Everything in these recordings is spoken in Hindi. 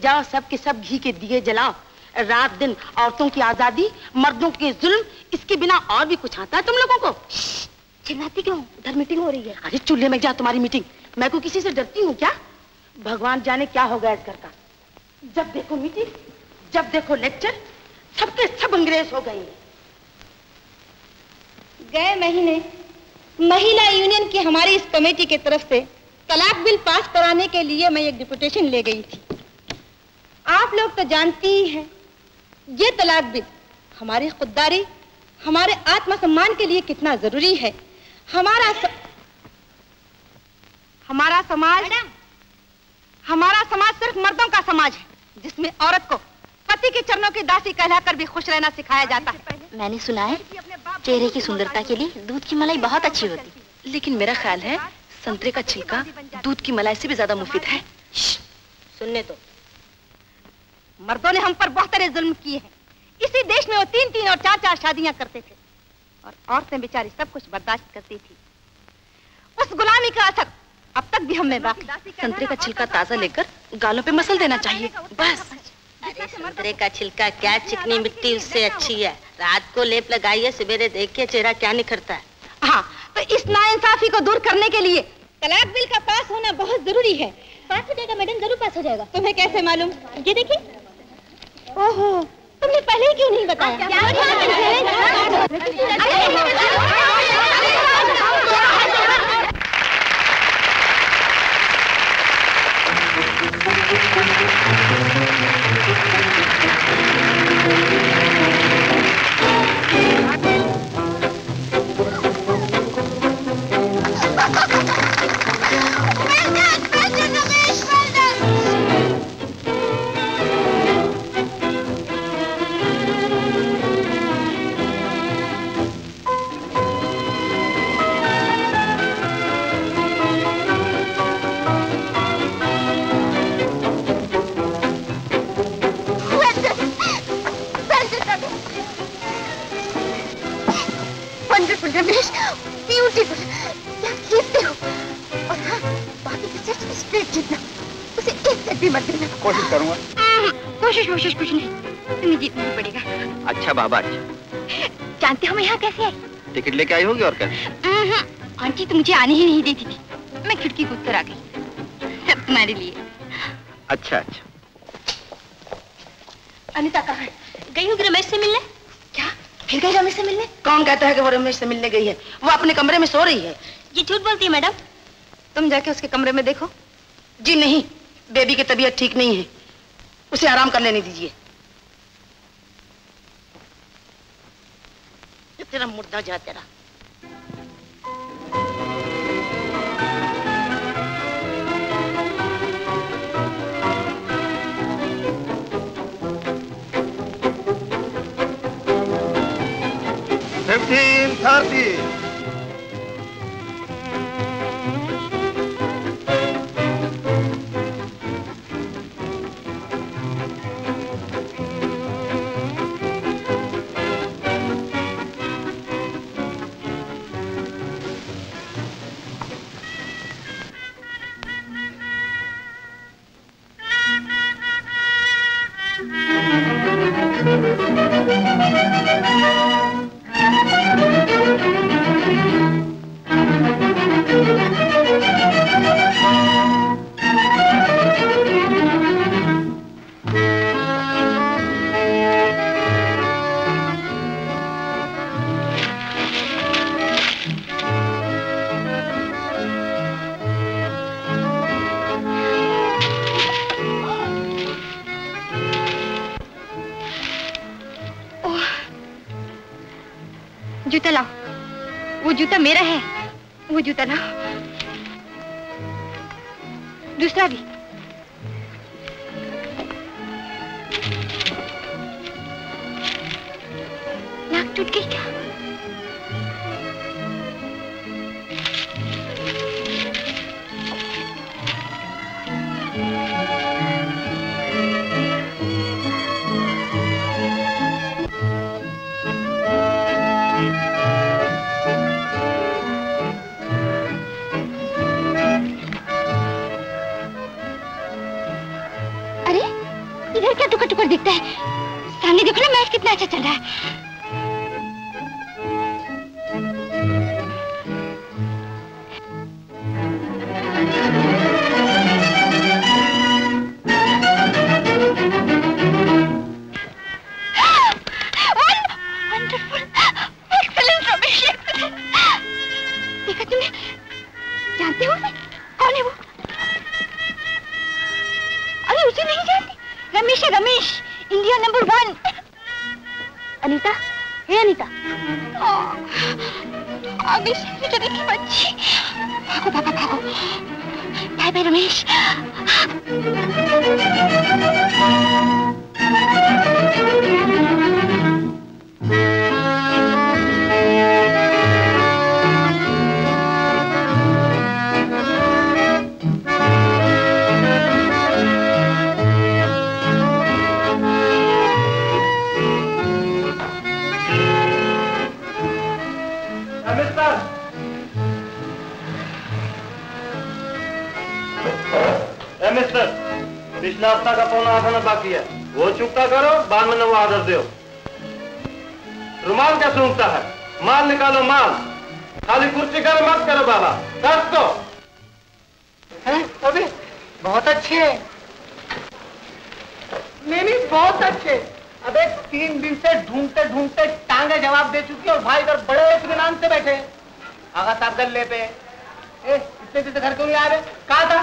जाओ सब के सब घी के दिए जलाओ। रात दिन औरतों की आज़ादी मर्दों के जुल्म इसके बिना और भी कुछ आता है तुम लोगों को? चिल्लाती क्यों? उधर मीटिंग हो रही है। अरे चूल्हे में जा तुम्हारी मीटिंग। मैं को किसी से डरती हूँ क्या? भगवान जाने क्या होगा इस घर का। जब देखो मीटिंग जब देखो लेक्चर सबके सब अंग्रेज़ हो गए। गए महीने महिला यूनियन की हमारी इस कमेटी की तरफ़ से तलाक बिल पास कराने के लिए मैं एक डिपुटेशन ले गई थी। तो जानती ही हैं। ये तलाक बिल हमारी खुददारी हमारे आत्मसम्मान के लिए कितना ज़रूरी है। हमारा स... हमारा समाज हमारा समाज सिर्फ़ मर्दों का समाज है जिसमें औरत को पति के चरणों की दासी कहलाकर भी खुश रहना सिखाया जाता है। मैंने सुना है चेहरे की सुंदरता के लिए दूध की मलाई बहुत अच्छी होती लेकिन मेरा ख्याल है संतरे का छिलका दूध की मलाई से भी ज़्यादा मुफीद है। सुनने तो मर्दों ने हम पर बहुत सारे जुल्म किए हैं। इसी देश में वो तीन तीन और चार चार शादियाँ करते थे। और औरतें बेचारी सब कुछ बर्दाश्त करती थी। उस गुलामी का असर अब तक भी हमें बाकी। संतरे का छिलका ताज़ा लेकर गालों पे मसल देना चाहिए। बस। अरे संतरे का छिलका क्या चिकनी मिट्टी उससे अच्छी है? रात को लेप लगाइए सवेरे देखिए चेहरा क्या निखरता है। हाँ तो इस नाइंसाफी को दूर करने के लिए तलाक बिल का पास होना बहुत ज़रूरी है। पास हो जाएगा मैडम ज़रूर पास हो जाएगा। तुम्हें कैसे मालूम? ये देखिए। ओहो तुमने पहले ही क्यों नहीं बताया? वंडरफुल टिकट लेके आई होगी और क्या? हम्म, आंटी तो मुझे आने ही नहीं देती थी। मैं खिड़की कूद कर आ गई। सब तुम्हारे लिए। अच्छा अच्छा। अनिता कहाँ है? गई होगी रमेश से मिलने? क्या? फिर गई रमेश से मिलने? कौन कहता है कि वो रमेश से मिलने गई है? वो अपने कमरे में सो रही है। ये झूठ बोलती है मैडम? तुम जाके उसके कमरे में देखो। जी नहीं बेबी की तबीयत ठीक नहीं है। उसे आराम कर लेने दीजिए। तेरा मुर्दा जा तेरा। फिफ्टीन थर्टी रुमाल क्या सूंघता है? माल निकालो माल। खाली कुर्सी करो मत करो बाबा दस दो। अभी बहुत अच्छे नहीं नहीं, बहुत अच्छे अबे, तीन दिन से ढूंढते ढूंढते टांगे जवाब दे चुकी और भाई इधर बड़े इत्मीनान से बैठे आगा साहब गल्ले पे ए, इतने दिन से घर क्यों नहीं आ रहे? कहा था?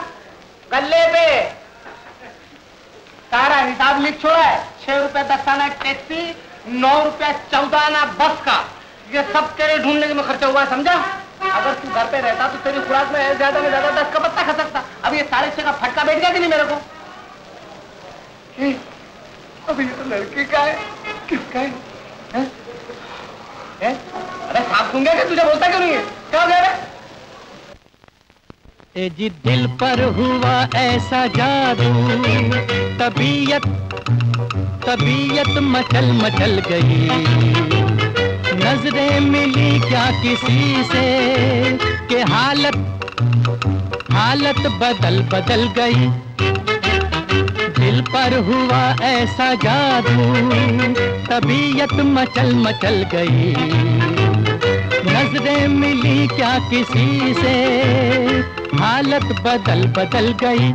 गल्ले पे सारा हिसाब लिख छोड़ा है। छह रुपए दस आना टैक्सी नौ रुपया चौदह आना बस का। ये सब तेरे ढूँढने में खर्चा हुआ है, समझा? अगर तू घर पे रहता तो तेरी खुराक में ज़्यादा में ज़्यादा दस का पत्ता खा सकता। अब ये साढ़े छह का फटका बैठ गया कि नहीं मेरे को? अब ये लड़की का है। किसका है? हैं? हैं? अरे साफ़ सुन गया तुझे बोलता क्यों नहीं है? क्या हो गया जी दिल पर हुआ ऐसा जादू, तबीयत तबीयत मचल मचल गई। नज़रें मिली क्या किसी से के हालत हालत बदल बदल गई। दिल पर हुआ ऐसा जादू, तबीयत मचल मचल गई। नज़रें मिली क्या किसी से, हालत बदल बदल गई।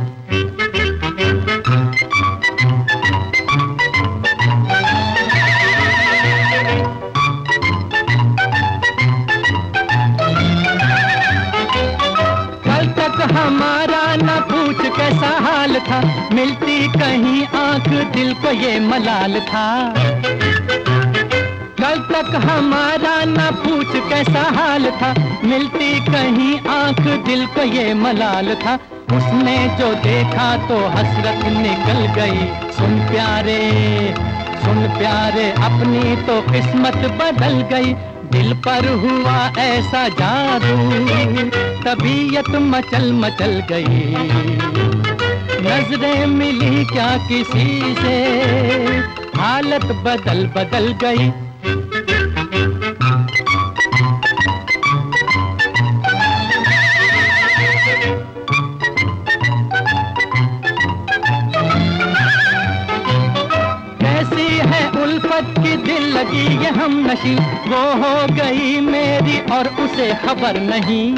मिलती कहीं आँख, दिल को ये मलाल था। कल तक हमारा न पूछ कैसा हाल था। मिलती कहीं आँख, दिल को ये मलाल था। उसने जो देखा तो हसरत निकल गई। सुन प्यारे सुन प्यारे, अपनी तो किस्मत बदल गई। दिल पर हुआ ऐसा जादू, तबीयत मचल मचल गई। नज़रें मिली क्या किसी से? हालत बदल बदल गई। दिल लगी ये हम नशी? वो हो गई मेरी और उसे खबर नहीं।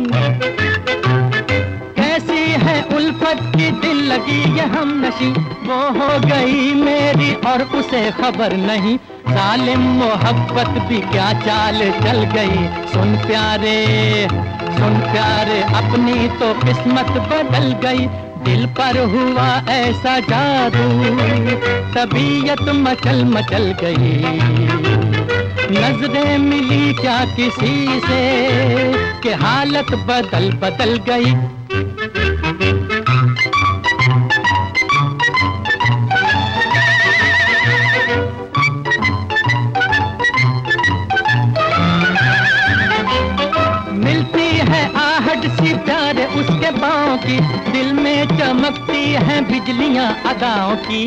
कैसी है उल्फत की दिल लगी ये हम नशी वो हो गई मेरी और उसे खबर नहीं। जालिम मोहब्बत भी क्या चाल चल गई। सुन प्यारे सुन प्यारे, अपनी तो किस्मत बदल गई। दिल पर हुआ ऐसा जादू, तबीयत मचल मचल गई। नज़रें मिली क्या किसी से, कि हालत बदल बदल गई। चमकती हैं बिजलियाँ अदाओं की।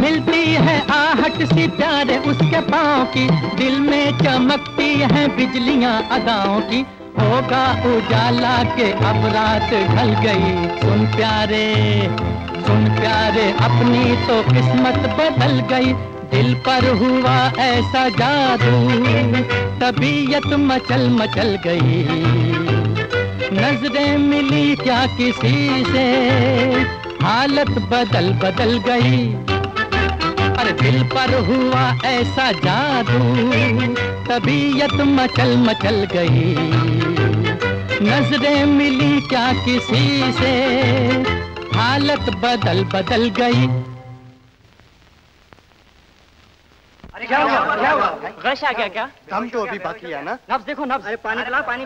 मिलती है आहट सी प्यारे उसके पाँव की। दिल में चमकती है बिजलियाँ अदाओं की। होगा उजाला के अब रात ढल गई। सुन प्यारे सुन प्यारे, अपनी तो किस्मत बदल गई। दिल पर हुआ ऐसा जादू, तबीयत मचल मचल गई। नज़रें मिली क्या किसी से? हालत बदल बदल गई। अरे दिल पर हुआ ऐसा जादू, तबीयत मचल मचल गई। नज़रें मिली क्या किसी से? हालत बदल बदल गई। क्या हुआ? क्या हुआ? रश आ गया क्या? दम तो अभी बाकी है ना? नब्स देखो नब्स अरे पानी ला पानी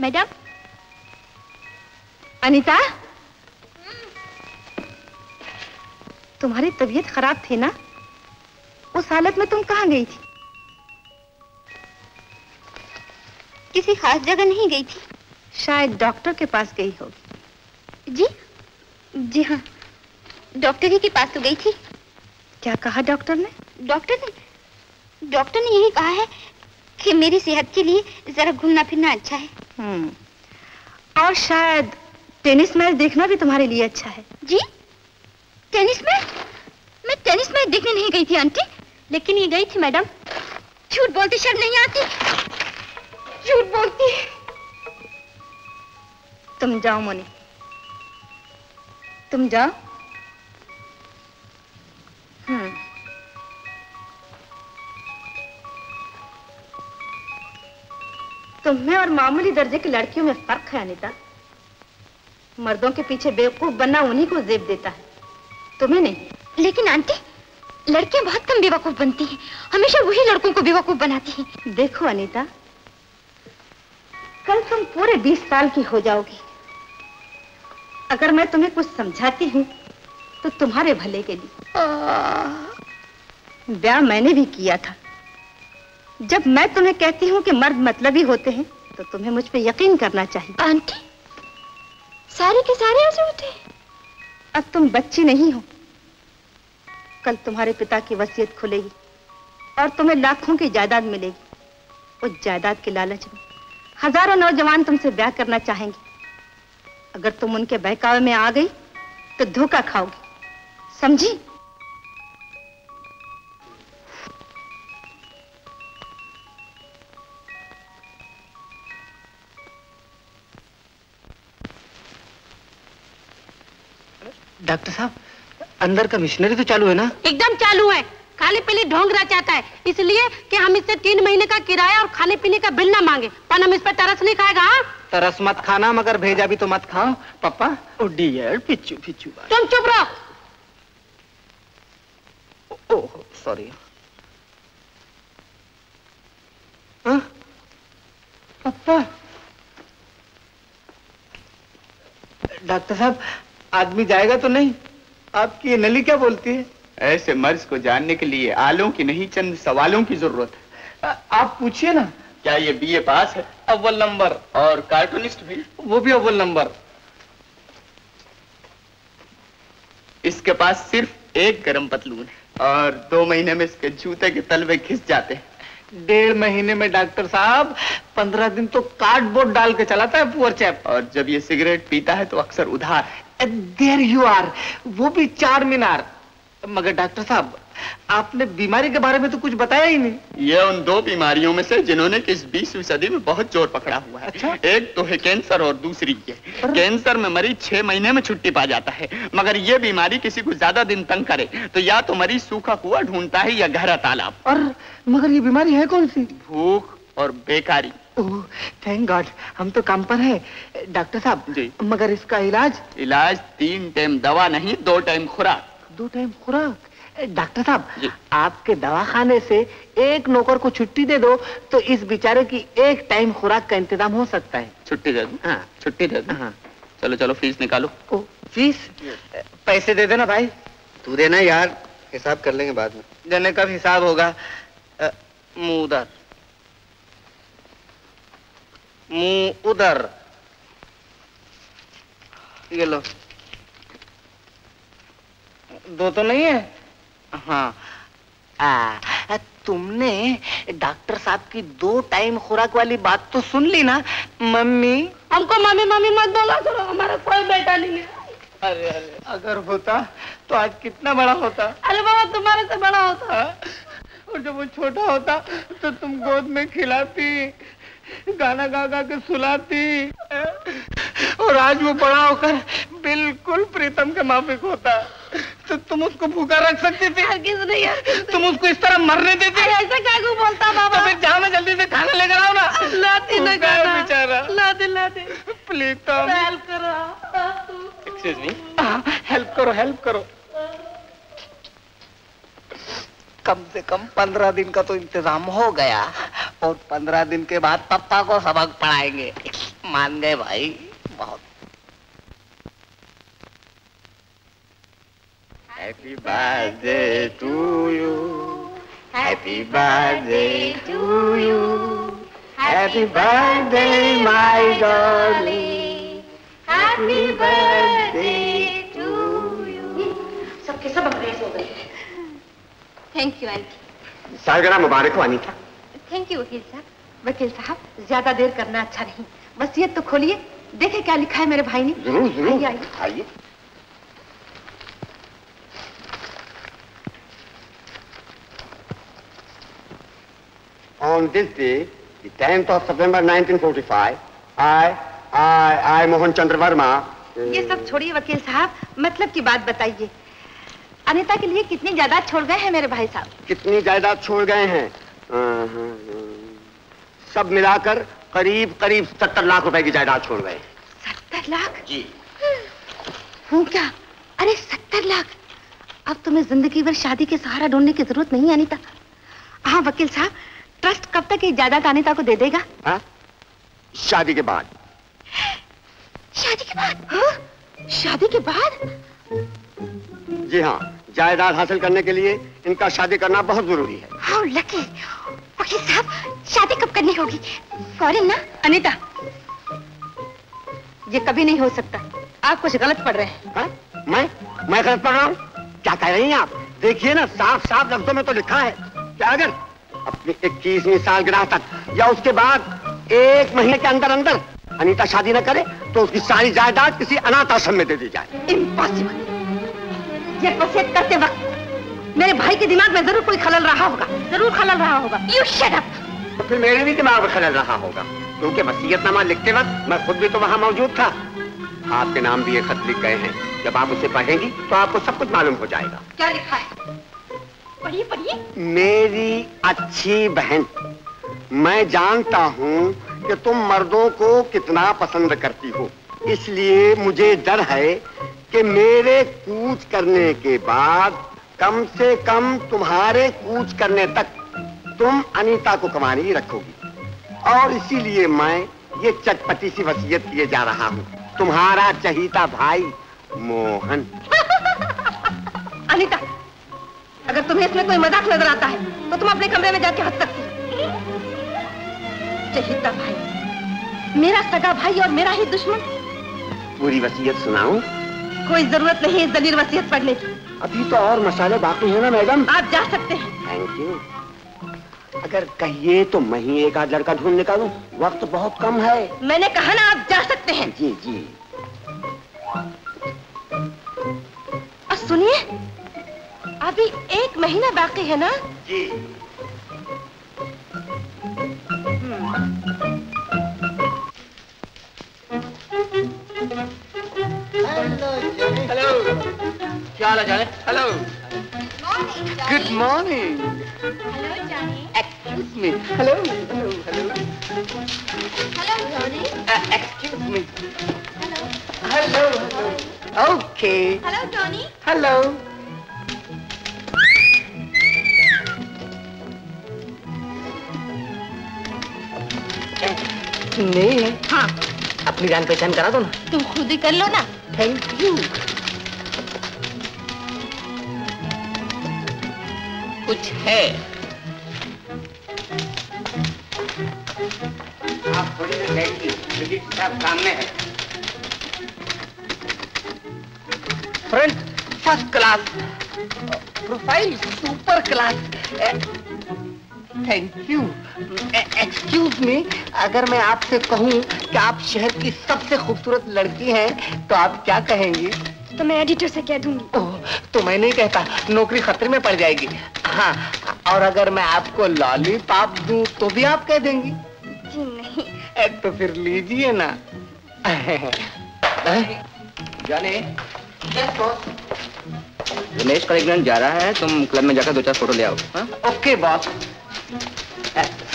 मैडम? अनीता? तुम्हारी तबीयत खराब थी ना? उस हालत में तुम कहाँ गई थी? किसी खास जगह नहीं गई थी? शायद डॉक्टर के पास गई होगी। जी? जी हाँ। डॉक्टर ही के पास तो गई थी। क्या कहा डॉक्टर ने? डॉक्टर ने? डॉक्टर ने यही कहा है कि मेरी सेहत के लिए जरा घूमना फिरना अच्छा है। हम्म। और शायद टेनिस मैच देखना भी तुम्हारे लिए अच्छा है। जी टेनिस मैच मैं टेनिस मैच देखने नहीं गई थी आंटी, लेकिन ये गई थी मैडम। झूठ बोलती शर्म नहीं आती। झूठ बोलती तुम जाओ मोनी। तुम जाओ। हम्म। तुम्हें और मामूली दर्जे की लड़कियों में फ़र्क है, अनिता। मर्दों के पीछे बेवकूफ़ बनना उन्हीं को जेब देता है। तुम्हें नहीं। लेकिन आंटी लड़कियाँ बहुत कम बेवकूफ़ बनती हैं। हमेशा वही लड़कों को बेवकूफ़ बनाती हैं। देखो अनीता कल तुम पूरे बीस साल की हो जाओगी। अगर मैं तुम्हें कुछ समझाती हूँ तो तुम्हारे भले के लिए। ब्याह मैंने भी किया था। जब मैं तुम्हें कहती हूँ कि मर्द मतलबी होते हैं तो तुम्हें मुझ पे यकीन करना चाहिए। आंटी सारे के सारे ऐसे होते हैं। अब तुम बच्ची नहीं हो। कल तुम्हारे पिता की वसीयत खुलेगी और तुम्हें लाखों की जायदाद मिलेगी। उस जायदाद के लालच में हज़ारों नौजवान तुमसे ब्याह करना चाहेंगे। अगर तुम उनके बहकावे में आ गई तो धोखा खाओगी। समझी? डॉक्टर साहब अंदर का मिशनरी तो चालू है ना? एकदम चालू है। खाली पीली ढोंग रचाता है। इसलिए कि हम इससे तीन महीने का किराया और खाने पीने का बिल ना मांगे। पर हम इस पर तरस नहीं खाएगा हाँ? तरस मत खाना मगर भेजा भी तो मत खाओ। पापा ओ डियर पिच्चू पिच्चू तुम चुप रहो। ओह सॉरी पापा। डॉक्टर साहब आदमी जाएगा तो नहीं? आपकी ये नली क्या बोलती है? ऐसे मर्ज को जानने के लिए आलों की नहीं चंद सवालों की ज़रूरत है। आ- आप पूछिए ना। क्या ये बीए पास है? अव्वल नंबर। और कार्टूनिस्ट भी? वो भी अव्वल नंबर। इसके पास सिर्फ़ एक गरम पतलून है और दो महीने में इसके जूते के तलवे घिस जाते हैं। डेढ़ महीने में डॉक्टर साहब पंद्रह दिन तो कार्डबोर्ड डाल के चलाता है पुअर चैप। और जब ये सिगरेट पीता है तो अक्सर उधार। है देर यू आर वो भी चार मीनार। मगर डॉक्टर साहब आपने बीमारी के बारे में तो कुछ बताया ही नहीं। ये उन दो बीमारियों में से जिन्होंने इस बीसवीं सदी में बहुत ज़ोर पकड़ा हुआ है। अच्छा? एक तो है कैंसर और दूसरी ये। कैंसर में मरीज़ छह महीने में छुट्टी पा जाता है। मगर ये बीमारी किसी को ज़्यादा दिन तंग करे तो या तो मरीज़ सूखा कुआ ढूंढता है या गहरा तालाब। और मगर ये बीमारी है कौन सी? भूख और बेकारी। थैंक गॉड हम तो काम पर है। डॉक्टर साहब जी। मगर इसका इलाज? इलाज तीन टाइम दवा नहीं दो टाइम खुराक। दो टाइम खुराक? डॉक्टर साहब आपके दवाखाने से एक नौकर को छुट्टी दे दो तो इस बेचारे की एक टाइम खुराक का इंतज़ाम हो सकता है। छुट्टी दे दो? हाँ। छुट्टी दे दो? हाँ। चलो चलो फ़ीस निकालो। ओ, फ़ीस पैसे दे देना भाई। तू देना यार हिसाब कर लेंगे बाद में। देने का हिसाब होगा। अ, मुँह उधर। ये लो। दो तो नहीं है? हाँ। आ, तुमने डॉक्टर साहब की दो टाइम खुराक वाली बात तो सुन ली ना मम्मी? हमको मम्मी मम्मी मत बोला करो हमारा कोई बेटा नहीं है। अरे अरे अगर होता तो आज कितना बड़ा होता। अरे बाबा तुम्हारे से बड़ा होता। हाँ? और जब वो छोटा होता तो तुम गोद में खिलाती। गाना गा गा के सुलाती। और आज वो बड़ा होकर बिल्कुल प्रीतम के माफिक होता। तो तुम उसको भूखा रख सकती थी? किस नहीं है? तुम उसको इस तरह मरने देती ऐसा क्या बोलता बाबा? तो फिर जाओ ना जल्दी से खाना लेकर आओ ना। लाती ना खाना। बेचारा। लाते लाते। प्रीतम। हेल्प करो। एक्सक्यूज मी हेल्प करो हेल्प करो। कम से कम पंद्रह दिन का तो इंतज़ाम हो गया। और पंद्रह दिन के बाद पप्पा को सबक पढ़ाएँगे। मान गए भाई बहुत। Happy birthday to you happy birthday to you happy birthday my darling happy birthday सबके सब अंग्रेज़ हो गए। थैंक यू आंटी सालगिरह मुबारक हो अनीता। थैंक यू वकील साहब। वकील साहब ज़्यादा देर करना अच्छा नहीं। वसीयत तो खोलिए। देखे क्या लिखा है मेरे भाई ने। ज़रूर ज़रूर। आइए, On this day, the 10th of September 1945, I, I, I, Mohan Chandra Verma, ये सब छोड़िए वकील साहब। मतलब की बात बताइए। अनिता के लिए कितनी जायदाद छोड़ गए हैं मेरे भाई साहब? कितनी जायदाद छोड़ गए हैं? सब मिलाकर करीब करीब सत्तर लाख रुपए की जायदाद छोड़ गए। सत्तर लाख? जी। हूँ क्या? अरे सत्तर लाख। अब तुम्हें ज़िंदगी भर शादी के सहारा ढूँढने की ज़रूरत नहीं अनिता। हाँ वकील साहब ट्रस्ट कब तक ये जायदाद अनिता को दे देगा? हाँ? शादी के बाद। शादी के बाद? हाँ? शादी के बाद? जी हाँ जायदाद हासिल करने के लिए इनका शादी करना बहुत ज़रूरी है। How lucky. वकील साहब शादी कब करनी होगी? फ़ौरन ना? अनिता ये कभी नहीं हो सकता। आप कुछ गलत पढ़ रहे हैं। हा? मैं? मैं गलत पढ़ रहा हूँ? क्या कह रही हैं आप? देखिए ना साफ़ साफ़ लफ्जों में तो लिखा है क्या अगर अपनी इक्कीसवीं सालगिरह तक या उसके बाद एक महीने के अंदर अंदर अनीता शादी न करे तो उसकी सारी जायदाद किसी अनाथ आश्रम में दे दी जाए। इम्पॉसिबल ये वसीयत करते वक्त मेरे भाई के दिमाग में ज़रूर कोई खलल रहा होगा। ज़रूर खलल रहा होगा। यू शट अप तो फिर मेरे भी दिमाग में खलल रहा होगा। क्योंकि वसीयतनामा लिखते वक्त मैं खुद भी तो वहाँ मौजूद था। आपके नाम भी ये खत लिख गए हैं। जब आप उसे पढ़ेंगी तो आपको सब कुछ मालूम हो जाएगा। क्या लिखा है? पढ़िए पढ़िए। मेरी अच्छी बहन मैं जानता हूँ कि तुम मर्दों को कितना पसंद करती हो। इसलिए मुझे डर है कि मेरे कूच करने के बाद कम से कम तुम्हारे कूच करने तक तुम अनीता को कमानी रखोगी। और इसीलिए मैं ये चटपटी सी वसीयत किए जा रहा हूँ। तुम्हारा चहीता भाई मोहन। अनिता, अगर तुम्हें इसमें कोई मज़ाक नज़र आता है तो तुम अपने कमरे में जाके हंस सकती चहिता भाई, मेरा सगा भाई और मेरा ही दुश्मन। पूरी वसीयत सुनाऊं? कोई ज़रूरत नहीं इस दलील वसीयत पढ़ने की अभी तो और मसाले बाकी हैं ना मैडम। आप जा सकते हैं। थैंक यू अगर कहिए तो मैं ही एक आध लड़का ढूंढ निकालूं। वक्त बहुत कम है। मैंने कहा ना आप जा सकते हैं। जी जी। सुनिए अभी एक महीना बाकी है ना? जी। Hello, Johnny. Hello. Johnny. Hello. Morning, Johnny. Good morning. Hello, Johnny. Excuse me. Hello. Hello. Hello. Hello, Johnny. Uh, excuse me. Hello. Hello. Hello. Okay. Hello, Johnny. Hello. It's. Huh. अपनी जान पहचान करा दो ना। तुम खुद ही कर लो ना। थैंक यू कुछ है। आप थोड़ी देर बैठिए साहब काम में है। Front first class profile super class thank you excuse me अगर मैं आपसे कहूँ कि आप शहर की सबसे खूबसूरत लड़की हैं तो आप क्या कहेंगी? तो मैं एडिटर से कह दूँगी। ओह, तो मैं नहीं कहता नौकरी खतरे में पड़ जाएगी। हाँ और अगर मैं आपको लॉलीपॉप दूँ तो भी आप कह देंगी। जी नहीं। तो फिर लीजिए ना। जाने। दिनेश का जा रहा है तुम क्लब में जाकर दो चार फ़ोटो ले आओ हाँ? ओके बॉस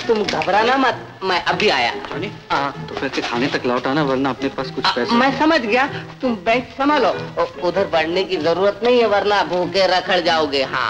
तुम घबराना मत मैं अभी आया। आ, तो फिर से खाने तक लौटाना वरना अपने पास कुछ पैसे मैं समझ गया तुम बैंक संभालो। उधर बढ़ने की ज़रूरत नहीं है वरना भूखे रखड़ जाओगे हाँ।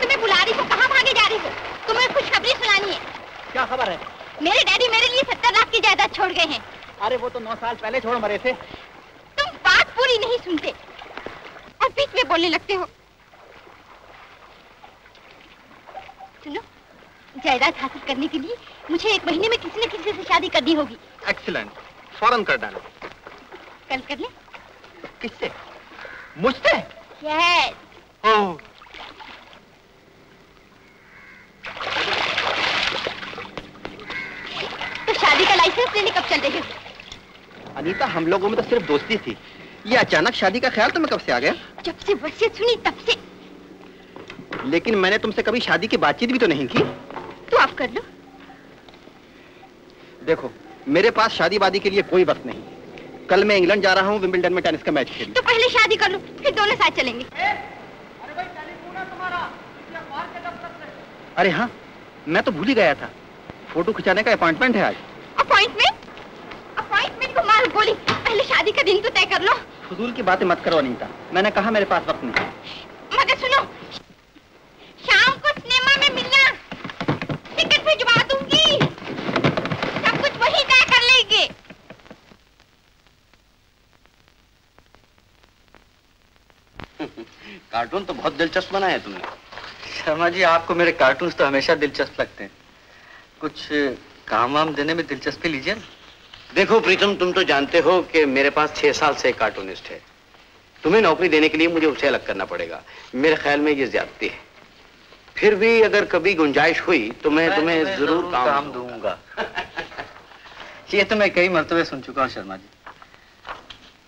तुम्हें बुला रही हूँ कहाँ भागे जा रही हो? तुम्हें कुछ खबरी सुनानी है। क्या खबर है? मेरे डैडी मेरे लिए सत्तर लाख की जायदाद छोड़ गए हैं। अरे वो तो नौ साल पहले छोड़ मरे थे। तुम बात पूरी नहीं सुनते। और बीच में बोलने लगते हो। सुनो जायदाद हासिल करने के लिए मुझे एक महीने में किसी न किसी से शादी करनी होगी। एक्सीलेंट फ़ौरन कर डालो कल कर ले। किससे? मुझसे? यस ओह oh, शादी का लाइसेंस लेने कब चल रहे हो? अनीता हम लोगों में तो सिर्फ़ दोस्ती थी। ये अचानक शादी का ख्याल तुम्हें कब से आ गया? जब से वसीयत सुनी तब से। लेकिन मैंने तुमसे कभी शादी की बातचीत भी तो नहीं की। तो आप कर लो। देखो मेरे पास शादी वादी के लिए कोई वक्त नहीं। कल मैं इंग्लैंड जा रहा हूँ विंबलडन में टेनिस का मैच खेलने तो पहले शादी कर लो फिर दोनों साथ चलेंगे। ए, अरे भाई तुम्हारा। अरे हाँ मैं तो भूल ही गया था। फ़ोटो खिंचाने का अपॉइंटमेंट है आज। अपॉइंटमेंट अपॉइंटमेंट को मार गोली। पहले शादी का दिन तो तय कर लो। फजूल की बातें मत करो अनीता। मैंने कहा मेरे पास वक्त नहीं। मगर सुनो शाम को सिनेमा में मिलना। टिकट भिजवा दूँगी। सब कुछ वही तय कर लेंगे। कार्टून तो बहुत दिलचस्प बनाया है तुमने। शर्मा जी आपको मेरे कार्टून्स तो हमेशा दिलचस्प लगते हैं। कुछ काम वाम देने में दिलचस्पी लीजिए ना। देखो प्रीतम तुम तो जानते हो कि मेरे पास छह साल से एक कार्टूनिस्ट है। तुम्हें नौकरी देने के लिए मुझे उसे अलग करना पड़ेगा। मेरे ख्याल में ये ज्यादती है। फिर भी अगर कभी गुंजाइश हुई तो मैं, तुम्हें ज़रूर काम, काम दूँगा। ये तो मैं कई मरतबे सुन चुका हूँ शर्मा जी।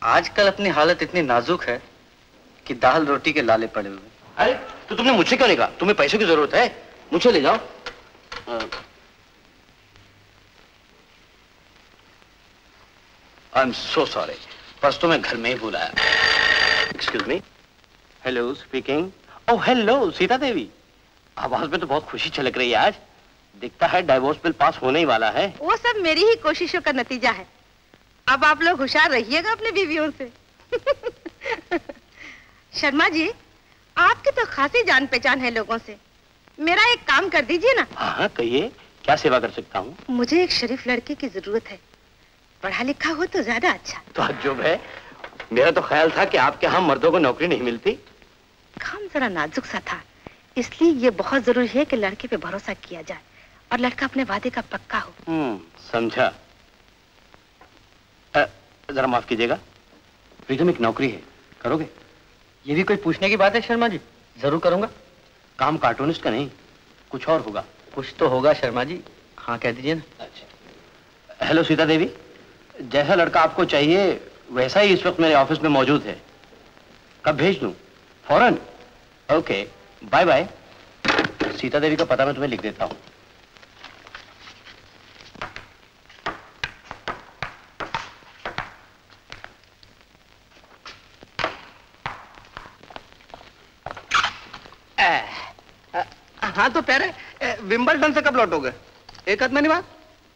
आजकल अपनी हालत इतनी नाजुक है कि दाल रोटी के लाले पड़े हुए अरे तो तुमने मुझसे क्यों नहीं कहा? तुम्हें पैसों की ज़रूरत है। मुझे ले जाओ। I am so sorry purse तो मैं घर में ही भूल excuse me hello speaking oh hello Sita Devi. आवाज़ में तो बहुत खुशी छलक रही है आज। दिखता है डाइवोर्स बिल पास होने ही वाला है। वो सब मेरी ही कोशिशों का नतीजा है। अब आप लोग होशियार रहिएगा अपने बीवियों से। शर्मा जी आपकी तो खासी जान पहचान है लोगों से। मेरा एक काम कर दीजिए ना। हाँ हाँ कहिए। क्या सेवा कर सकता हूँ? मुझे एक शरीफ लड़के की ज़रूरत है। पढ़ा लिखा हो तो ज़्यादा अच्छा। तो अज्जुब है। मेरा तो ख्याल था कि आपके यहाँ मर्दों को नौकरी नहीं मिलती। काम जरा नाजुक सा था। इसलिए ये बहुत ज़रूरी है कि लड़के पे भरोसा किया जाए और लड़का अपने वादे का पक्का हो। हम्म समझा। जरा माफ़ कीजिएगा। प्रीतम एक नौकरी है। करोगे? ये भी कोई पूछने की बात है शर्मा जी? ज़रूर करूँगा। काम कार्टूनिस्ट का नहीं कुछ और होगा। कुछ तो होगा शर्मा जी। हाँ कह दीजिए ना। अच्छा। हेलो सीता देवी। जैसा लड़का आपको चाहिए वैसा ही इस वक्त मेरे ऑफ़िस में मौजूद है। कब भेज दूँ? फ़ौरन? Okay bye bye. Sita Devi का पता मैं तुम्हें लिख देता हूँ। हाँ तो प्यारे विंबलडन से कब लौटोगे? एक आध महीने बाद?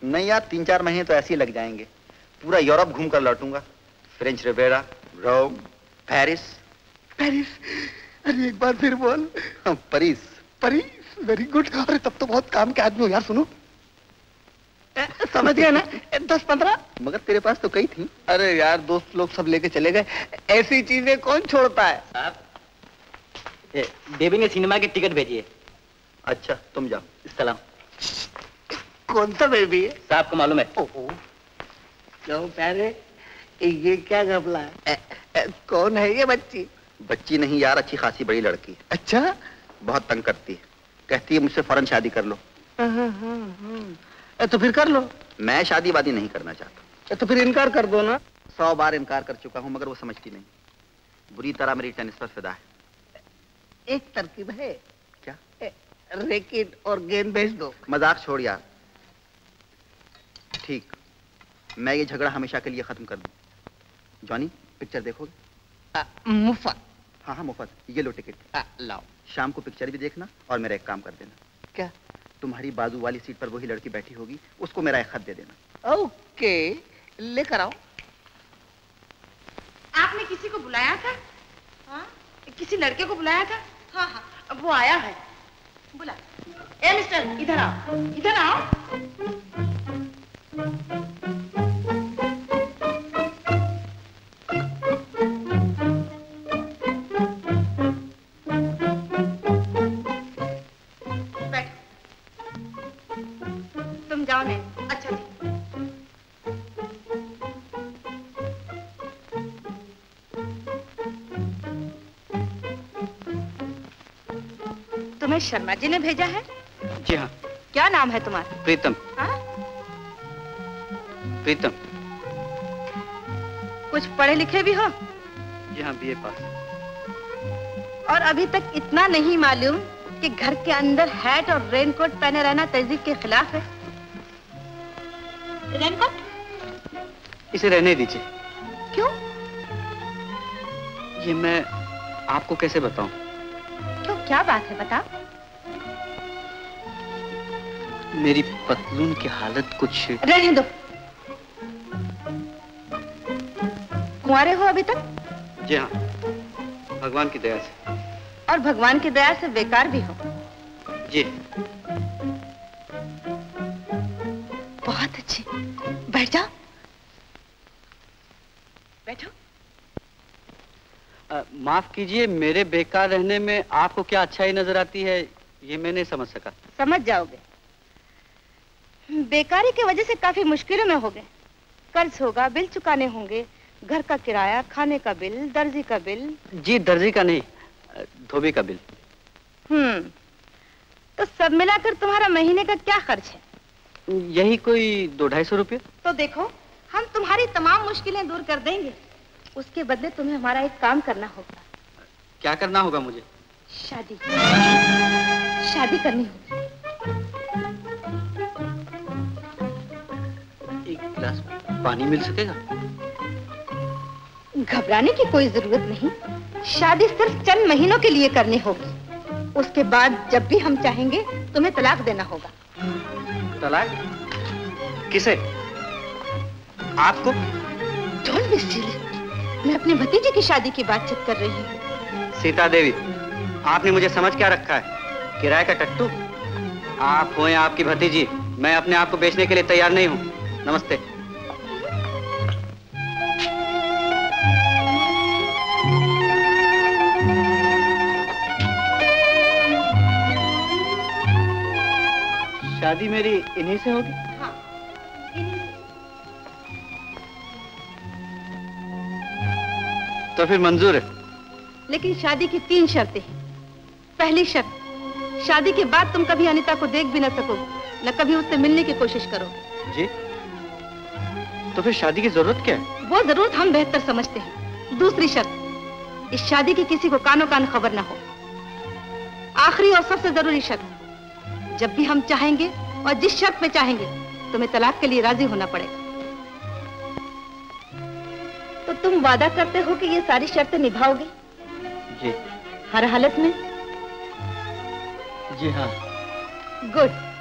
नहीं यार तीन चार महीने तो ऐसे ही लग जाएँगे। पूरा यूरोप घूम कर लौटूँगा। French Riviera Rome Paris. Paris? अरे एक बार फिर बोल। परीस। परीस? वेरी गुड अरे तब तो बहुत काम के आदमी हो यार सुनो। ए, समझ गए ना? दस पंद्रह मगर तेरे पास तो कई थी। अरे यार दोस्त लोग सब लेके चले गए। ऐसी चीज़ें कौन छोड़ता है? साहब बेबी ने सिनेमा की टिकट भेजी है। अच्छा तुम जाओ। सलाम कौन सा बेबी है? साहब को मालूम है। क्यों प्यारे ये क्या घपला है? कौन है ये बच्ची? बच्ची नहीं यार अच्छी खासी बड़ी लड़की अच्छा? बहुत तंग करती है। कहती है मुझसे फ़ौरन शादी कर लो। ए, तो फिर कर लो। मैं शादी वादी नहीं करना चाहता। तो फिर इनकार कर दो ना। सौ बार इनकार कर चुका हूँ मगर वो समझती नहीं। बुरी तरह मेरी टेनिस पर फिदा है। एक तरकीब है। क्या? रैकेट और गेंद भेज दो। मज़ाक छोड़ यार। ठीक। मैं ये झगड़ा हमेशा के लिए खत्म कर दूँ। जॉनी पिक्चर देखोगे? मुफ़्त। हाँ हाँ मुफ़्त। ये लो टिकट लाओ। शाम को पिक्चर भी देखना और मेरा एक काम कर देना। क्या? तुम्हारी बाजू वाली सीट पर वही लड़की बैठी होगी उसको मेरा एक खत दे देना। ओके लेकर आओ। आपने किसी को बुलाया था? हाँ? किसी लड़के को बुलाया था? हाँ हाँ वो आया है। बुला। ए मिस्टर इधर आओ। इधर आओ। शर्मा जी ने भेजा है? जी हाँ। क्या नाम है तुम्हारा? प्रीतम। हाँ? प्रीतम। कुछ पढ़े लिखे भी हो? जी हाँ बीए पास। और अभी तक इतना नहीं मालूम कि घर के अंदर हैट और रेनकोट पहने रहना तहजीब के खिलाफ है। रेनकोट इसे रहने दीजिए। क्यों? ये मैं आपको कैसे बताऊँ? क्यों? क्या बात है बता मेरी पतलून की हालत कुछ रहने दो। कुंवारे हो अभी तक? जी हाँ भगवान की दया से। और भगवान की दया से बेकार भी हो। जी। बहुत अच्छे। बैठ जाओ। बैठो। अ, माफ़ कीजिए मेरे बेकार रहने में आपको क्या अच्छाई नज़र आती है ये मैं नहीं समझ सका। समझ जाओगे। बेकारी की वजह से काफ़ी मुश्किलों में हो गए। कर्ज होगा बिल चुकाने होंगे घर का किराया खाने का बिल दर्जी का बिल। जी दर्जी का नहीं धोबी का बिल। हम्म तो सब मिलाकर तुम्हारा महीने का क्या खर्च है? यही कोई दो ढाई सौ रुपये? तो देखो हम तुम्हारी तमाम मुश्किलें दूर कर देंगे। उसके बदले तुम्हें हमारा एक काम करना होगा। क्या करना होगा मुझे? शादी। शादी करनी होगी। गिलास पानी मिल सकेगा? घबराने की कोई ज़रूरत नहीं। शादी सिर्फ़ चंद महीनों के लिए करनी होगी। उसके बाद जब भी हम चाहेंगे तुम्हें तलाक देना होगा। तलाक? किसे? आपको? डोंट बी मैं अपने भतीजे की शादी की बातचीत कर रही हूँ। सीता देवी आपने मुझे समझ क्या रखा है? किराए का टट्टू? आप हो या आपकी भतीजी। मैं अपने आप को बेचने के लिए तैयार नहीं हूँ। नमस्ते। शादी मेरी इन्हीं से होगी? हाँ, तो फिर मंजूर है। लेकिन शादी की तीन शर्तें पहली शर्त शादी के बाद तुम कभी अनिता को देख भी न सको न कभी उससे मिलने की कोशिश करो। जी। तो फिर शादी की ज़रूरत क्या है? वो ज़रूरत हम बेहतर समझते हैं। दूसरी शर्त इस शादी की किसी को कानो कान खबर ना हो। आखिरी और सबसे ज़रूरी शर्त जब भी हम चाहेंगे और जिस शर्त में चाहेंगे तुम्हें तलाक के लिए राज़ी होना पड़ेगा। तो तुम वादा करते हो कि ये सारी शर्तें निभाओगे? जी। हर हालत में? जी हाँ। गुड।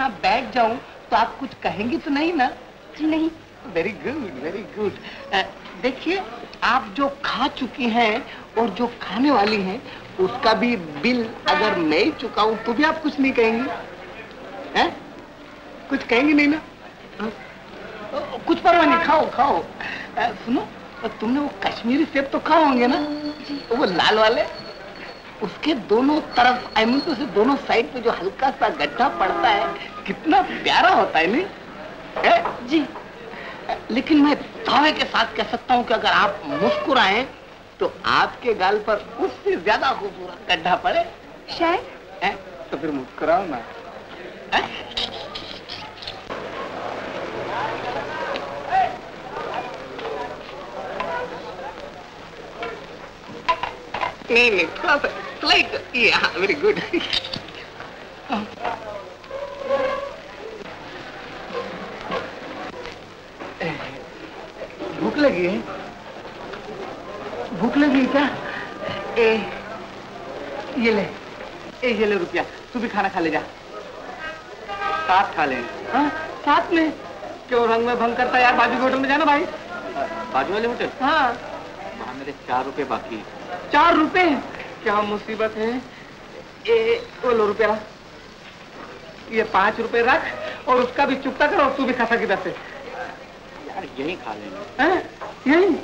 यहाँ बैठ जाऊँ तो आप कुछ कहेंगी तो नहीं ना? जी नहीं वेरी गुड वेरी गुड देखिए आप जो खा चुकी हैं और जो खाने वाली हैं उसका भी बिल अगर मैं ही चुकाऊं तो भी आप कुछ नहीं कहेंगी? हैं? कुछ कहेंगी नहीं ना? हाँ? कुछ परवाह नहीं खाओ खाओ। अ, सुनो तुमने वो कश्मीरी सेब तो खाओ होंगे ना? वो लाल वाले? उसके दोनों तरफ़ आई मीन तो दोनों साइड पे जो हल्का सा गड्ढा पड़ता है कितना प्यारा होता है नहीं? है? जी। लेकिन मैं दावे के साथ कह सकता हूँ कि अगर आप मुस्कुराएँ तो आपके गाल पर उससे ज़्यादा खूबसूरत गड्ढा पड़े। शायद। है? तो फिर मुस्कुराओ ना। है? नहीं नहीं थोड़ा सा लाइक ये हाँ वेरी गुड भूख लगी है? भूख लगी क्या? ए ये ले ए ये ले रुपया। तू भी खाना खा ले जा। साथ खा ले। हाँ? साथ में? क्यों रंग में भंग करता यार बाजू के होटल में? जाना भाई। बाजू वाले होटल? हाँ। वहाँ मेरे चार रुपए बाकी चार रुपए क्या मुसीबत है? ये वो लो रुपया। ये पाँच रुपए रख और उसका भी चुकता करो तू भी खा सकी दस से यही खा हैं? यही?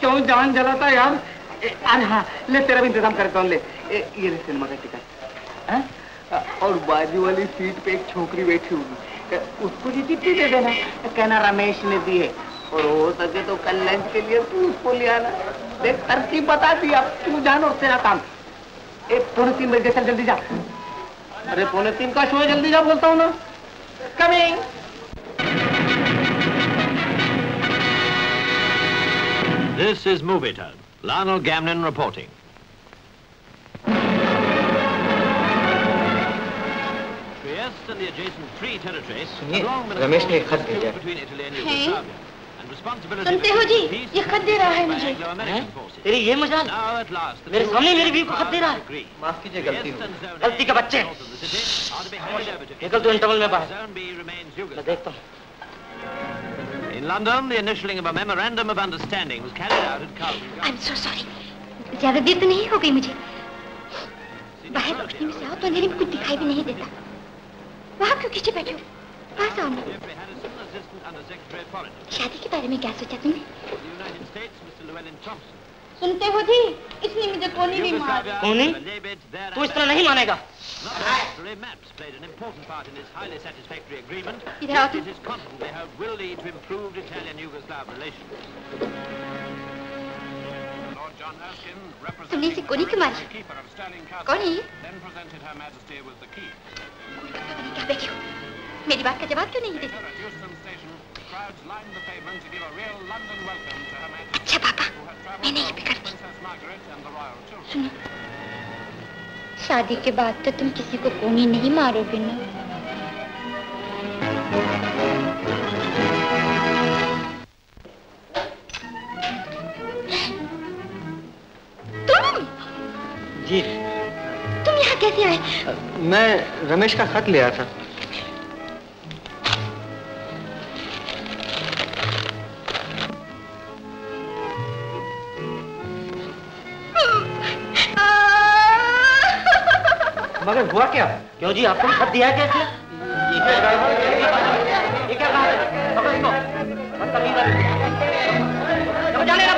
क्यों जान जलाता यार? अरे हाँ ले, तेरा भी इंतज़ाम करता हूँ ले? ये ले सिनेमा का टिकट। और बाजू वाली सीट पे एक छोकरी बैठी होगी। उसको ये चिट्ठी दे देना। कहना, रमेश ने दी है। और हो सके तो कल लंच के लिए तू उसको ले आना। देख, तरकीब बता दी अब तू जान और तेरा काम। एक पौने तीन बजे चल, जल्दी जा। अरे, पौने तीन का शो है, जल्दी जा, बोलता हूँ ना। Coming This is Movie Time. Lionel Gamnin reporting. Trieste and the adjacent free territories सुनिए, have long been रमेश ने एक a खत भेजा between Italy and Yugoslavia. सुनते हो जी ये खत दे रहा है मुझे तेरी ये मजाल Now at last, the मेरे सामने मेरी बीवी को खत दे रहा है माफ़ कीजिए गलती हो गलती के बच्चे निकल तू इंटरवल में बाहर मैं देखता हूँ In London, the initialing of a memorandum of understanding was carried out at Carlton I am so sorry ज़्यादा देर तो नहीं हो गई मुझे बाहर रोशनी में से आओ तो अंधेरे में कुछ दिखाई भी नहीं देता वहाँ क्यों खींचे बैठे हो पास आओ. शादी के बारे में क्या सोचा तुमने. सुनते हो जी इसने मुझे कोनी भी मार their तू इस तरह नहीं मानेगा Necessary maps played an important part in this highly satisfactory agreement. इधर आओ It is confident they hope will lead to improved Italian-Yugoslav relations. Lord John Erskine, तुमने इसे कोनी क्यों मारी keeper of Stirling कौन है Castle, ये then presented Her Majesty with the key. क्या बैठे हो मेरी बात का जवाब क्यों नहीं देते Here at Euston Station, crowds lined the pavement to give a real London welcome to Her Majesty, अच्छा पापा who had travelled मैंने ये home भी कर with Princess Margaret and the royal children. सुनो शादी के बाद तो तुम किसी को कोनी नहीं मारोगे ना। तुम? जी। तुम यहाँ कैसे आए? मैं रमेश का खत ले आया था। मगर हुआ क्या? क्यों जी आपको खत दिया इसने ये क्या बात है?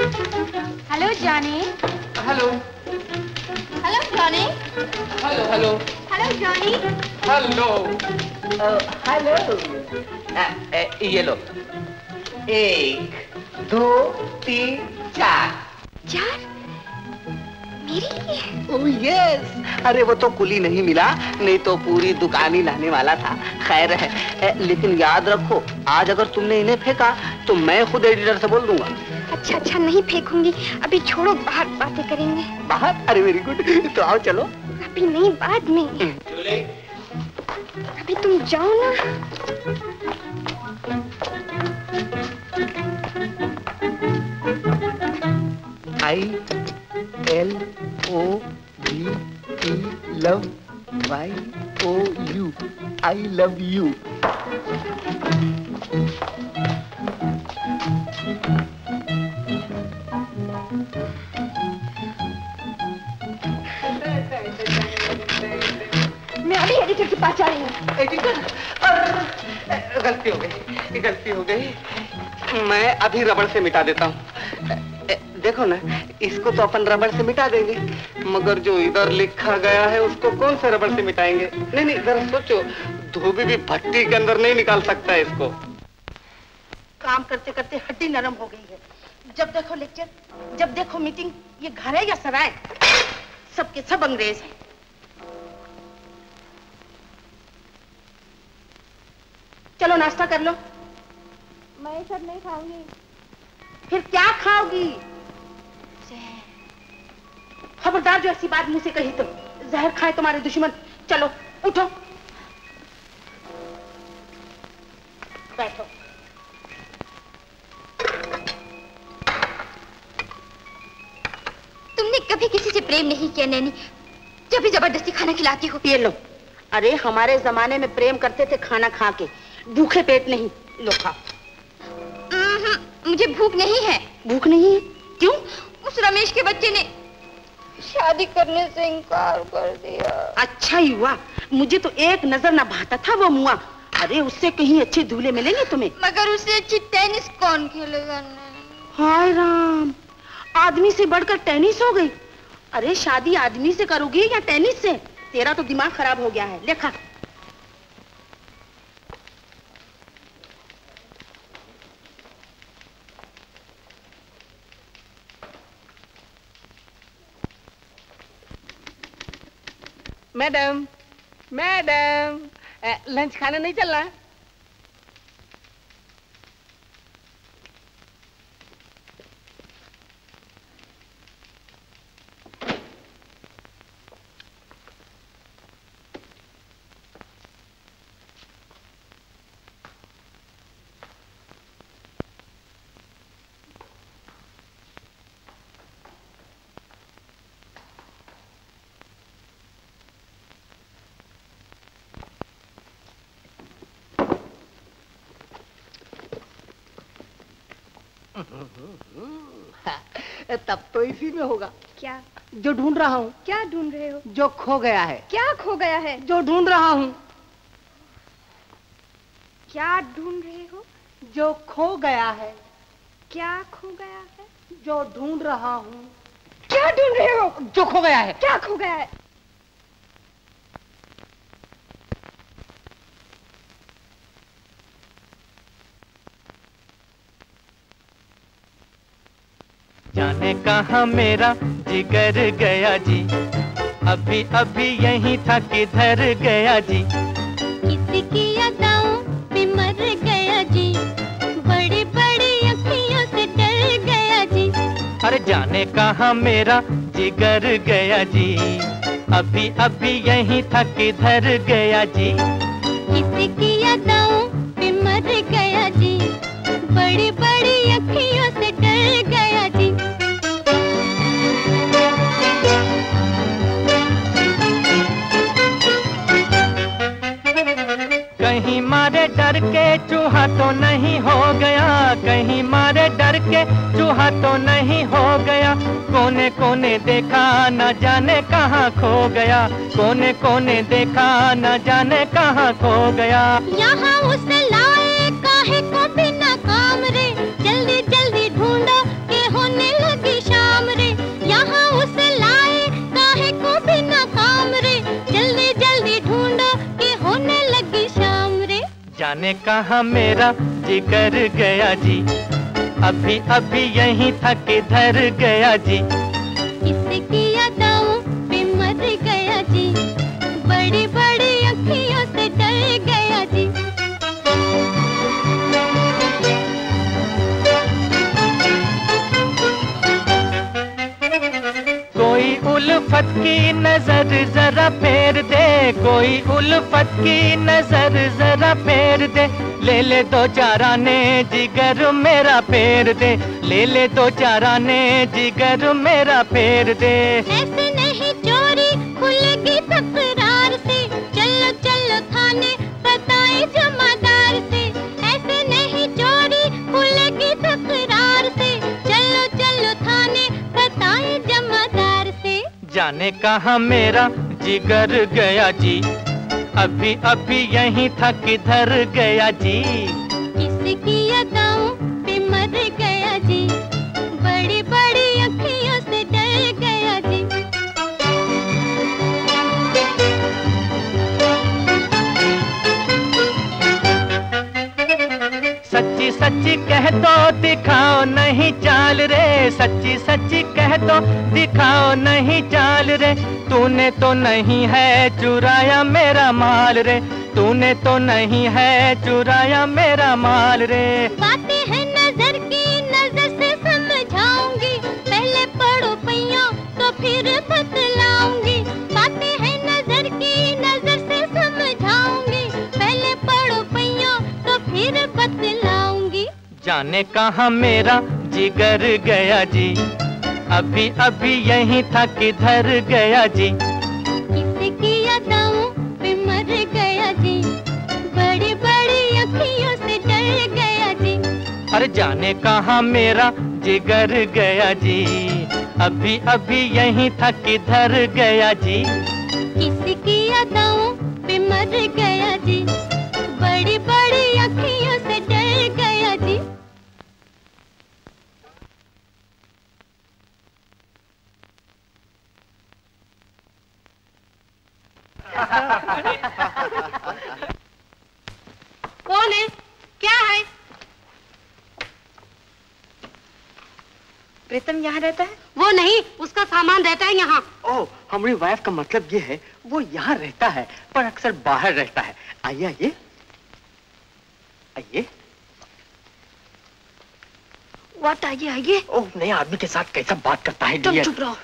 Hello Johnny hello hello Johnny hello hello hello Johnny hello hello ये लो एक दो तीन चार चार मेरे लिए ओह यस अरे वो तो कुली नहीं मिला नहीं तो पूरी दुकान ही लाने वाला था। खैर है ए, लेकिन याद रखो आज अगर तुमने इन्हें फेंका तो मैं खुद एडिटर से बोल दूँगा। अच्छा अच्छा नहीं फेंकूँगी। अभी छोड़ो बाहर बातें करेंगे। बाहर? अरे वेरी गुड तो आओ चलो। अभी नहीं बाद में। अभी तुम जाओ ना। I L O V E love Y O U I love you editor के पास जा रही हूँ। एडिटर गलती हो गई गलती हो गई। मैं अभी रबड़ से मिटा देता हूँ। देखो ना इसको तो अपन रबड़ से मिटा देंगे। मगर जो इधर लिखा गया है उसको कौन से रबड़ से मिटाएँगे? नहीं नहीं जरा सोचो धोबी भी भट्टी के अंदर नहीं निकाल सकता है इसको। काम करते करते हड्डी नरम हो गई है। जब देखो लेक्चर जब देखो मीटिंग ये घर है या सराय? सबके सब अंग्रेज़ हैं। चलो नाश्ता कर लो। मैं सब नहीं खाऊँगी। फिर क्या खाओगी? खबरदार जो ऐसी बात मुझसे कही तो जहर खाए तुम्हारे दुश्मन। चलो उठो। बैठो। तुमने कभी किसी से प्रेम नहीं किया नैनी। जब भी ज़बरदस्ती खाना खिलाती हो। ये लो। अरे हमारे जमाने में प्रेम करते थे खाना खा के। भूखे पेट नहीं लो खा मुझे भूख नहीं है। भूख नहीं है? क्यों? उस रमेश के बच्चे ने शादी करने से इनकार कर दिया। अच्छा ही हुआ। मुझे तो एक नज़र ना भाता था वो मुआ। अरे उससे कहीं अच्छे दूल्हे मिलेंगे तुम्हें? मगर उससे अच्छी टेनिस कौन खेलेगा? हाय राम। आदमी से बढ़कर टेनिस हो गई। अरे शादी आदमी से करोगी या टेनिस से? तेरा तो दिमाग खराब हो गया है। लेखा मैडम मैडम लंच खाने नहीं चलना? तो इसी में होगा। क्या? जो ढूंढ रहा हूँ। क्या ढूंढ रहे हो? जो खो गया है। क्या खो गया है? जो ढूंढ रहा हूँ। क्या ढूंढ रहे हो? जो खो गया है। क्या खो गया है? जो ढूंढ रहा हूँ। क्या ढूंढ रहे हो? जो खो गया है। क्या खो गया है? जाने कहा मेरा जिगर गया जी? अभी अभी यही था किधर गया जी? किसकी अदाओं पे मर गया जी। बड़ी बड़ी अखियों से डर गया जी। अरे जाने कहा मेरा जिगर गया जी? अभी अभी यही था किधर गया जी? किसकी अदाओं पे मर गया जी। बड़ी बड़ी अखियों से डर गया कहीं मारे डर के चूहा तो नहीं हो गया, कहीं मारे डर के चूहा तो नहीं हो गया। कोने कोने देखा न जाने कहाँ खो गया, कोने कोने देखा न जाने कहाँ खो गया। यहाँ उसे जाने कहा मेरा जिगर गया जी। अभी अभी यही था किधर गया जी। किसकी अदाओं पे मर गया जी। बड़ी बड़ी उल्फत की नज़र जरा फेर दे, कोई उल्फत की नज़र जरा फेर दे। ले ले दो चारा ने जिगर मेरा फेर दे, ले ले दो चारा ने जिगर मेरा फेर दे। ऐसे जाने कहा मेरा जिगर गया जी? अभी अभी यहीं था किधर गया जी? सच्ची कह दो दिखाओ, नहीं चाल रे। सच्ची सच्ची कह दो दिखाओ, नहीं चाल रे। तूने तो नहीं है चुराया मेरा माल रे। तूने तो नहीं है चुराया मेरा माल रे। बातें हैं नज़र की, नज़र से समझाऊँगी। पहले पढ़ो पैया तो फिर बतलाऊँगी। बातें हैं नज़र की, नज़र से समझाऊँगी। पहले पढ़ो पैया तो फिर बतलाऊँगी। जाने कहा मेरा जिगर गया जी? अभी अभी यहीं था किधर गया जी? किसकी पे मर गया जी? बड़ी बड़ी अखियों से डर गया जी। अरे जाने कहा मेरा जिगर गया जी? अभी अभी यहीं था किधर गया जी? किसकी यादाओं पे मर गया जी? बड़ी बड़ी अखियों से डर कौन है? क्या है? प्रीतम यहाँ रहता है? वो नहीं उसका सामान रहता है यहाँ। ओ हमारी वाइफ का मतलब ये है वो यहाँ रहता है पर अक्सर बाहर रहता है। आइए आइए। आइए। व्हाट आइए आइए। ओह नए आदमी के साथ कैसा बात करता है तुम चुप रहो।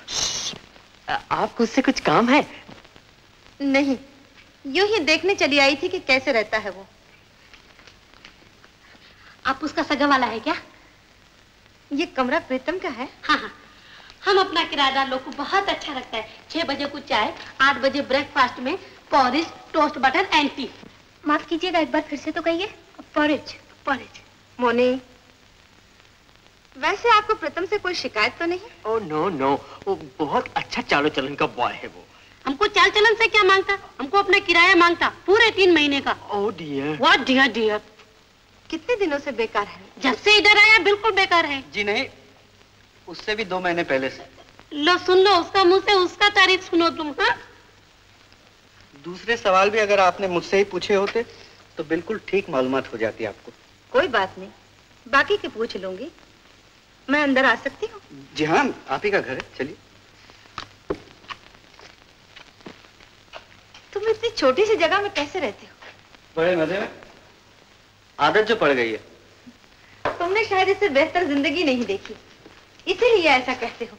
आपको उससे कुछ काम है? नहीं यूँ ही देखने चली आई थी कि कैसे रहता है वो। आप उसका सगा वाला है क्या? ये कमरा प्रीतम का है? हाँ हाँ। हम अपना किराएदार लोग को बहुत अच्छा लगता है। छह बजे को चाय आठ बजे ब्रेकफास्ट में porridge toast butter and tea माफ़ कीजिएगा एक बार फिर से तो कहिए। पॉरिज पॉरिज मोनी वैसे आपको प्रथम से कोई शिकायत तो नहीं? ओ नो नो वो बहुत अच्छा चालो चलन का बॉय है वो। हमको चाल चलन से क्या माँगता? हमको अपना किराया माँगता पूरे तीन महीने का। Oh dear what dear dear कितने दिनों से बेकार है? जब से इधर आया बिल्कुल बेकार है। जी नहीं उससे भी दो महीने पहले से। लो सुन लो उसका मुँह से उसका तारीफ़ सुनो तुम हाँ? दूसरे सवाल भी अगर आपने मुझसे ही पूछे होते तो बिल्कुल ठीक मालूम हो जाती आपको। कोई बात नहीं। बाकी के पूछ लूँगी। मैं अंदर आ सकती हूँ? जी हाँ आप ही का घर है चलिए। तुम इतनी छोटी सी जगह में कैसे रहते हो? बड़े मज़े में। आदत जो पड़ गई है। तुमने शायद इससे बेहतर ज़िंदगी नहीं देखी। इसीलिए ऐसा कहते हो।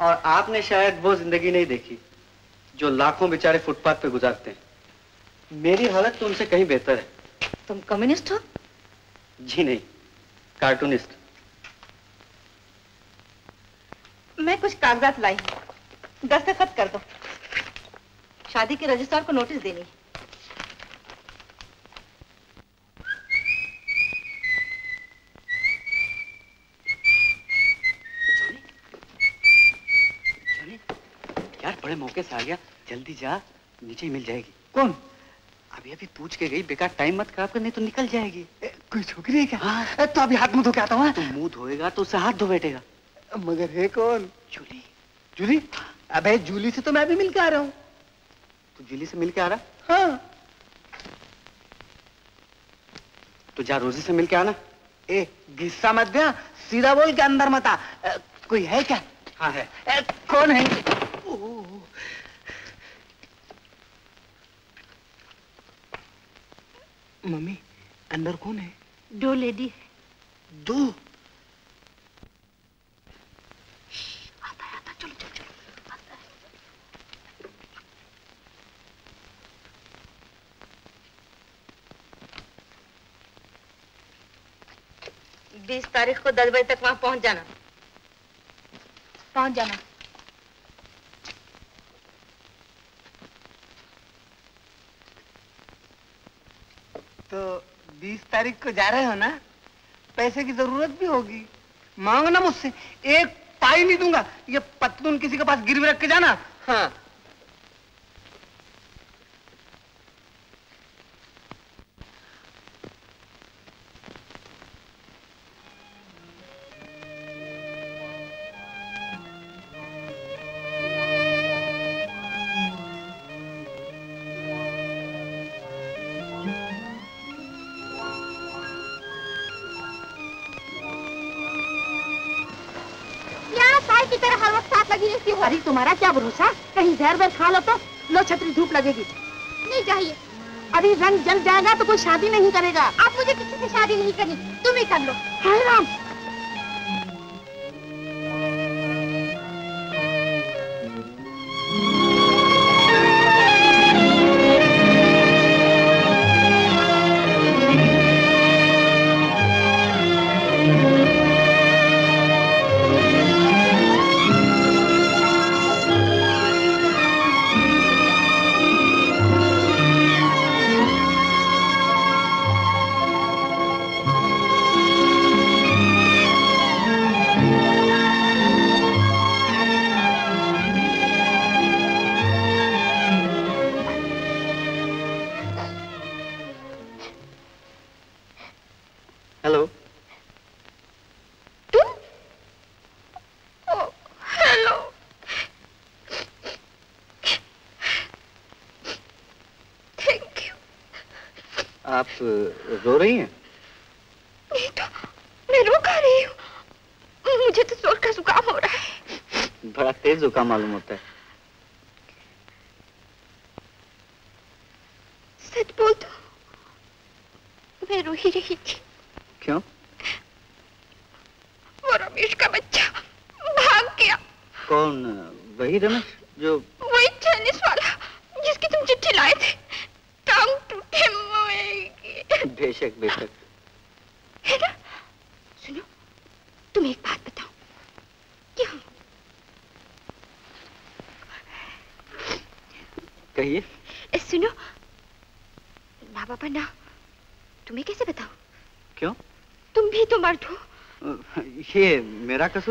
और आपने शायद वो ज़िंदगी नहीं देखी जो लाखों बेचारे फुटपाथ पे गुजारते हैं। मेरी हालत तो उनसे कहीं बेहतर है। तुम कम्युनिस्ट हो? जी नहीं कार्टूनिस्ट। मैं कुछ कागजात लाई हूँ। दस्तखत कर दो। शादी के रजिस्ट्रार को नोटिस देनी। है यार बड़े मौके से आ गया। जल्दी जा नीचे ही मिल जाएगी। कौन? अभी अभी पूछ के गई बेकार टाइम मत खराब कर नहीं तो निकल जाएगी। कोई छोकरी है क्या? हाँ। तो अभी हाथ मुँह धो के आता हूँ तो मुँह धोएगा तो उसे हाथ धो बैठेगा मगर है कौन? जूली। जूली? अबे जूली से तो मैं भी मिलकर आ रहा हूँ। तो जूली से मिल के आ रहा? हाँ। तो जा रोजी से मिल के आना। ए गुस्सा मत दिया सीधा बोल के अंदर मत आ। कोई है क्या? हाँ है। ए, कौन है? मम्मी अंदर कौन है? दो लेडी दो? बीस तारीख को दस बजे तक वहाँ पहुँच जाना। पहुँच जाना। तो बीस तारीख को जा रहे हो ना? पैसे की ज़रूरत भी होगी। मांगना मुझसे। एक पाई नहीं दूँगा। ये पतलून किसी के पास गिरवी रख के जाना। हाँ। क्या भरोसा? कहीं जहर वर खा लो तो लो छतरी धूप लगेगी। नहीं चाहिए। अभी रंग जल जाएगा तो कोई शादी नहीं करेगा। आप मुझे किसी से शादी नहीं करनी। तुम ही कर लो। हाय राम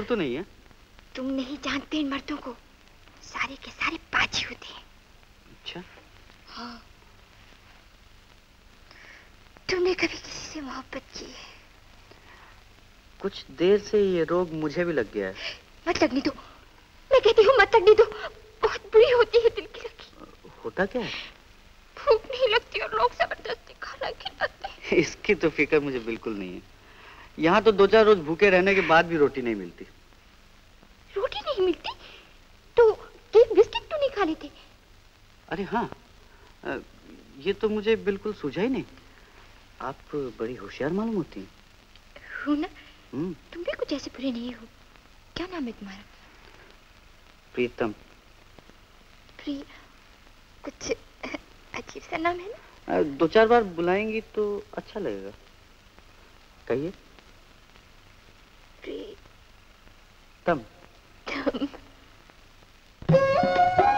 तो नहीं है। तुम नहीं जानते इन मर्दों को। सारे के सारे पाजी होते हैं। अच्छा। हाँ। तुमने कभी किसी से मोहब्बत की है? कुछ देर से ये रोग मुझे भी लग गया है। मत लगने दो मैं कहती हूँ मत लगने दो बहुत बुरी होती है दिल की रखी होता क्या है? भूख नहीं लगती और लोग ज़बरदस्ती खाना खिलाते हैं। इसकी तो फ़िक्र मुझे बिल्कुल नहीं है। यहाँ तो दो चार रोज भूखे रहने के बाद भी रोटी नहीं मिलती। रोटी नहीं मिलती तो केक बिस्किट क्यों नहीं खा लेते। अरे हाँ ये तो मुझे बिल्कुल सूझा ही नहीं। आप बड़ी होशियार मालूम होती हैं। ना हम्म, तुम भी कुछ ऐसे बुरे नहीं हो। क्या नाम है तुम्हारा? प्रीतम। प्रिय कुछ अजीब सा नाम है ना? दो चार बार बुलाएँगी तो अच्छा लगेगा। कहिए। प्रिय तम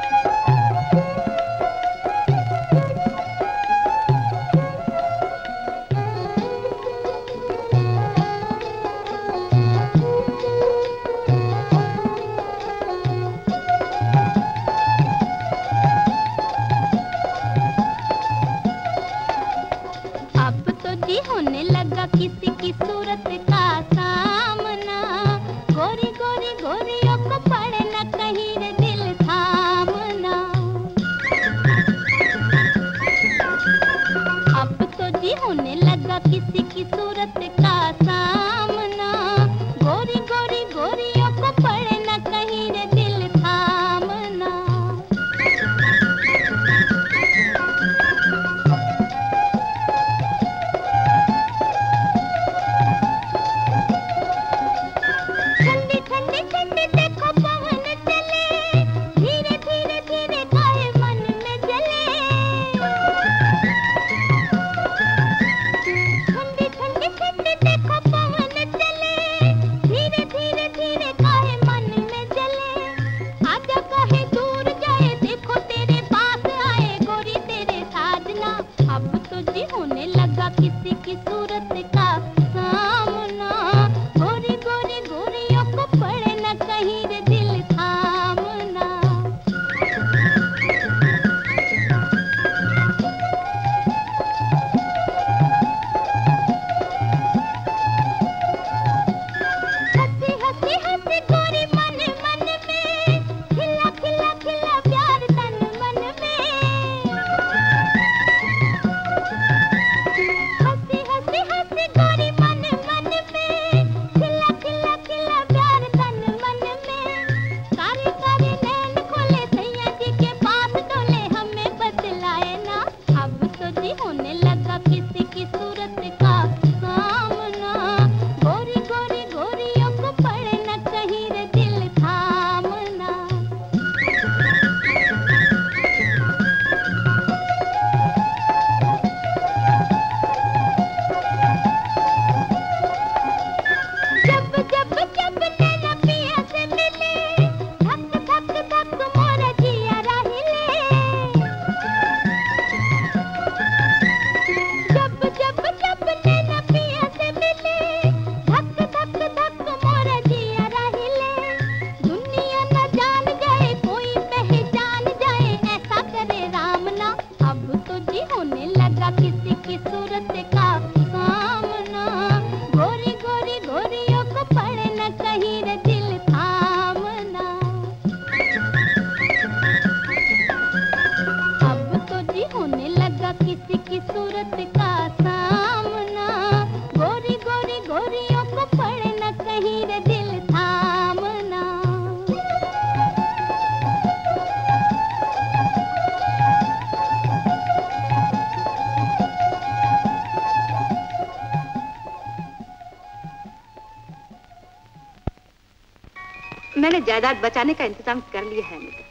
जायदाद बचाने का इंतज़ाम कर लिया है अनिता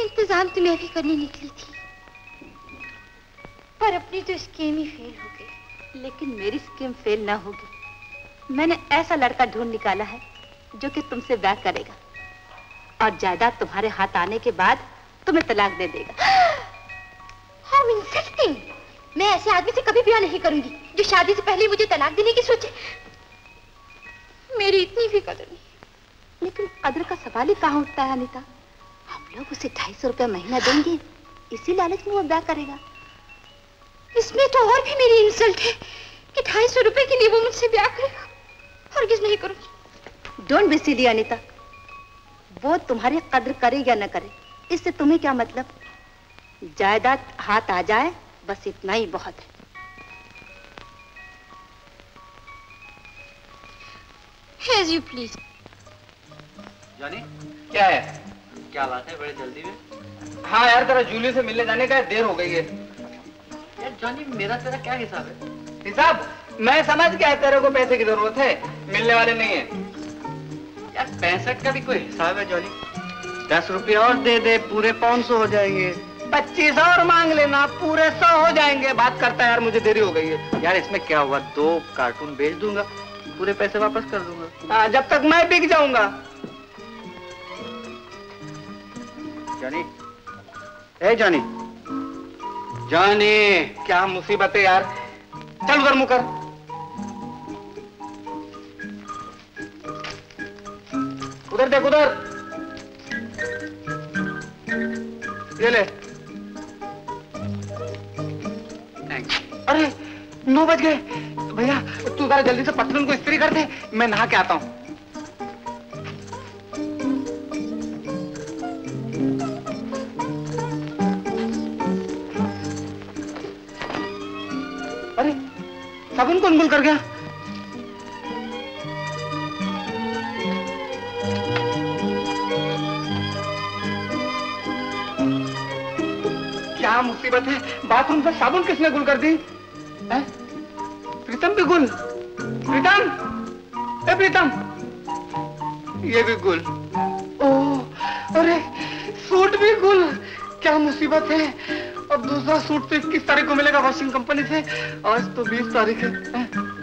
इंतज़ाम तो मैं भी करने निकली थी पर अपनी तो स्कीम ही फेल हो गई। लेकिन मेरी स्कीम फेल ना होगी। मैंने ऐसा लड़का ढूंढ निकाला है जो कि तुमसे ब्याह करेगा और जायदाद तुम्हारे हाथ आने के बाद तुम्हें तलाक दे देगा। हाउ इंसल्टिंग मैं ऐसे आदमी से कभी ब्याह नहीं करूँगी जो शादी से पहले मुझे तलाक देने की सोचे। मेरी इतनी भी कदर नहीं। लेकिन कदर का सवाल ही कहाँ उठता है, अनिता? हम लोग उसे ढाई सौ रुपया महीना देंगे, इसी लालच में वो ब्याह करेगा। इसमें तो और भी मेरी इंसल्ट है कि ढाई सौ रुपए के लिए वो मुझसे ब्याह करेगा और किस नहीं करूँगी। Don't be silly Anita. वो तुम्हारी कद्र करे या न करे, इससे तुम्हें क्या मतलब? जायदाद हाथ आ जाए, बस इतना ही बहुत है। As you please. जॉनी? क्या है? क्या बात है बड़े जल्दी में? हाँ यार तेरा जूली से मिलने जाने का देर हो गई है। यार जॉनी मेरा तेरा क्या हिसाब है? हिसाब? मैं समझ गया तेरे को पैसे की ज़रूरत है। मिलने वाले नहीं है। यार पैंसठ का भी कोई हिसाब है जॉनी? दस रुपये और दे दे पूरे पाँच सौ हो जाएँगे। पच्चीस और मांग लेना पूरे सौ हो जाएँगे। बात करता है यार मुझे देरी हो गई है। यार इसमें क्या हुआ? दो कार्टून बेच दूँगा पूरे पैसे वापस कर दूँगा। हाँ, जब तक मैं बिक जाऊँगा। जॉनी। ए, जॉनी। जाने, क्या मुसीबत है यार। चल उधर मुकर उधर देख, उधर। ये ले। अरे, नौ बज गए। भैया, तू जरा जल्दी से पतलून को स्त्री कर दे, मैं नहा के आता हूँ। साबुन कौन गुल कर गया। क्या मुसीबत है? बाथरूम से साबुन किसने गुल कर दी? प्रीतम भी गुल? प्रीतम? ए, प्रीतम! ये भी गुल। ओह, अरे, सूट भी गुल। क्या मुसीबत है? अब दूसरा सूट तो इक्कीस तारीख को मिलेगा वॉशिंग कंपनी से। आज तो बीस तारीख है?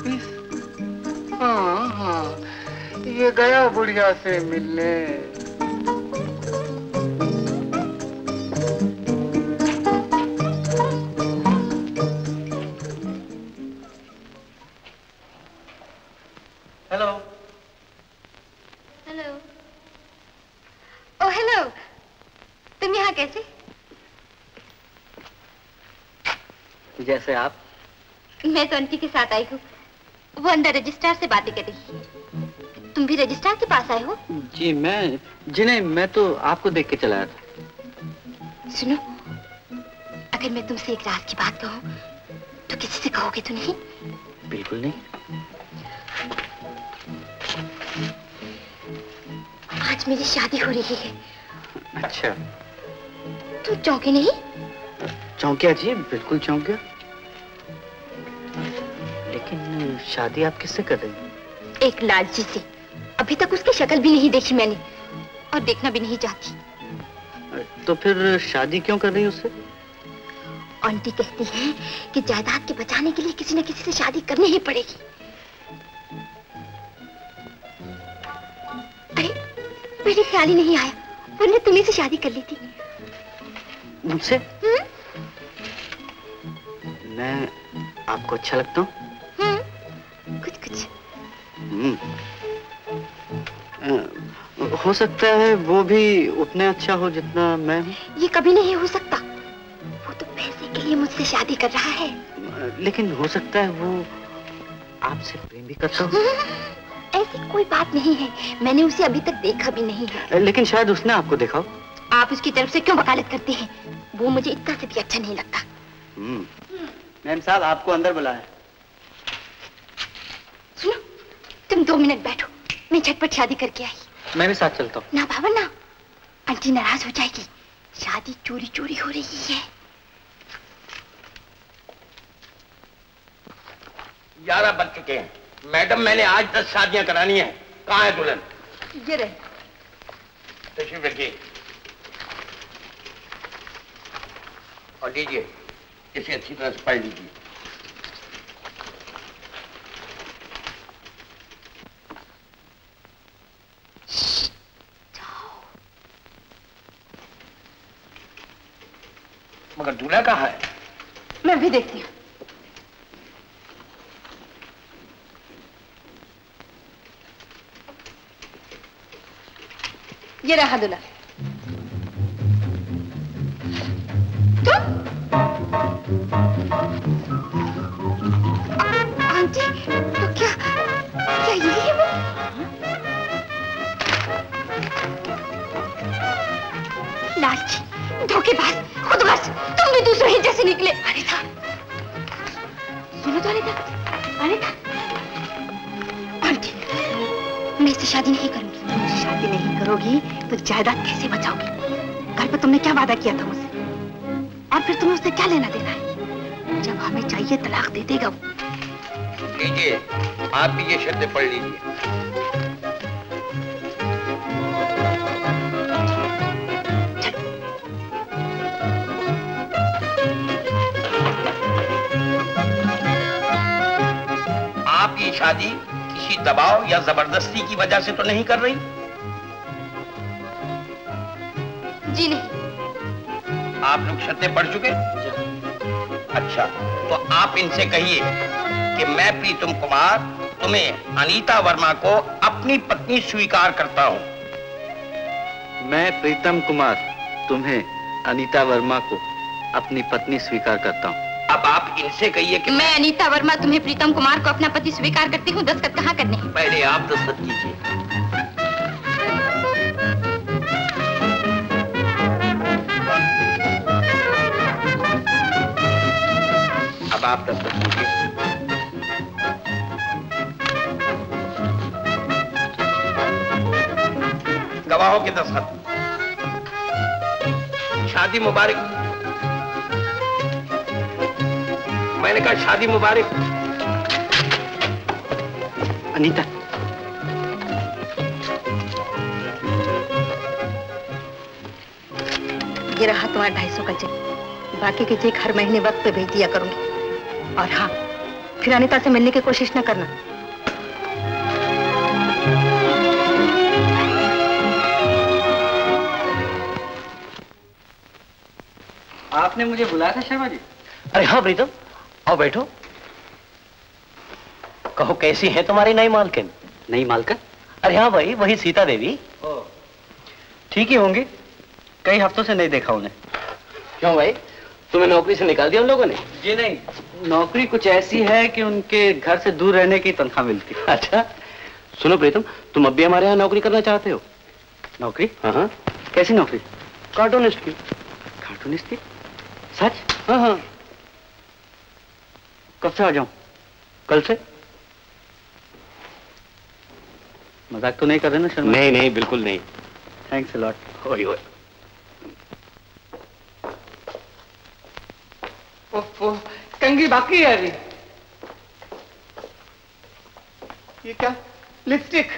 बीस? हाँ हाँ। ये गया बुढ़िया से मिलने। जैसे आप? मैं तो आंटी के साथ आई हूँ। वो अंदर रजिस्ट्रार से बातें कर रही है। तुम भी रजिस्ट्रार के पास आए हो? जी मैं जी नहीं मैं तो आपको देख के चला आया था। सुनो अगर मैं तुमसे एक राज की बात कहूँ तो किसी से कहोगे तो नहीं? बिल्कुल नहीं। आज मेरी शादी हो रही है। अच्छा। तू चौंके नहीं? चौंकिया जी बिल्कुल चौंकिया। लेकिन शादी आप किससे कर रही हैं? एक लालची से। अभी तक उसकी शक्ल भी नहीं देखी मैंने। और देखना भी नहीं चाहती। तो फिर शादी क्यों कर रही उससे? आंटी कहती है कि जायदाद के बचाने के लिए किसी न किसी से शादी करनी ही पड़ेगी। अरे मेरे ख्याल ही नहीं आया। वरना तुम्ही से शादी कर ली थी। मुझसे? हम्म? मैं आपको अच्छा लगता हूँ? हम्म, कुछ कुछ। हम्म। हो सकता है वो भी उतने अच्छा हो जितना मैं हूँ। ये कभी नहीं हो सकता। वो तो पैसे के लिए मुझसे शादी कर रहा है। लेकिन हो सकता है वो आपसे प्रेम भी करता हो। ऐसी कोई बात नहीं है। मैंने उसे अभी तक देखा भी नहीं है। लेकिन शायद उसने आपको देखा हो। आप उसकी तरफ़ से क्यों वकालत करते हैं? वो मुझे इतना से भी अच्छा नहीं लगता। हम्म। मैम साहब आपको अंदर बुलाया सुनो तुम दो मिनट बैठो। मैं झटपट शादी करके आई। मैं भी साथ चलता हूँ। ना बाबा ना। आंटी नाराज़ हो जाएगी। शादी चोरी चोरी हो रही है। ग्यारह बज चुके हैं। मैडम मैंने आज दस शादियाँ करानी है। कहाँ है दुल्हन? ये रहे। तशरीफ़ रखिए। और लीजिए इसे अच्छी तरह से पढ़ लीजिए। मगर दूल्हा कहाँ है? मैं भी देखती हूँ। ये रहा दूल्हा। धोखेबाज खुदगर्ज तुम भी दूसरे ही जैसे निकले। अनिता सुनो तो अनिता अनिता। आंटी मैं इससे शादी नहीं करूँगी। तुम शादी नहीं करोगी तो जायदाद कैसे बचाओगी? कल पर तुमने क्या वादा किया था मुझसे? और फिर तुम्हें उससे क्या लेना देना है? जब हमें चाहिए तलाक दे देगा वो। लीजिए आप भी ये शब्द पढ़ लीजिए। शादी किसी दबाव या ज़बरदस्ती की वजह से तो नहीं कर रही? जी नहीं। आप लोग शर्तें पढ़ चुके अच्छा तो आप इनसे कहिए कि मैं प्रीतम कुमार तुम्हें अनीता वर्मा को अपनी पत्नी स्वीकार करता हूँ। मैं प्रीतम कुमार तुम्हें अनीता वर्मा को अपनी पत्नी स्वीकार करता हूँ। इनसे कहिए कि मैं अनीता वर्मा तुम्हें प्रीतम कुमार को अपना पति स्वीकार करती हूँ। दस्तखत कहाँ करने हैं? पहले आप दस्तखत कीजिए। अब आप दस्तखत कीजिए। गवाहों के दस्तखत शादी मुबारक। मैंने कहा शादी मुबारक। अनीता। ये रहा तुम्हारा ढाई सौ का चेक बाकी के चेक हर महीने वक्त पे भेज दिया करूँगी। और हाँ फिर अनिता से मिलने की कोशिश न करना। आपने मुझे बुलाया था शर्मा जी? अरे हाँ प्रीतम। आओ बैठो। कहो कैसी है तुम्हारी नई मालकिन? नई मालकिन? अरे हाँ भाई वही सीता देवी। ठीक ही होंगे। कई हफ्तों से नहीं देखा उन्हें। क्यों भाई? तुम्हें नौकरी से निकाल दिया उन लोगों ने? जी नहीं। नौकरी कुछ ऐसी है कि उनके घर से दूर रहने की तनख्वाह मिलती। है अच्छा। सुनो प्रीतम तुम अब भी हमारे यहाँ नौकरी करना चाहते हो? नौकरी? हाँ हाँ। कैसी नौकरी? कार्टूनिस्ट की। कार्टूनिस्ट की? सच? हाँ हाँ। कब से आ जाऊँ? कल से? मज़ाक तो नहीं कर रहे ना शर्मा? नहीं नहीं बिल्कुल नहीं। थैंक्स लॉट ओए ओए। ओफो कंगी बाकी है अभी। ये क्या? लिपस्टिक।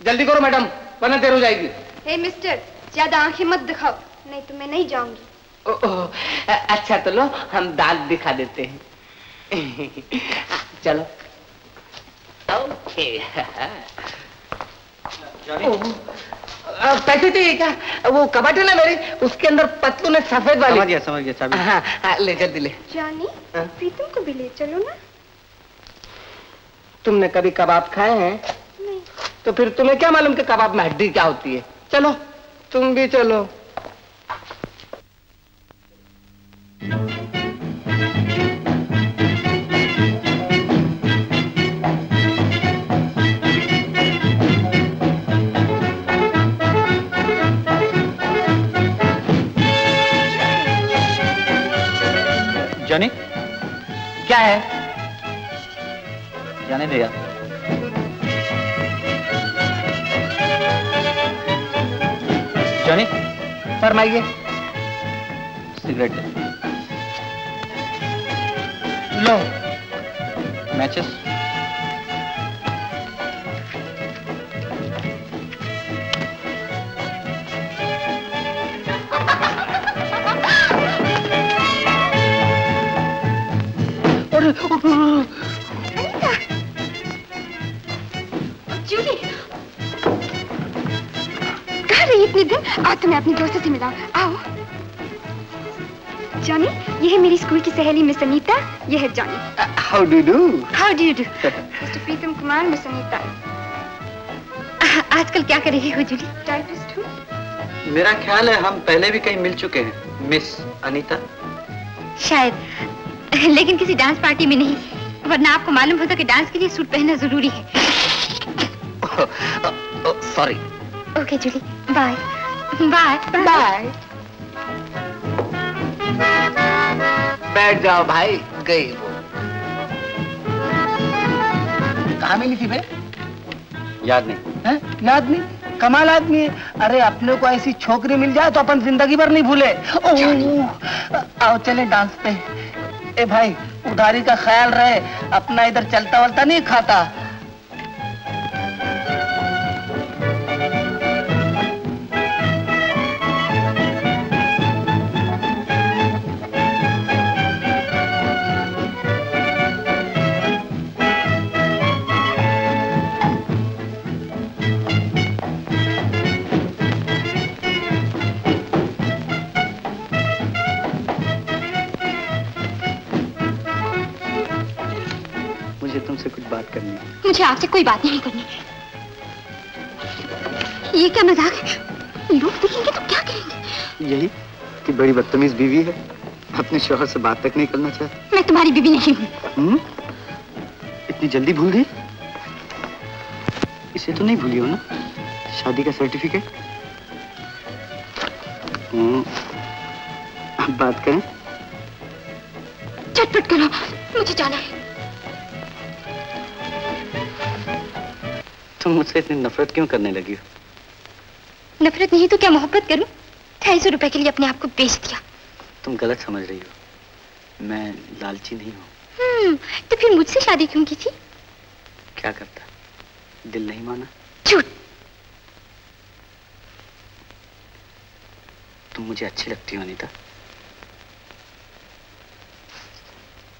जल्दी करो मैडम वरना देर हो जाएगी। हे मिस्टर ज़्यादा आँखें मत दिखाओ। नहीं तो मैं नहीं जाऊँगी। ओ, ओ, अच्छा तो लो हम दांत दिखा देते हैं। चलो। ओके पैसे चाहिए क्या? वो कबाट है ना मेरी उसके अंदर पतलू ने सफ़ेद वाली। समझ गया समझ गया चाबी। हाँ, हाँ, ले जल्दी ले। जानी? प्रीतम को भी ले चलो ना। तुमने कभी कबाब खाए हैं? नहीं। तो फिर तुम्हें क्या मालूम कि कबाब में हड्डी क्या होती है? चलो तुम भी चलो। क्या है? जाने दे यार। जॉनी फरमाइए। सिगरेट। लो। अपनी दोस्तों से मिलाऊं आओ। जॉनी ये है मेरी स्कूल की सहेली मिस अनीता ये है Johnny how do do how do do mister Pritam Kumar miss Anita आजकल क्या कर रही हो जूली? टाइपिस्ट हूँ। मेरा ख्याल है हम पहले भी कहीं मिल चुके हैं मिस अनीता। शायद लेकिन किसी डांस पार्टी में नहीं वरना आपको मालूम होता कि डांस के लिए सूट पहनना ज़रूरी है। Sorry okay Julie bye bye bye बैठ जाओ भाई गई वो। कहाँ मिली थी बे याद नहीं। है? याद नहीं? कमाल आदमी है। अरे अपने को ऐसी छोकरी मिल जाए तो अपन ज़िंदगी भर नहीं भूले। आओ चले डांस पे। ए भाई उधारी का ख्याल रहे। अपना इधर चलता वलता नहीं खाता। कोई बात नहीं करनी। ये क्या मज़ाक है? लोग देखेंगे तो क्या कहेंगे? यही कि बड़ी बदतमीज बीवी है। अपने शोहर से बात तक नहीं करना चाहती। मैं तुम्हारी बीवी नहीं हूँ। हम्म? इतनी जल्दी भूल गई? इसे तो नहीं भूली हो ना? शादी का सर्टिफिकेट हम्म, अब बात करें। तुम मुझसे इतनी नफरत क्यों करने लगी हो? नफरत नहीं तो क्या मोहब्बत करूँ? ढाई सौ रुपए के लिए अपने आप को बेच दिया। तुम गलत समझ रही हो। मैं लालची नहीं हूँ। हम्म तो फिर मुझसे शादी क्यों की थी? क्या करता? दिल नहीं माना? झूठ। तुम मुझे अच्छी लगती हो अनिता।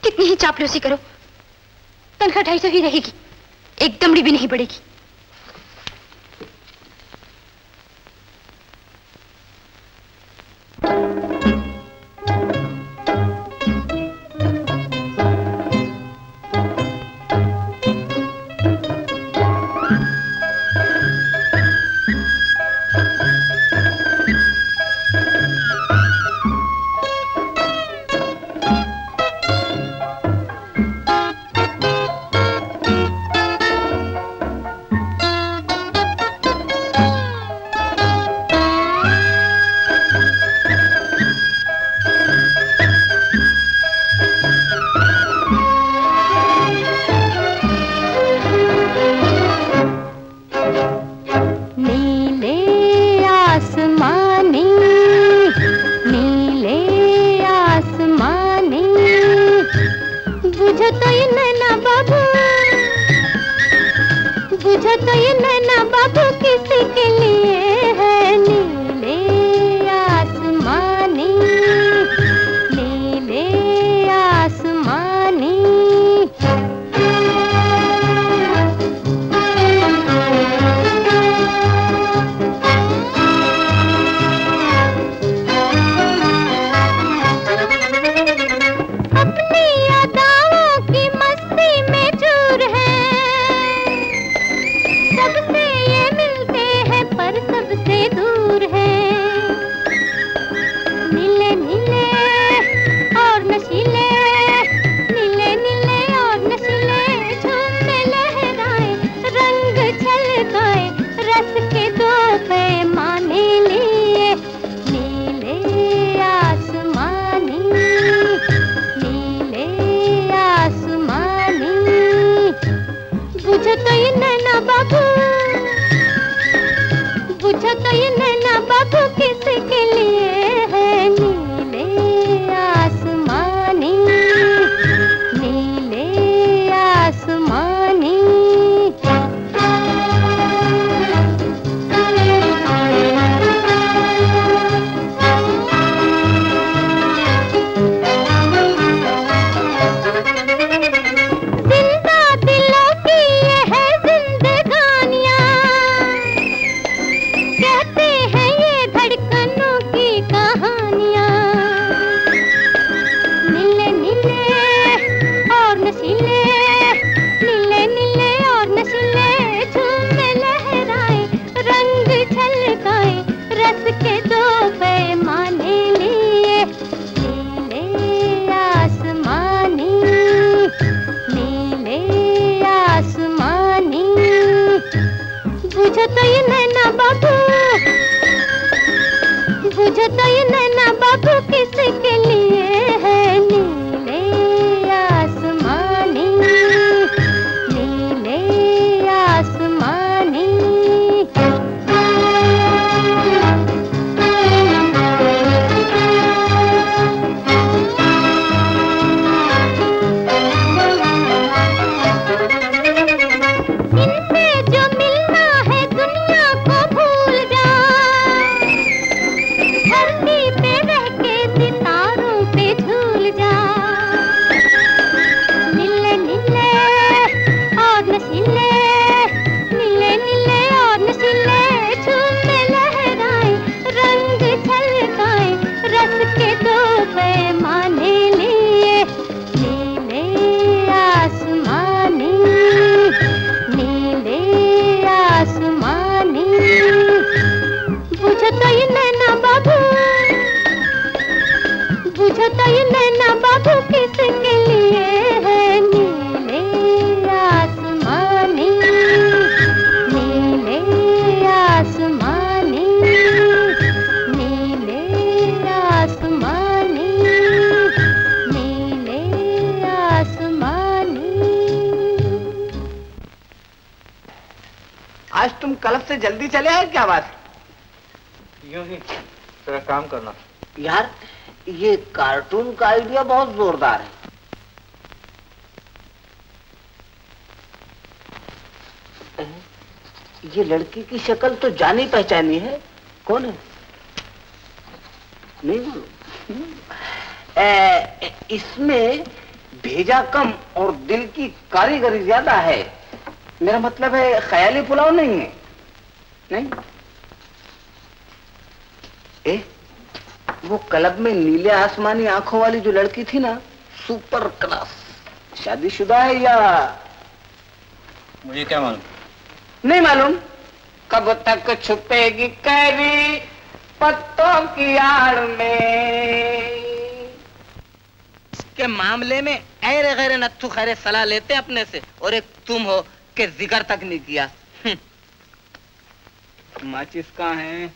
कितनी ही चापलूसी करो। तनख्वाह ढाई सौ ही रहेगी। एक दमड़ी भी नहीं बढ़ेगी। नीले आइडिया बहुत जोरदार है। ये लड़की की शक्ल तो जानी पहचानी है। कौन है? नहीं ए, इसमें भेजा कम और दिल की कारीगरी ज़्यादा है। मेरा मतलब है ख्याली पुलाव नहीं है नहीं ए वो क्लब में नीले आसमानी आँखों वाली जो लड़की थी ना सुपर क्लास। शादीशुदा है या? मुझे क्या मालूम? नहीं मालूम। कब तक छुपेगी कैरी पत्तों की आड़ में। के मामले में ऐरे गैरे नत्थु खैरे सलाह लेते अपने से और एक तुम हो के ज़िक्र तक नहीं किया। माचिस कहाँ है?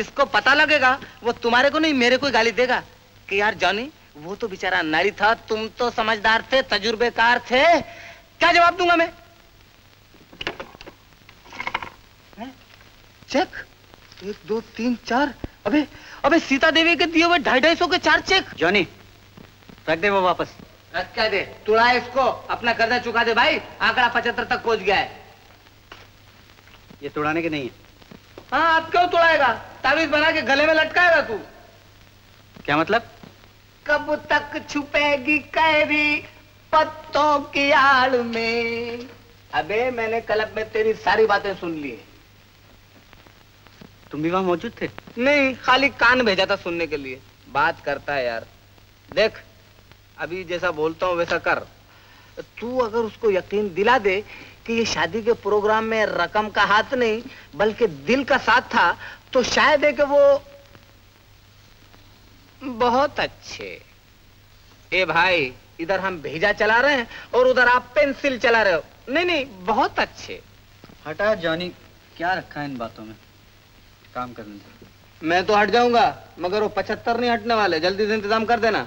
जिसको पता लगेगा वो तुम्हारे को नहीं मेरे को गाली देगा। कि यार जॉनी वो तो बेचारा नारी था तुम तो समझदार थे तजुर्बेकार थे। क्या जवाब दूँगा मैं? हैं? चेक। एक दो तीन चार। अबे अबे सीता देवी के दिए हुए ढाई ढाई सौ के चार चेक। जॉनी रख दे वो वापस। रख क्या दे? तुड़ा इसको। अपना कर्जा चुका दे भाई। आंकड़ा पचहत्तर तक पहुँच गया है। ये तोड़ाने के नहीं है। हाँ अब क्यों तुड़ाएगा? तावीज बना के गले में लटकाएगा तू। क्या मतलब? कब तक छुपेगी कैरी पत्तों की आड़ में। अबे मैंने क्लब में तेरी सारी बातें सुन ली तुम भी वहाँ मौजूद थे? नहीं खाली कान भेजा था सुनने के लिए। बात करता है यार। देख अभी जैसा बोलता हूँ वैसा कर। तू अगर उसको यकीन दिला दे कि ये शादी के प्रोग्राम में रकम का हाथ नहीं बल्कि दिल का साथ था तो शायद है कि वो बहुत अच्छे। ए भाई इधर हम भेजा चला रहे हैं और उधर आप पेंसिल चला रहे हो। नहीं नहीं बहुत अच्छे। हटा जॉनी क्या रखा है इन बातों में? काम करने से मैं तो हट जाऊँगा मगर वो पचहत्तर नहीं हटने वाले जल्दी से इंतज़ाम कर देना।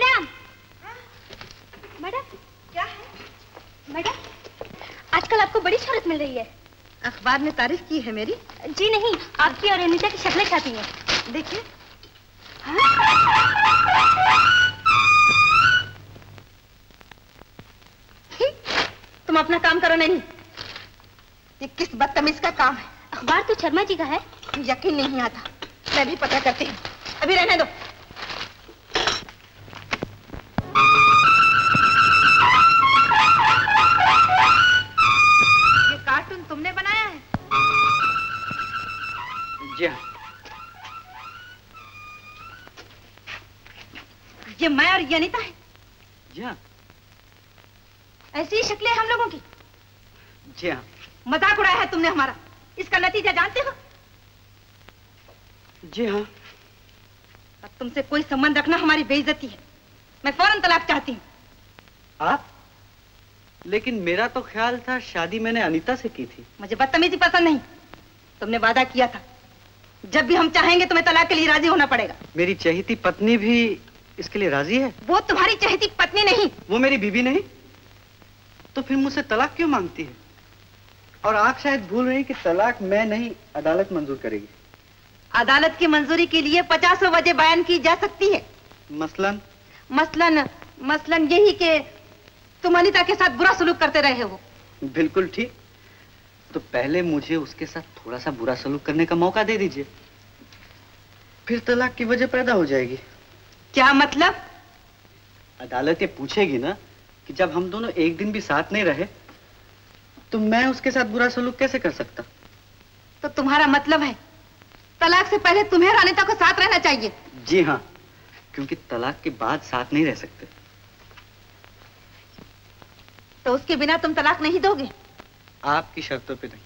मैडम। मैडम क्या है? मैडम आजकल आपको बड़ी शोहरत मिल रही है। अखबार ने तारीफ़ की है मेरी। जी नहीं आपकी और अनीता की शक्लें छापी हैं। देखिए। तुम अपना काम करो नहीं। ये किस बदतमीज का काम है? अखबार तो शर्मा जी का है। यकीन नहीं आता। मैं भी पता करती हूँ। अभी रहने दो। तुमने बनाया है? जी हाँ। ये मैं और ये अनीता है। जी हाँ। ऐसी ही शक्लें हम लोगों की। जी हाँ। मज़ाक उड़ाया है तुमने हमारा। इसका नतीजा जानते हो? जी हाँ। अब तुमसे कोई संबंध रखना हमारी बेइज्जती है। मैं फ़ौरन तलाक चाहती हूँ। आप? लेकिन मेरा तो ख्याल था शादी मैंने अनीता से की थी। मुझे बदतमीजी पसंद नहीं। तुमने वादा किया था। जब भी हम चाहेंगे तुम्हें तलाक के लिए राज़ी होना पड़ेगा। मेरी चहेती पत्नी भी इसके लिए राज़ी है? वो तुम्हारी चहेती पत्नी नहीं। वो मेरी बीबी नहीं? तो फिर मुझसे तलाक क्यों मांगती है? और आप शायद भूल रही कि तलाक मैं नहीं अदालत मंजूर करेगी। अदालत की मंजूरी के लिए पचासों वजह बयान की जा सकती है। मसलन? मसलन मसलन यही कि तुम अनिता के साथ बुरा सलूक करते रहे हो। बिल्कुल ठीक। तो पहले मुझे उसके साथ थोड़ा सा बुरा सलूक करने का मौका दे दीजिए। फिर तलाक की वजह पैदा हो जाएगी। क्या मतलब? अदालत ये पूछेगी ना कि जब हम दोनों एक दिन भी साथ नहीं रहे तो मैं उसके साथ बुरा सलूक कैसे कर सकता? तो तुम्हारा मतलब है तलाक से पहले तुम्हें अनिता को साथ रहना चाहिए। जी हाँ क्योंकि तलाक के बाद साथ नहीं रह सकते। तो उसके बिना तुम तलाक नहीं दोगे। आपकी शर्तों पे नहीं।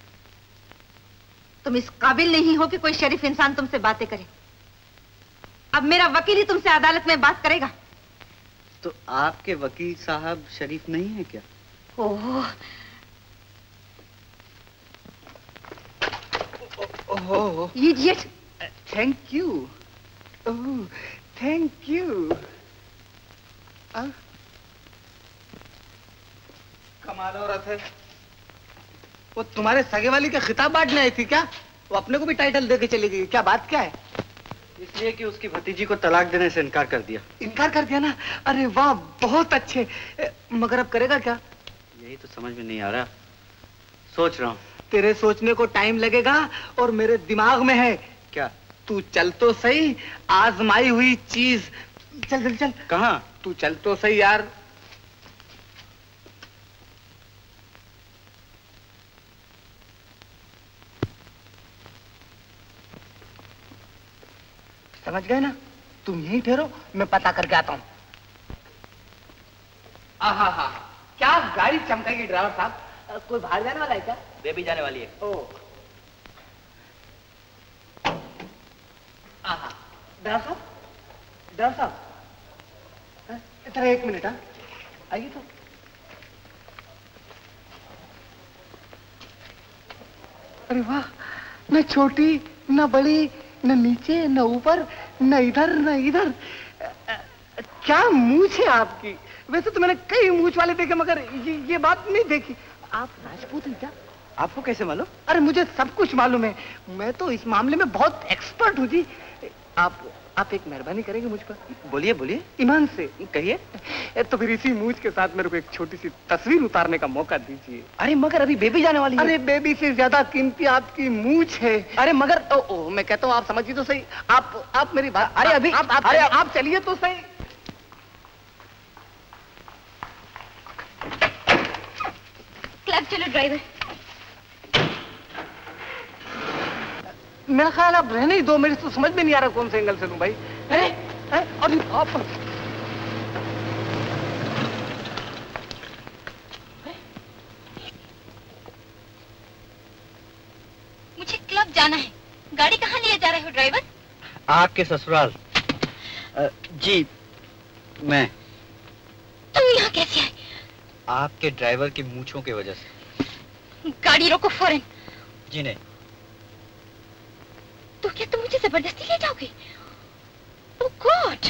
तुम इस काबिल नहीं हो कि कोई शरीफ इंसान तुमसे बातें करे। अब मेरा वकील ही तुमसे अदालत में बात करेगा। तो आपके वकील साहब शरीफ नहीं है क्या? Oh. You oh thank you कमाल औरत है वो तुम्हारे सगे वाली का खिताब बांटने आई थी क्या? वो अपने को भी टाइटल दे के चली गई। क्या बात क्या है? इसलिए कि उसकी भतीजी को तलाक देने से इनकार कर दिया। इनकार कर दिया ना? अरे वाह बहुत अच्छे। मगर अब करेगा क्या? यही तो समझ में नहीं आ रहा। सोच रहा हूँ। तेरे सोचने को टाइम लगेगा और मेरे दिमाग में है। क्या? तू चल तो सही आजमाई हुई चीज़। चल चल चल। कहा? तू चल तो सही यार। समझ गए ना? तुम यहीं ठहरो मैं पता करके आता हूँ। आहा हा क्या गाड़ी चमकाएगी ड्राइवर साहब? कोई बाहर जाने वाला है क्या? बेबी जाने वाली है। ओ। आहा। ड्राइवर साहब? ड्राइवर साहब? इधर एक मिनट हाँ। आइए तो। अरे वाह ना छोटी ना बड़ी न नीचे न ऊपर न इधर न इधर। क्या मूछ है आपकी? वैसे तो मैंने कई मूछ वाले देखे मगर ये, ये बात नहीं देखी। आप राजपूत हैं क्या? आपको कैसे मालूम? अरे मुझे सब कुछ मालूम है। मैं तो इस मामले में बहुत एक्सपर्ट हूँ जी। आप आप एक मेहरबानी करेंगे मुझ पर? बोलिए बोलिए। ईमान से। कहिए तो फिर इसी मूछ के साथ मेरे को एक छोटी सी तस्वीर उतारने का मौका दीजिए। अरे मगर अभी बेबी जाने वाली है। अरे बेबी से ज़्यादा कीमती आपकी मूछ है। अरे मगर ओ, ओ, मैं कहता हूँ आप समझिए तो सही। आप आप मेरी बात अरे अभी आप आप, अरे, आप, आप चलिए तो सही। क्लब चलो ड्राइवर मेरा ख्याल आप रहने ही दो मेरे तो समझ में नहीं आ रहा कौन से एंगल से लूँ भाई। अरे आप मुझे क्लब जाना है। गाड़ी कहाँ लिए जा रहे हो ड्राइवर? आपके ससुराल। जी मैं। तुम यहाँ कैसे आए? आपके ड्राइवर की मूछों की वजह से। गाड़ी रोको फ़ौरन। जी नहीं। तो क्या तुम मुझे ज़बरदस्ती ले जाओगे? गॉड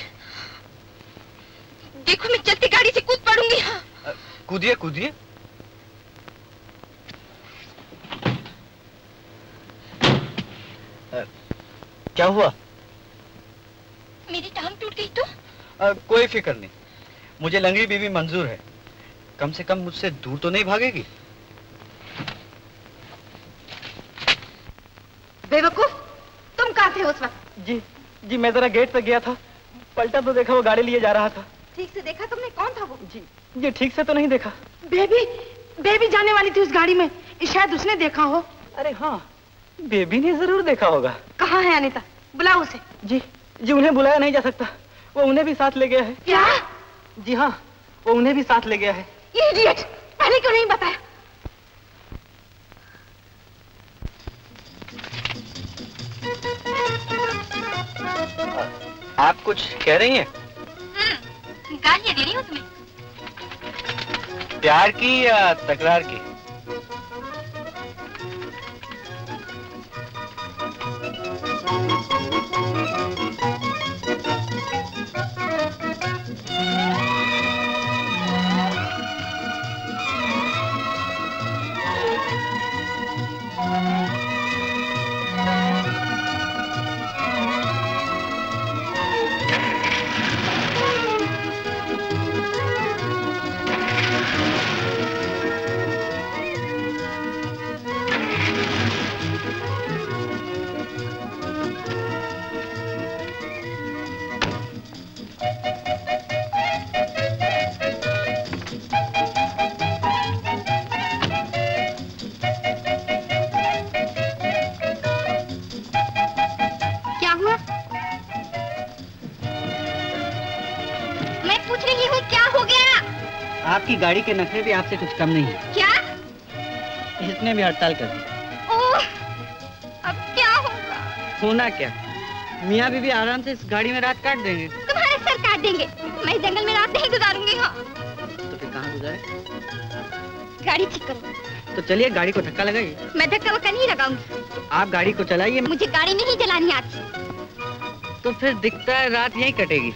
देखो मैं चलती गाड़ी से कूद पड़ूँगी। हाँ कूदिए कूदिए। क्या हुआ? मेरी टांग टूट गई तो? अ, कोई फ़िक्र नहीं। मुझे लंगड़ी बीवी मंजूर है। कम से कम मुझसे दूर तो नहीं भागेगी। बेवकूफ़! तुम कहाँ थे उस वक्त? जी जी मैं जरा गेट पे गया था। पलटा तो देखा वो गाड़ी लिए जा रहा था। ठीक से देखा तुमने? कौन था वो? जी ये ठीक से तो नहीं देखा। बेबी बेबी जाने वाली थी उस गाड़ी में। शायद उसने देखा हो। अरे हाँ बेबी ने ज़रूर देखा होगा। कहाँ है अनिता? बुलाओ उसे। जी जी उन्हें बुलाया नहीं जा सकता। वो उन्हें भी साथ ले गया है। क्या? जी हाँ वो उन्हें भी साथ ले गया है। इडियट पहले क्यों नहीं बताया? आप कुछ कह रही हैं? हम्म, गालियाँ दे रही हूँ तुम्हें प्यार की या तकरार की आपकी गाड़ी के नखरे भी आपसे कुछ कम नहीं है। क्या? इसने भी हड़ताल कर दी। अब क्या होगा? होना क्या? मियाँ भी आराम से इस गाड़ी में रात काट देंगे। तुम्हारे सर काट देंगे। मैं जंगल में रात नहीं गुजारूँगी हाँ। तो फिर कहाँ गुजारे? गाड़ी ठीक करो। तो चलिए गाड़ी को धक्का लगाइए। मैं धक्का वक्का नहीं लगाऊँगी। तो आप गाड़ी को चलाइए। मुझे गाड़ी नहीं चलानी आती तो फिर दिखता है रात यही कटेगी।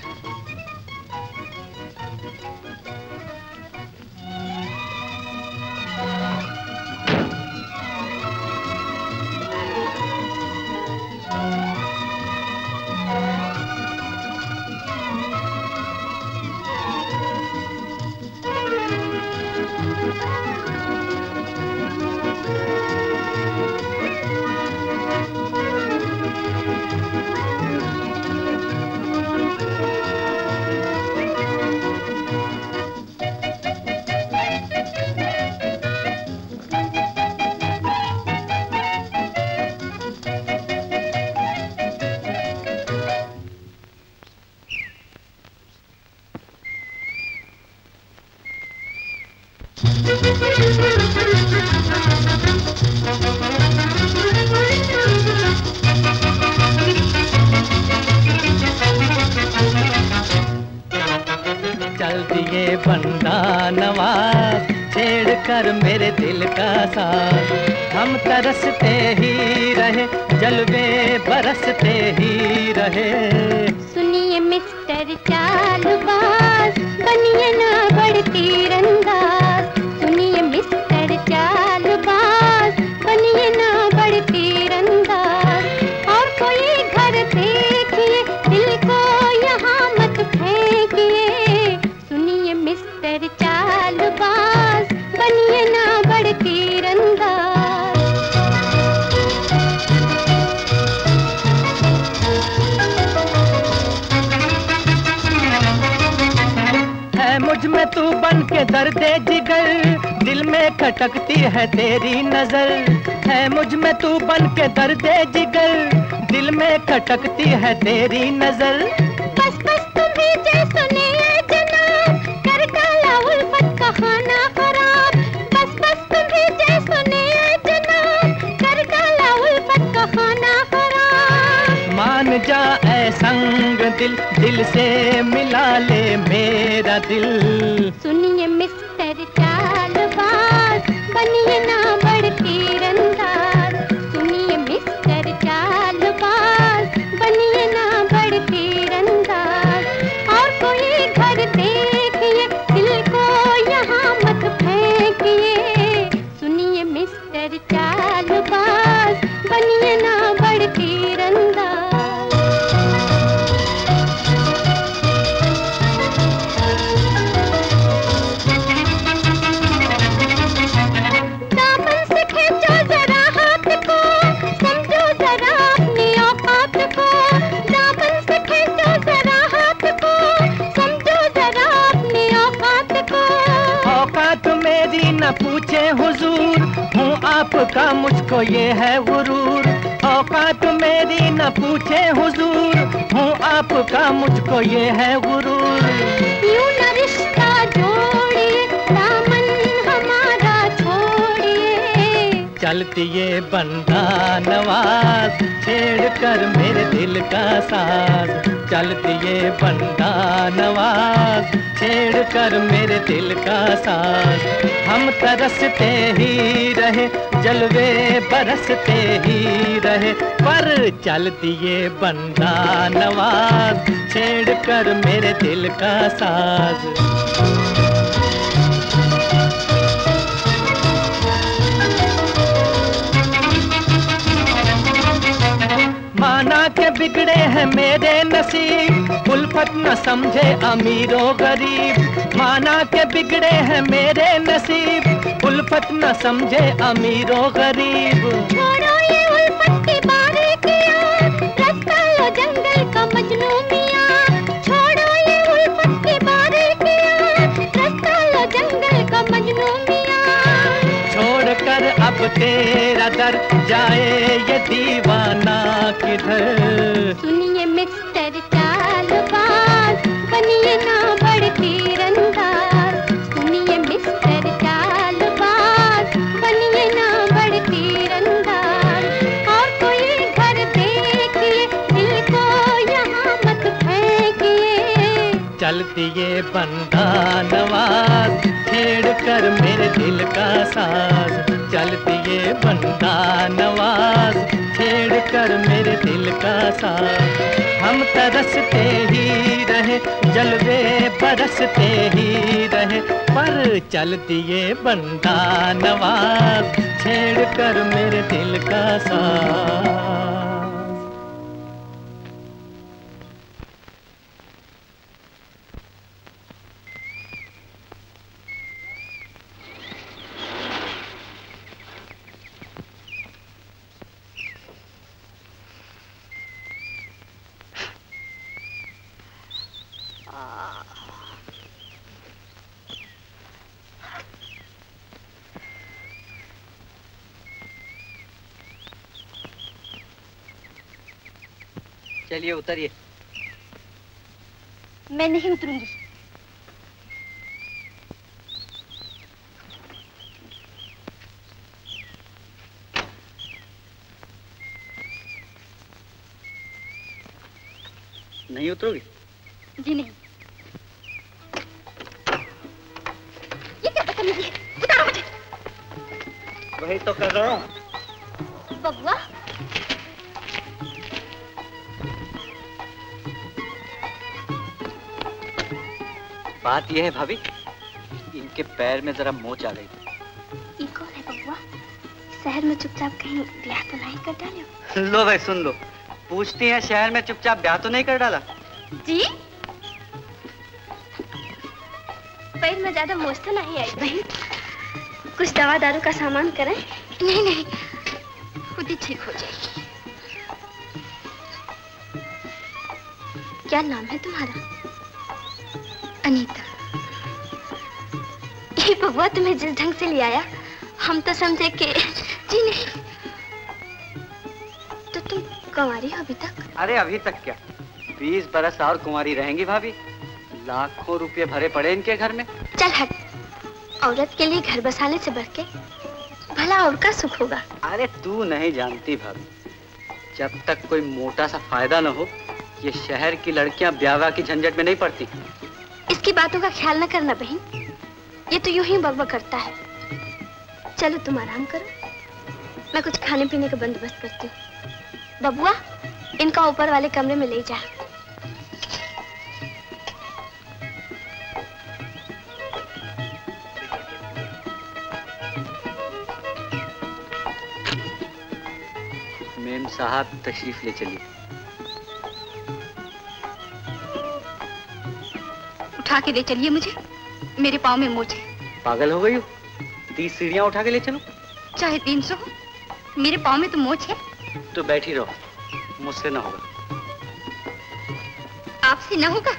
दिए बंदा नवाज़ छेड़ कर मेरे दिल का साज। माना के बिगड़े हैं मेरे नसीब उल्फत न समझे अमीरों गरीब। माना के बिगड़े हैं मेरे नसीब उल्फत न समझे अमीरों गरीब। छोड़ो ये का मजनू मियाँ छोड़ो ये उल्फत की बारीकियाँ रास्ता लो जंगल का मजनू मियाँ। छोड़ कर अब तेरा दर जाए ये दीवाना किधर? सुनिए मिस्टर चालबाज बनिए ना दिए बंदा नवाज़ छेड़ कर मेरे दिल का साज। चल दिए बंदा नवाज़ छेड़ कर मेरे दिल का साज। हम तरसते ही रहे, जलवे बरसते ही रहे, पर चल दिए बंदा नवाज़ छेड़ कर मेरे दिल का साज। चलिए उतरिए। मैं नहीं उतरूँगी। नहीं उतरोगी? जी नहीं। ये क्या बदतमीजी है? उतारो मुझे। वही तो कर रहा हूँ। बबुआ बात यह है भाभी इनके पैर में जरा मोच आ गई। थी कौन है बबुआ शहर में चुपचाप कहीं ब्याह तो नहीं कर डाले लो भाई सुन लो। पूछती हैं शहर में चुपचाप ब्याह तो नहीं कर डाला? जी? पैर में ज़्यादा मोच तो नहीं आई। बहन कुछ दवा दारू का सामान करें? नहीं नहीं। खुद ही ठीक हो जाएगी। क्या नाम है तुम्हारा? अनीता ये बबुआ तुम्हें जिस ढंग से ले आया हम तो समझे कि जी नहीं। तो तुम कुंवारी हो अभी तक? अरे अभी तक क्या? बीस बरस और कुंवारी रहेंगी भाभी। लाखों रुपए भरे पड़े इनके घर में। चल हट। औरत के लिए घर बसाने से बढ़ के भला और का सुख होगा। अरे तू नहीं जानती भाभी। जब तक कोई मोटा सा फ़ायदा न हो ये शहर की लड़कियाँ ब्यावा की झंझट में नहीं पड़ती। इसकी बातों का ख्याल न करना बहन। ये तो यूँ ही बकबक करता है। चलो तुम आराम करो। मैं कुछ खाने पीने का बंदोबस्त करती हूँ। बबुआ, इनका ऊपर वाले कमरे में ले जा। साहब तशरीफ़ ले चलिए। उठा के ले चलिए मुझे। मेरे पाँव में मोच है पागल हो गई हो? तीस सीढ़ियाँ उठा के ले चलो। चाहे तीन सौ मेरे पाँव में तो मोच है। तो बैठी रहो। मुझसे ना होगा। आपसे ना होगा।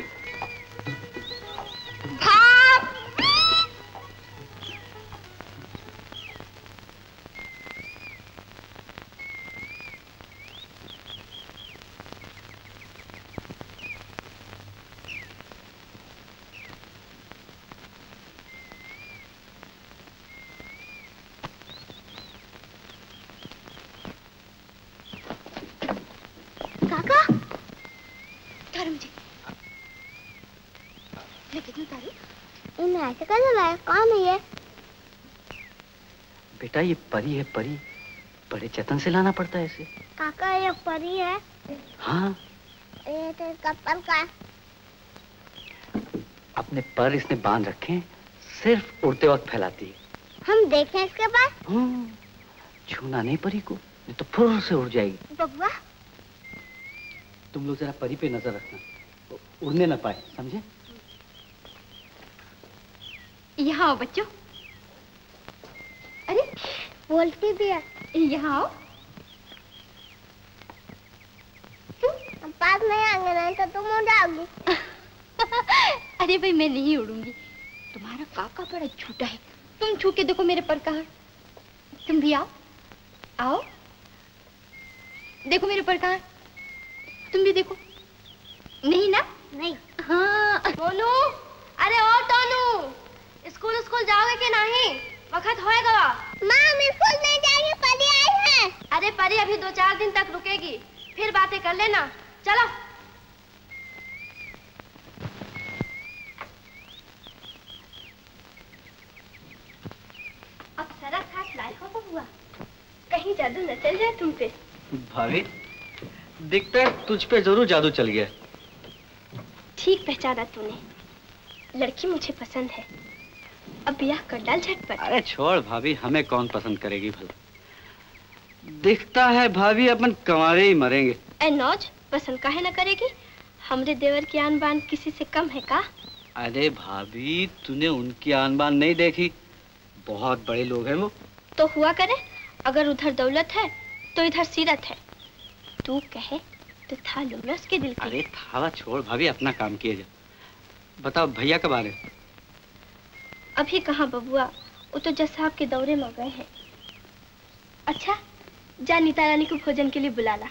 लाया कौन है ये? बेटा ये परी है परी। बड़े जतन से लाना पड़ता है इसे। काका ये परी है। हाँ? ये तो कपल का अपने पर इसने बाँध रखे हैं सिर्फ़ उड़ते वक्त फैलाती है। हम देखें इसके पास। हम्म, छूना नहीं परी को नहीं तो फुर से उड़ जाएगी। बबुआ। तुम लोग जरा परी पे नज़र रखना। उड़ने ना पाए समझे? यहाँ आओ बच्चों। अरे बोलती भी है। यहाँ आओ। पास नहीं आएँगे नहीं तो तुम उड़ जाओगी। अरे भाई मैं नहीं उड़ूँगी। तुम्हारा काका बड़ा झूठा है। तुम छू के देखो मेरे पर कहा। तुम भी आओ। आओ। देखो मेरे पर कहा। तुम भी देखो। नहीं ना? नहीं। हाँ। टोनू स्कूल जाओगे कि नहीं? वक्त होएगा। माँ हम स्कूल नहीं जाएँगे परी आई है। अरे परी अभी दो चार दिन तक रुकेगी। फिर बातें कर लेना। चलो। अब सारा खाट लाए हो बबुआ कहीं जादू न चल जाए तुम पे। भाभी दिखता है तुझ पे ज़रूर जादू चल गया। ठीक पहचाना तूने। लड़की मुझे पसंद है। अब ब्याह कर डाल झटपट। अरे छोड़ भाभी हमें कौन पसंद करेगी भला? दिखता है भाभी अपन कमारे ही मरेंगे। ए नौज पसंद काहे न करेगी? हमरे देवर की आन बान किसी से कम है का? अरे भाभी तूने उनकी आन बान नहीं देखी? बहुत बड़े लोग हैं वो। तो हुआ करे अगर उधर दौलत है तो इधर सीरत है। तू कहे तो था लूँगा उसके दिल की। अरे थावा छोड़ भाभी अपना काम किए जा। बताओ भैया कब आ रहे अभी कहाँ बबुआ? वो तो जस साहब के दौरे में गए हैं। अच्छा जा नीता रानी को भोजन के लिए बुला ला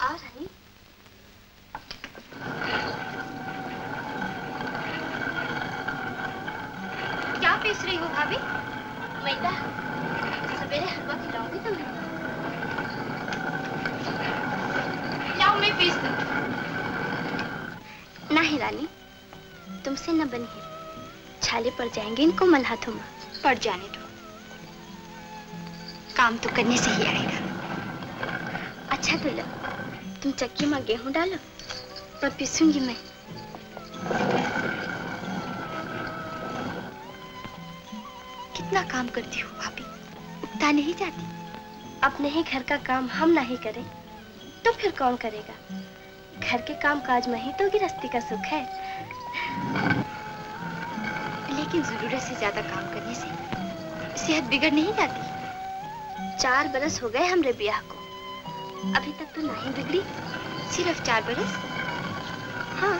आ रानी क्या पीस रही हो भाभी मैदा सवेरे हलवा खिलाऊँगी तुम्हें लाओ मैं पीस दूँ नहीं रानी तुमसे न बनी है छाले पड़ जाएँगे, इनको मल हाथों में। पड़ जाने दो। काम तो करने से ही आएगा। अच्छा तो लो, तुम चक्की में गेहूँ डालो और पीसूँगी मैं। कितना काम करती हो भाभी? उगता नहीं जाती। अपने ही घर का काम हम नहीं करें तो फिर कौन करेगा? घर के काम काज में ही तो गृहस्थी का सुख है। लेकिन ज़रूरत से ज़्यादा काम करने से सेहत बिगड़ नहीं जाती। चार बरस हो गए हमरे ब्याह को। अभी तक तो नहीं बिगड़ी, सिर्फ़ चार बरस। हाँ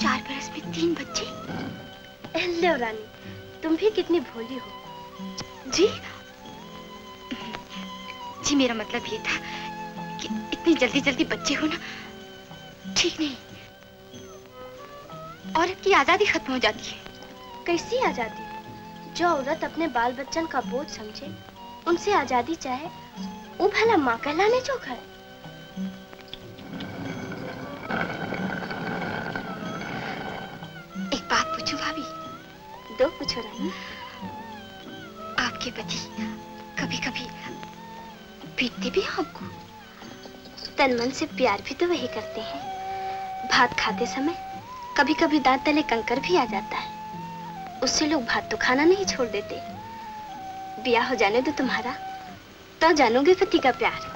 चार बरस में तीन बच्चे। लो रानी, तुम भी कितनी भोली हो। जी? जी, मेरा मतलब ये था कि इतनी जल्दी जल्दी बच्चे हो ना ठीक नहीं। औरत की आज़ादी खत्म हो जाती है। कैसी आज़ादी? जो औरत अपने बाल बच्चन का बोझ समझे उनसे आज़ादी चाहे वो भला माँ कहलाने जो घर एक बात पूछूँ भाभी? दो पूछो रानी आपके पति कभी कभी पीटते भी आपको? तन मन से प्यार भी तो वही करते हैं। भात खाते समय कभी कभी दांत तले कंकर भी आ जाता है। उससे लोग भात तो खाना नहीं छोड़ देते। ब्याह हो जाने दो तुम्हारा। तो जानोगे पति का प्यार?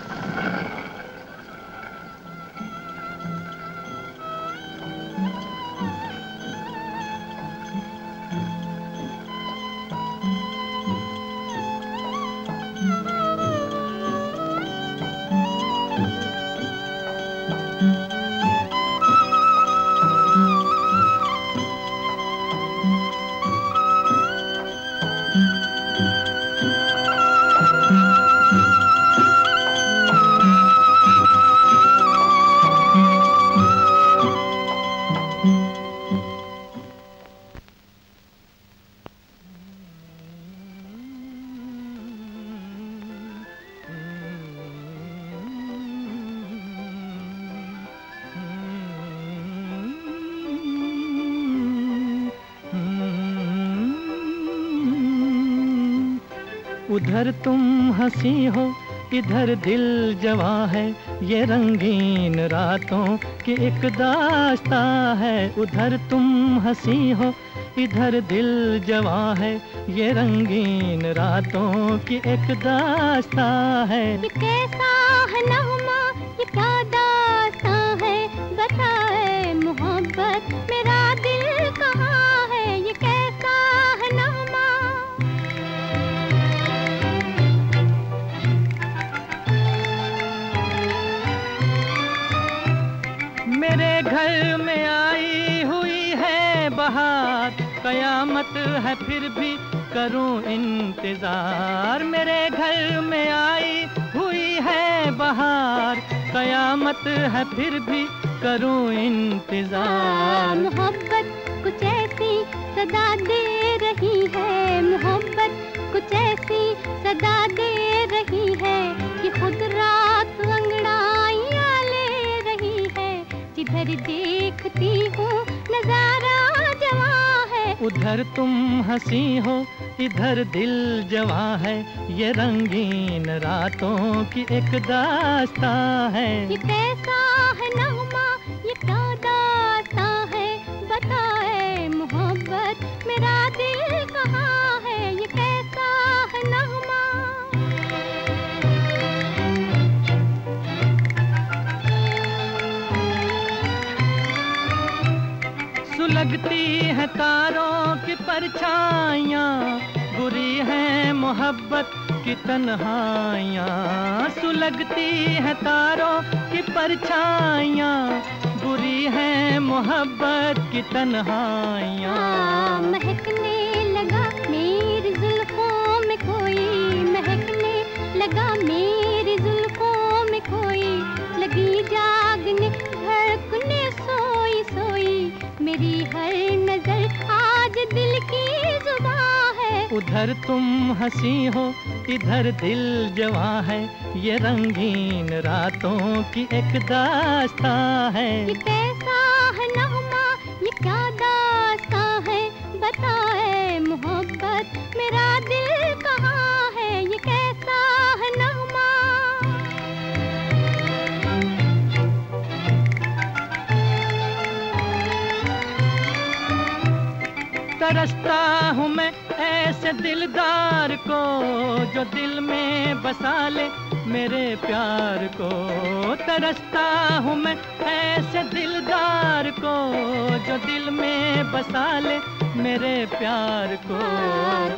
उधर तुम हँसी हो, इधर दिल जवा है। ये रंगीन रातों की एक दास्ता है। उधर तुम हँसी हो, इधर दिल जवा है। ये रंगीन रातों की एक दास्ता है। ये कैसा है नगमा, ये क्या है फिर भी करूँ इंतज़ार। मेरे घर में आई हुई है बहार। कयामत है फिर भी करूँ इंतज़ार। मोहब्बत कुछ ऐसी सदा दे रही है। मोहब्बत कुछ ऐसी सदा दे रही है कि खुद रात अंगड़ाइयाँ ले रही है। जिधर देखती है उधर तुम हँसी हो, इधर दिल जवा है। ये रंगीन रातों की एक दास्ता है। ये कैसा है नगमा, ये क्या दास्ता है? बताए मोहब्बत मेरा दिल। सुलगती है तारों की परछाइयाँ। बुरी है मोहब्बत की तन्हाइयाँ। सुलगती है तारों की परछाइयाँ। बुरी है मोहब्बत की तन्हाइयाँ। महकने लगा मेरी जुल्फों में कोई। महकने लगा मेरी मेरी हर नज़र आज दिल की जुबा है। उधर तुम हँसी हो इधर दिल जवा है। ये रंगीन रातों की एक दास्ता है। ये कैसा है नगमा ये क्या दास्तां है? बताए मोहब्बत मेरा दिल कहाँ है? तरसता हूँ मैं ऐसे दिलदार को, जो दिल में बसा ले मेरे प्यार को। तरसता हूँ मैं ऐसे दिलदार को, जो दिल में बसा ले मेरे प्यार को।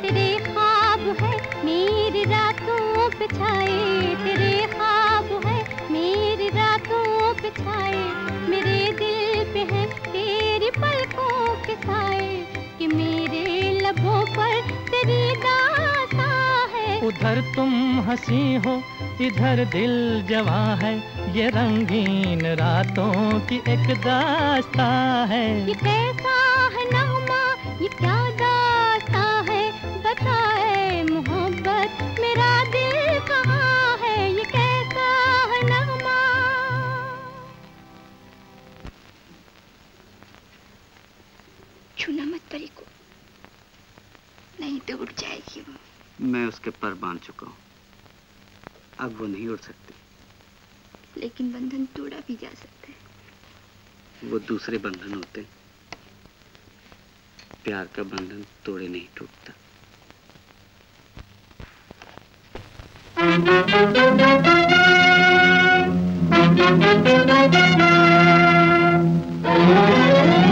तेरे ख्वाब है मेरी रातों पे छाए, तेरे ख्वाब है मेरी रातों पे छाए, मेरे दिल पे है तेरी पलकों के साए। कि मेरे लबों पर तेरी दास्तां है। उधर तुम हँसी हो इधर दिल जवा है। ये रंगीन रातों की एक दास्ता है। ये कैसा है नगमा ये क्या दास्तां है। बताए मोहब्बत मेरा दिल कहाँ है? ये कैसा है नगमा। को नहीं तो उड़ जाएगी वो। मैं उसके पर बाँध चुका हूँ। अब वो नहीं उड़ सकती। लेकिन बंधन तोड़ा भी जा सकता है। वो दूसरे बंधन होते हैं। प्यार का बंधन तोड़े नहीं टूटता। ओ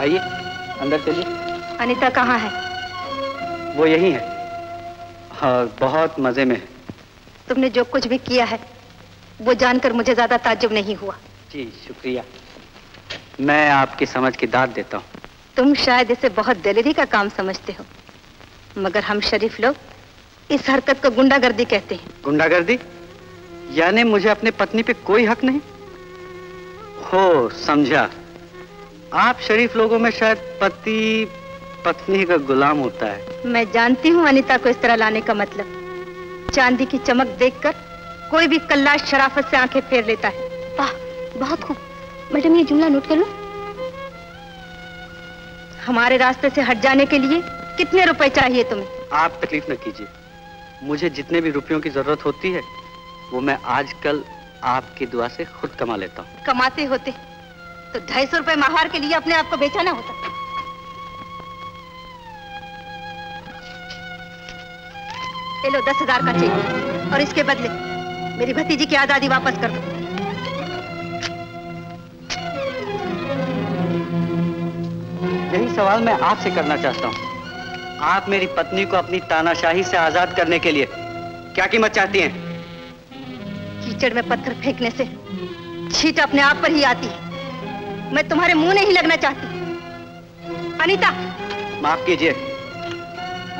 आइए अंदर चलिए। अनीता कहाँ है? वो यही है। और बहुत मज़े में है। तुमने जो कुछ भी किया है वो जानकर मुझे ज़्यादा ताज्जुब नहीं हुआ। जी शुक्रिया। मैं आपकी समझ की दाद देता हूँ। तुम शायद इसे बहुत दिलेरी का काम समझते हो मगर हम शरीफ लोग इस हरकत को गुंडागर्दी कहते हैं। गुंडागर्दी? यानी मुझे अपनी पत्नी पे कोई हक नहीं? हो समझा। आप शरीफ लोगों में शायद पति पत्नी का गुलाम होता है। मैं जानती हूँ अनिता को इस तरह लाने का मतलब। चांदी की चमक देखकर कोई भी कल्लाश शराफत से आँखें फेर लेता है। वाह बहुत खूब। मैडम ये जुमला नोट कर लो। हमारे रास्ते से हट जाने के लिए कितने रुपए चाहिए तुम्हें? आप तकलीफ़ न कीजिए। मुझे जितने भी रुपयों की ज़रूरत होती है वो मैं आजकल आपकी दुआ से खुद कमा लेता हूँ। कमाते होते। तो ढाई सौ रुपए माहवार के लिए अपने आप को बेचाना होता। ये लो दस हज़ार का चेक और इसके बदले मेरी भतीजी की आज़ादी वापस कर दो। यही सवाल मैं आपसे करना चाहता हूँ। आप मेरी पत्नी को अपनी तानाशाही से आज़ाद करने के लिए क्या कीमत चाहती हैं? कीचड़ में पत्थर फेंकने से छीट अपने आप पर ही आती है। मैं तुम्हारे मुँह नहीं लगना चाहती। अनीता! माफ़ कीजिए।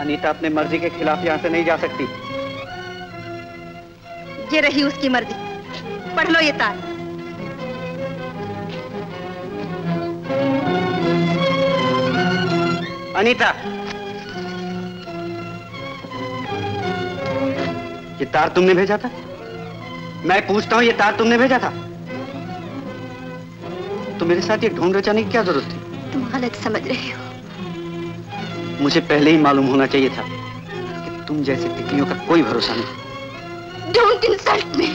अनीता अपने मर्ज़ी के खिलाफ यहाँ से नहीं जा सकती। ये रही उसकी मर्ज़ी। पढ़ लो ये तार अनीता! ये तार तुमने भेजा था? मैं पूछता हूँ ये तार तुमने भेजा था? तो मेरे साथ ये ढूंढ रचाने की क्या ज़रूरत थी? तुम गलत समझ रहे हो। मुझे पहले ही मालूम होना चाहिए था कि तुम जैसे तितलियों का कोई भरोसा नहीं। डोंट इंसल्ट मी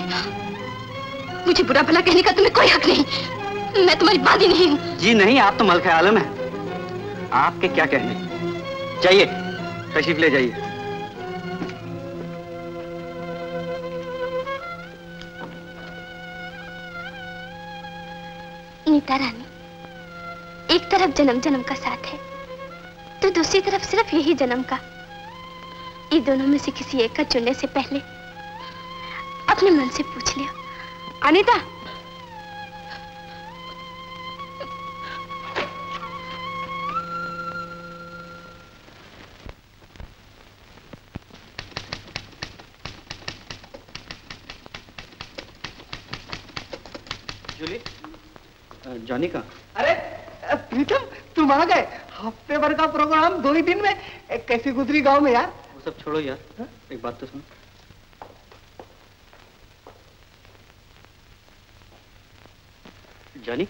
मुझे बुरा भला कहने का तुम्हें कोई हक नहीं। मैं तुम्हारी बाधी नहीं हूँ। जी नहीं आप तो मलखे आलम है। आपके क्या कहने? चाहिए तशरीफ़ ले जाइए। नीता रानी, एक तरफ़ जन्म जन्म का साथ है तो दूसरी तरफ़ सिर्फ़ यही जन्म का। इन दोनों में से किसी एक का चुनने से पहले अपने मन से पूछ लिया। अनीता! जॉनी का। अरे प्रीतम तुम आ गए। हफ़्ते भर का प्रोग्राम दो ही दिन में। कैसी गुजरी गाँव में यार? वो सब छोड़ो यार। हा? एक बात तो सुनो। जॉनी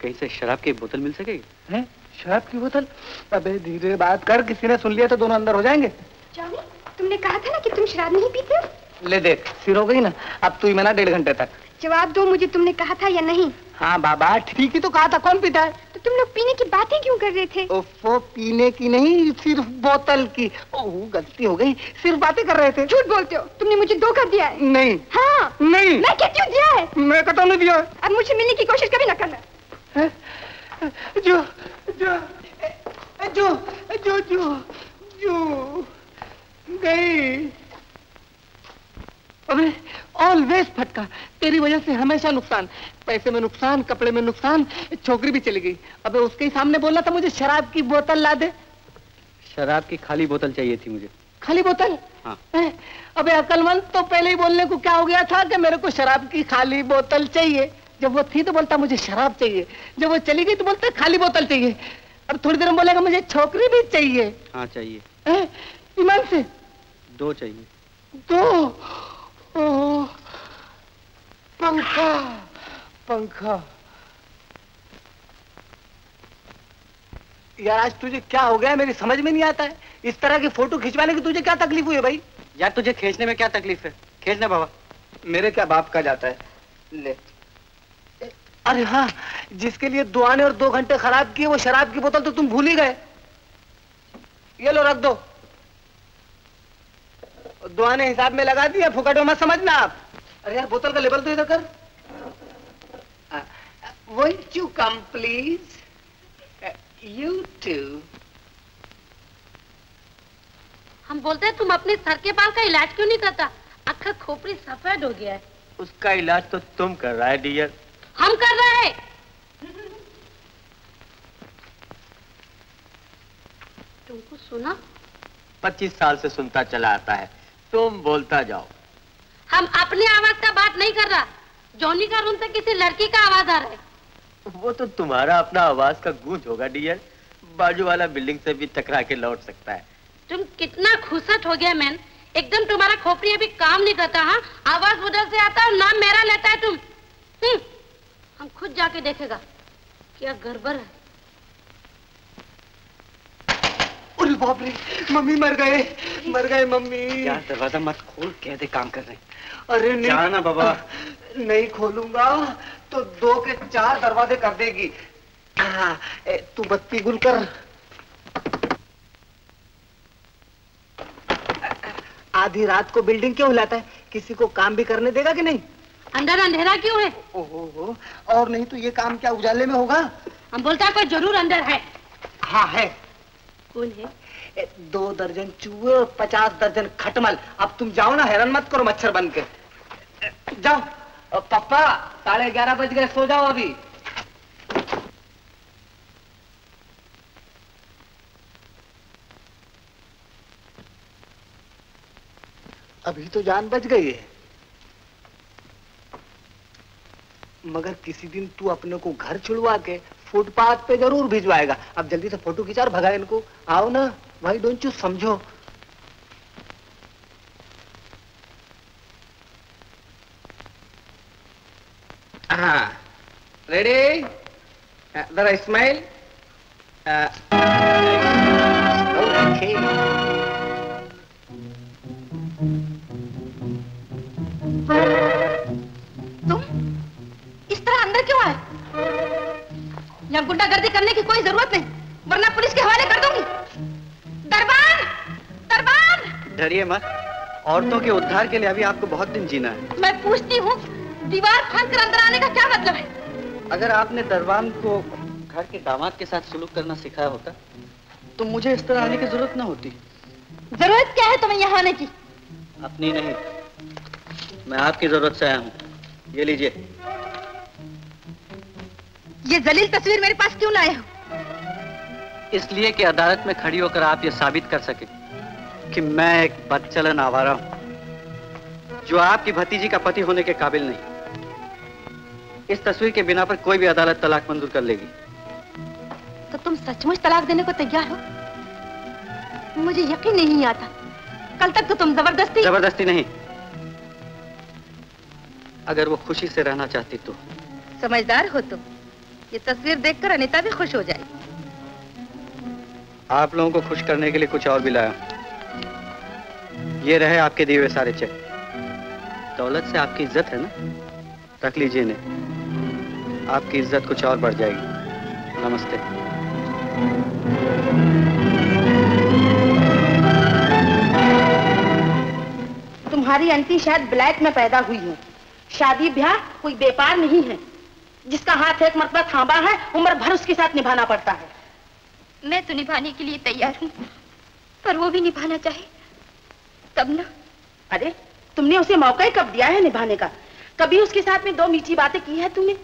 कहीं से शराब की बोतल मिल सकेगी? हैं? शराब की बोतल? अबे धीरे बात कर। किसी ने सुन लिया तो दोनों अंदर हो जाएँगे। जॉनी तुमने कहा था ना कि तुम शराब नहीं पीते हो? ले देख सिर हो गई ना। अब तू ही मना डेढ़ घंटे तक। जवाब दो मुझे तुमने कहा था या नहीं? हाँ बाबा ठीक ही तो कहा था। कौन पीता है? तो तुम लोग पीने की बातें क्यों कर रहे थे? वो पीने की नहीं सिर्फ़ बोतल की। ओह गलती हो गई। सिर्फ़ बातें कर रहे थे। झूठ बोलते हो? तुमने मुझे धोखा दिया है। नहीं। हाँ। नहीं। मैं कहती हूँ दिया है? मैं कतौ नहीं दिया। अब मुझे मिलने की कोशिश कभी ना करना। जो जो जो जो जो जो गई। अबे ऑलवेज फटका तेरी वजह से हमेशा नुकसान। पैसे में नुकसान कपड़े में नुकसान छोकरी भी चली गई। अबे उसके ही सामने बोलना था मुझे शराब की बोतल ला दे। शराब की खाली बोतल चाहिए थी मुझे। खाली बोतल? हाँ। अबे अकलमंद तो पहले ही बोलने को क्या हो गया था कि मेरे को शराब की खाली बोतल चाहिए। जब वो थी तो बोलता मुझे शराब चाहिए। जब वो चली गई तो बोलता खाली बोतल चाहिए। अब थोड़ी देर में बोलेगा मुझे छोकरी भी चाहिए। हाँ चाहिए। ईमान से? दो चाहिए। दो? पंखा पंखा यार आज तुझे क्या हो गया मेरी समझ में नहीं आता है। इस तरह की फ़ोटो खिंचवाने की तुझे क्या तकलीफ़ हुई है भाई? यार तुझे खींचने में क्या तकलीफ़ है? खींचना बाबा। मेरे क्या बाप का जाता है? ले। अरे हाँ जिसके लिए दुआ ने और दो घंटे खराब किए वो शराब की बोतल तो तुम भूल ही गए। ये लो रख दो। दुआ ने हिसाब में लगा दिया फुकट मत समझना आप। अरे यार बोतल का लेबल तो इधर कर। Won't you come please you too हम बोलते हैं तुम अपने सर के बाल का इलाज क्यों नहीं करता? अक्खा खोपड़ी सफ़ेद हो गया है। उसका इलाज तो तुम कर रहा है डियर हम कर रहे हैं। तुमको सुना? पच्चीस साल से सुनता चला आता है। तुम बोलता जाओ। हम अपनी आवाज़ का बात नहीं कर रहा। जॉनी का रूम से किसी लड़की का आवाज़ आ रहा है। वो तो तुम्हारा अपना आवाज़ का गूंज होगा डियर बाजू वाला बिल्डिंग से भी टकरा के लौट सकता है। तुम कितना खुसट हो गया मैन। एकदम तुम्हारा खोपड़ी अभी काम नहीं करता हाँ? आवाज़ उधर से आता और नाम मेरा लेता है तुम। हम खुद जाके देखेगा। क्या गड़बड़ है। अरे बाप रे मम्मी मर गए मर गए मम्मी। यार दरवाज़ा मत खोल कह दे काम कर रहे अरे नहीं जाना बाबा। नहीं खोलूँगा तो दो के चार दरवाजे कर देगी। हाँ, तू बत्ती गुल कर। आधी रात को बिल्डिंग क्यों हिलाता है? किसी को काम भी करने देगा कि नहीं? अंदर अंधेरा क्यों है? ओहो हो, और नहीं तो ये काम क्या उजाले में होगा? हम बोलता है कोई ज़रूर अंदर है। हाँ है। कौन है? दो दर्जन चूहे और पचास दर्जन खटमल। अब तुम जाओ ना, हैरान मत करो मच्छर बन के जाओ। पप्पा साढ़े ग्यारह बज गए, सो जाओ अभी। अभी तो जान बच गई है। मगर किसी दिन तू अपने को घर छुड़वा के फुटपाथ पे ज़रूर भिजवाएगा। अब जल्दी से फ़ोटो खिंचा और भगा इनको। आओ ना भाई डोंट यू समझो? हाँ। रेडी जरा स्माइल ओके इस तरह अंदर क्यों आए? यहाँ गुंडागर्दी करने की कोई ज़रूरत नहीं वरना पुलिस के हवाले कर दूँगी। दरबार! दरबार! डरिए मत। औरतों के उद्धार के लिए अभी आपको बहुत दिन जीना है। मैं पूछती हूँ दीवार फांद कर अंदर आने का क्या मतलब है? अगर आपने दरबान को घर के दामाद के साथ सुलूक करना सिखाया होता तो मुझे इस तरह आने की ज़रूरत ना होती। ज़रूरत क्या है तुम्हें यहाँ आने की? अपनी नहीं मैं आपकी ज़रूरत से आया हूँ। ये लीजिए। ये जलील तस्वीर मेरे पास क्यों लाए हो? इसलिए कि अदालत में खड़ी होकर आप ये साबित कर सके कि मैं एक बदचलन आवारा हूँ जो आपकी भतीजी का पति होने के काबिल नहीं। इस तस्वीर के बिना पर कोई भी अदालत तलाक मंजूर कर लेगी। तो तुम सचमुच तलाक देने को तैयार हो? मुझे यकीन नहीं आता। कल तक तो तुम ज़बरदस्ती ज़बरदस्ती नहीं। अगर वो खुशी से रहना चाहती तो। समझदार हो तुम। ये तस्वीर देखकर अनिता भी खुश हो जाएगी आप लोगों को खुश करने के लिए कुछ और भी लाया। ये रहे आपके दिए हुए सारे चेक। दौलत से आपकी इज़्ज़त है ना? रख लीजिए इन्हें। आपकी इज़्ज़त कुछ और बढ़ जाएगी। नमस्ते। तुम्हारी आंटी शायद ब्लैक में पैदा हुई है। शादी ब्याह कोई व्यापार नहीं है। जिसका हाथ एक मरतबा थामा है उम्र भर उसके साथ निभाना पड़ता है। मैं तो निभाने के लिए तैयार हूँ पर वो भी निभाना चाहे तब ना। अरे तुमने उसे मौका ही कब दिया है निभाने का? कभी उसके साथ में दो मीठी बातें की है तुमने?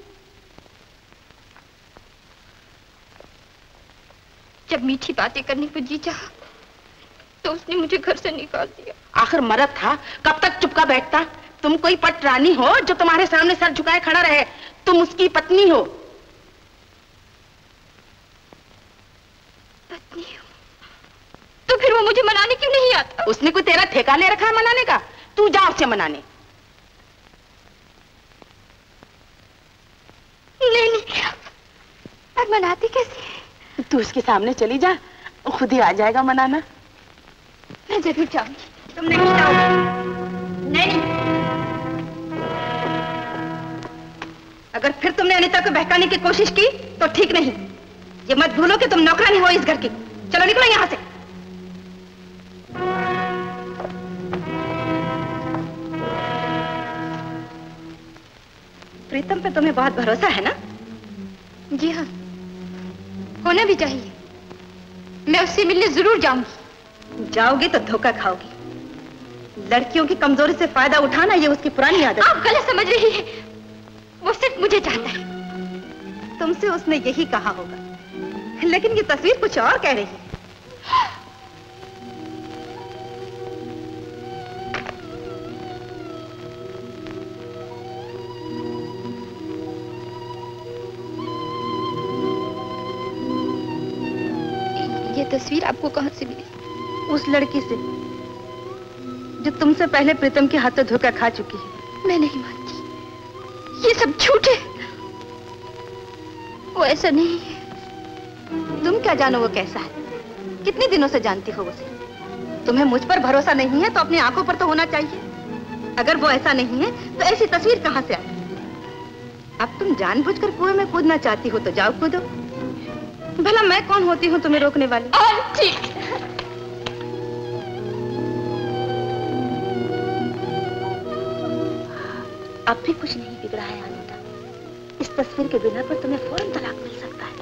जब मीठी बातें करने को जी चाहा तो उसने मुझे घर से निकाल दिया। आखिर मरद था कब तक चुपका बैठता? तुम कोई पट रानी हो जो तुम्हारे सामने सर झुकाए खड़ा रहे। तुम उसकी पत्नी हो। पत्नी हो। तो फिर वो मुझे मनाने क्यों नहीं आता? उसने कोई तेरा ठेका ले रखा है मनाने का। तू जा उसे मनाने। नहीं नहीं मैं मनाती कैसे तू उसके सामने चली जा खुद ही आ जाएगा मनाना। मैं ज़रूर जाऊँगी। तुम नहीं जाओगी। अगर फिर तुमने अनिता को बहकाने की कोशिश की तो ठीक नहीं। ये मत भूलो कि तुम नौकरानी हो इस घर की। चलो निकलो यहाँ से। प्रीतम पे तुम्हें बहुत भरोसा है ना? जी हाँ। होना भी चाहिए। मैं उससे मिलने ज़रूर जाऊँगी। जाओगी तो धोखा खाओगी। लड़कियों की कमज़ोरी से फ़ायदा उठाना ये उसकी पुरानी आदत आप गलत समझ रही है। वो सिर्फ़ मुझे चाहता है। तुमसे उसने यही कहा होगा। लेकिन ये तस्वीर कुछ और कह रही है। ये तस्वीर आपको कहाँ से मिली? उस लड़की से जो तुमसे पहले प्रीतम के हाथों धोखा खा चुकी है। मैं नहीं मानती। ये सब झूठ वो ऐसा नहीं है। तुम क्या जानो वो कैसा है? कितने दिनों से जानती हो उसे? तुम्हें मुझ पर भरोसा नहीं है तो अपनी आँखों पर तो होना चाहिए। अगर वो ऐसा नहीं है तो ऐसी तस्वीर कहाँ से आई? अब तुम जानबूझकर कुएँ में कूदना चाहती हो तो जाओ कूदो। भला मैं कौन होती हूँ तुम्हें रोकने वाली? ठीक अब भी कुछ नहीं बिगड़ा है, अनीता। इस तस्वीर के बिना पर तुम्हें फ़ौरन तलाक मिल सकता है।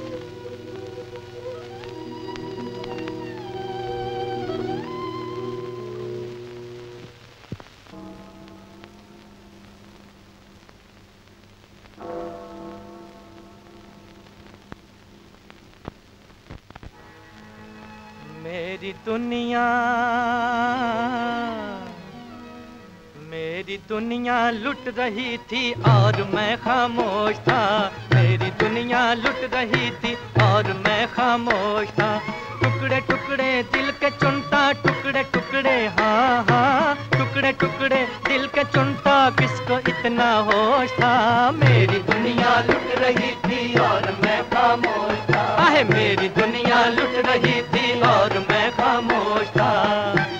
मेरी दुनिया मेरी दुनिया लुट रही थी, और मैं खामोश था। मेरी दुनिया लुट रही थी, और मैं खामोश था। टुकड़े टुकड़े दिल के चुनता, टुकड़े टुकड़े हाँ हाँ। टुकड़े टुकड़े दिल के चुनता, किसको इतना होश था? मेरी दुनिया लुट रही थी, और मैं खामोश था। मेरी दुनिया लुट रही थी, और मैं खामोश था।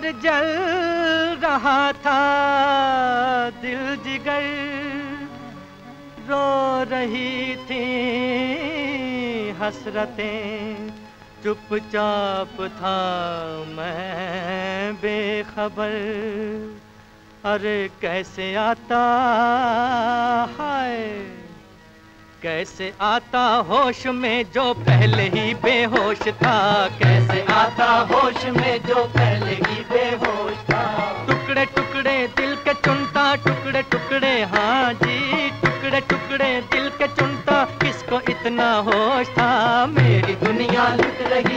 और जल रहा था, दिल जिगर रो रही थी हसरतें। चुपचाप था मैं बेखबर, अरे कैसे आता हाय। कैसे आता होश में जो पहले ही बेहोश था? कैसे आता होश में जो पहले ही बेहोश था? टुकड़े टुकड़े दिल के चुनता, टुकड़े टुकड़े हाँ जी, टुकड़े टुकड़े दिल के चुनता, किसको इतना होश था? मेरी दुनिया लुट रही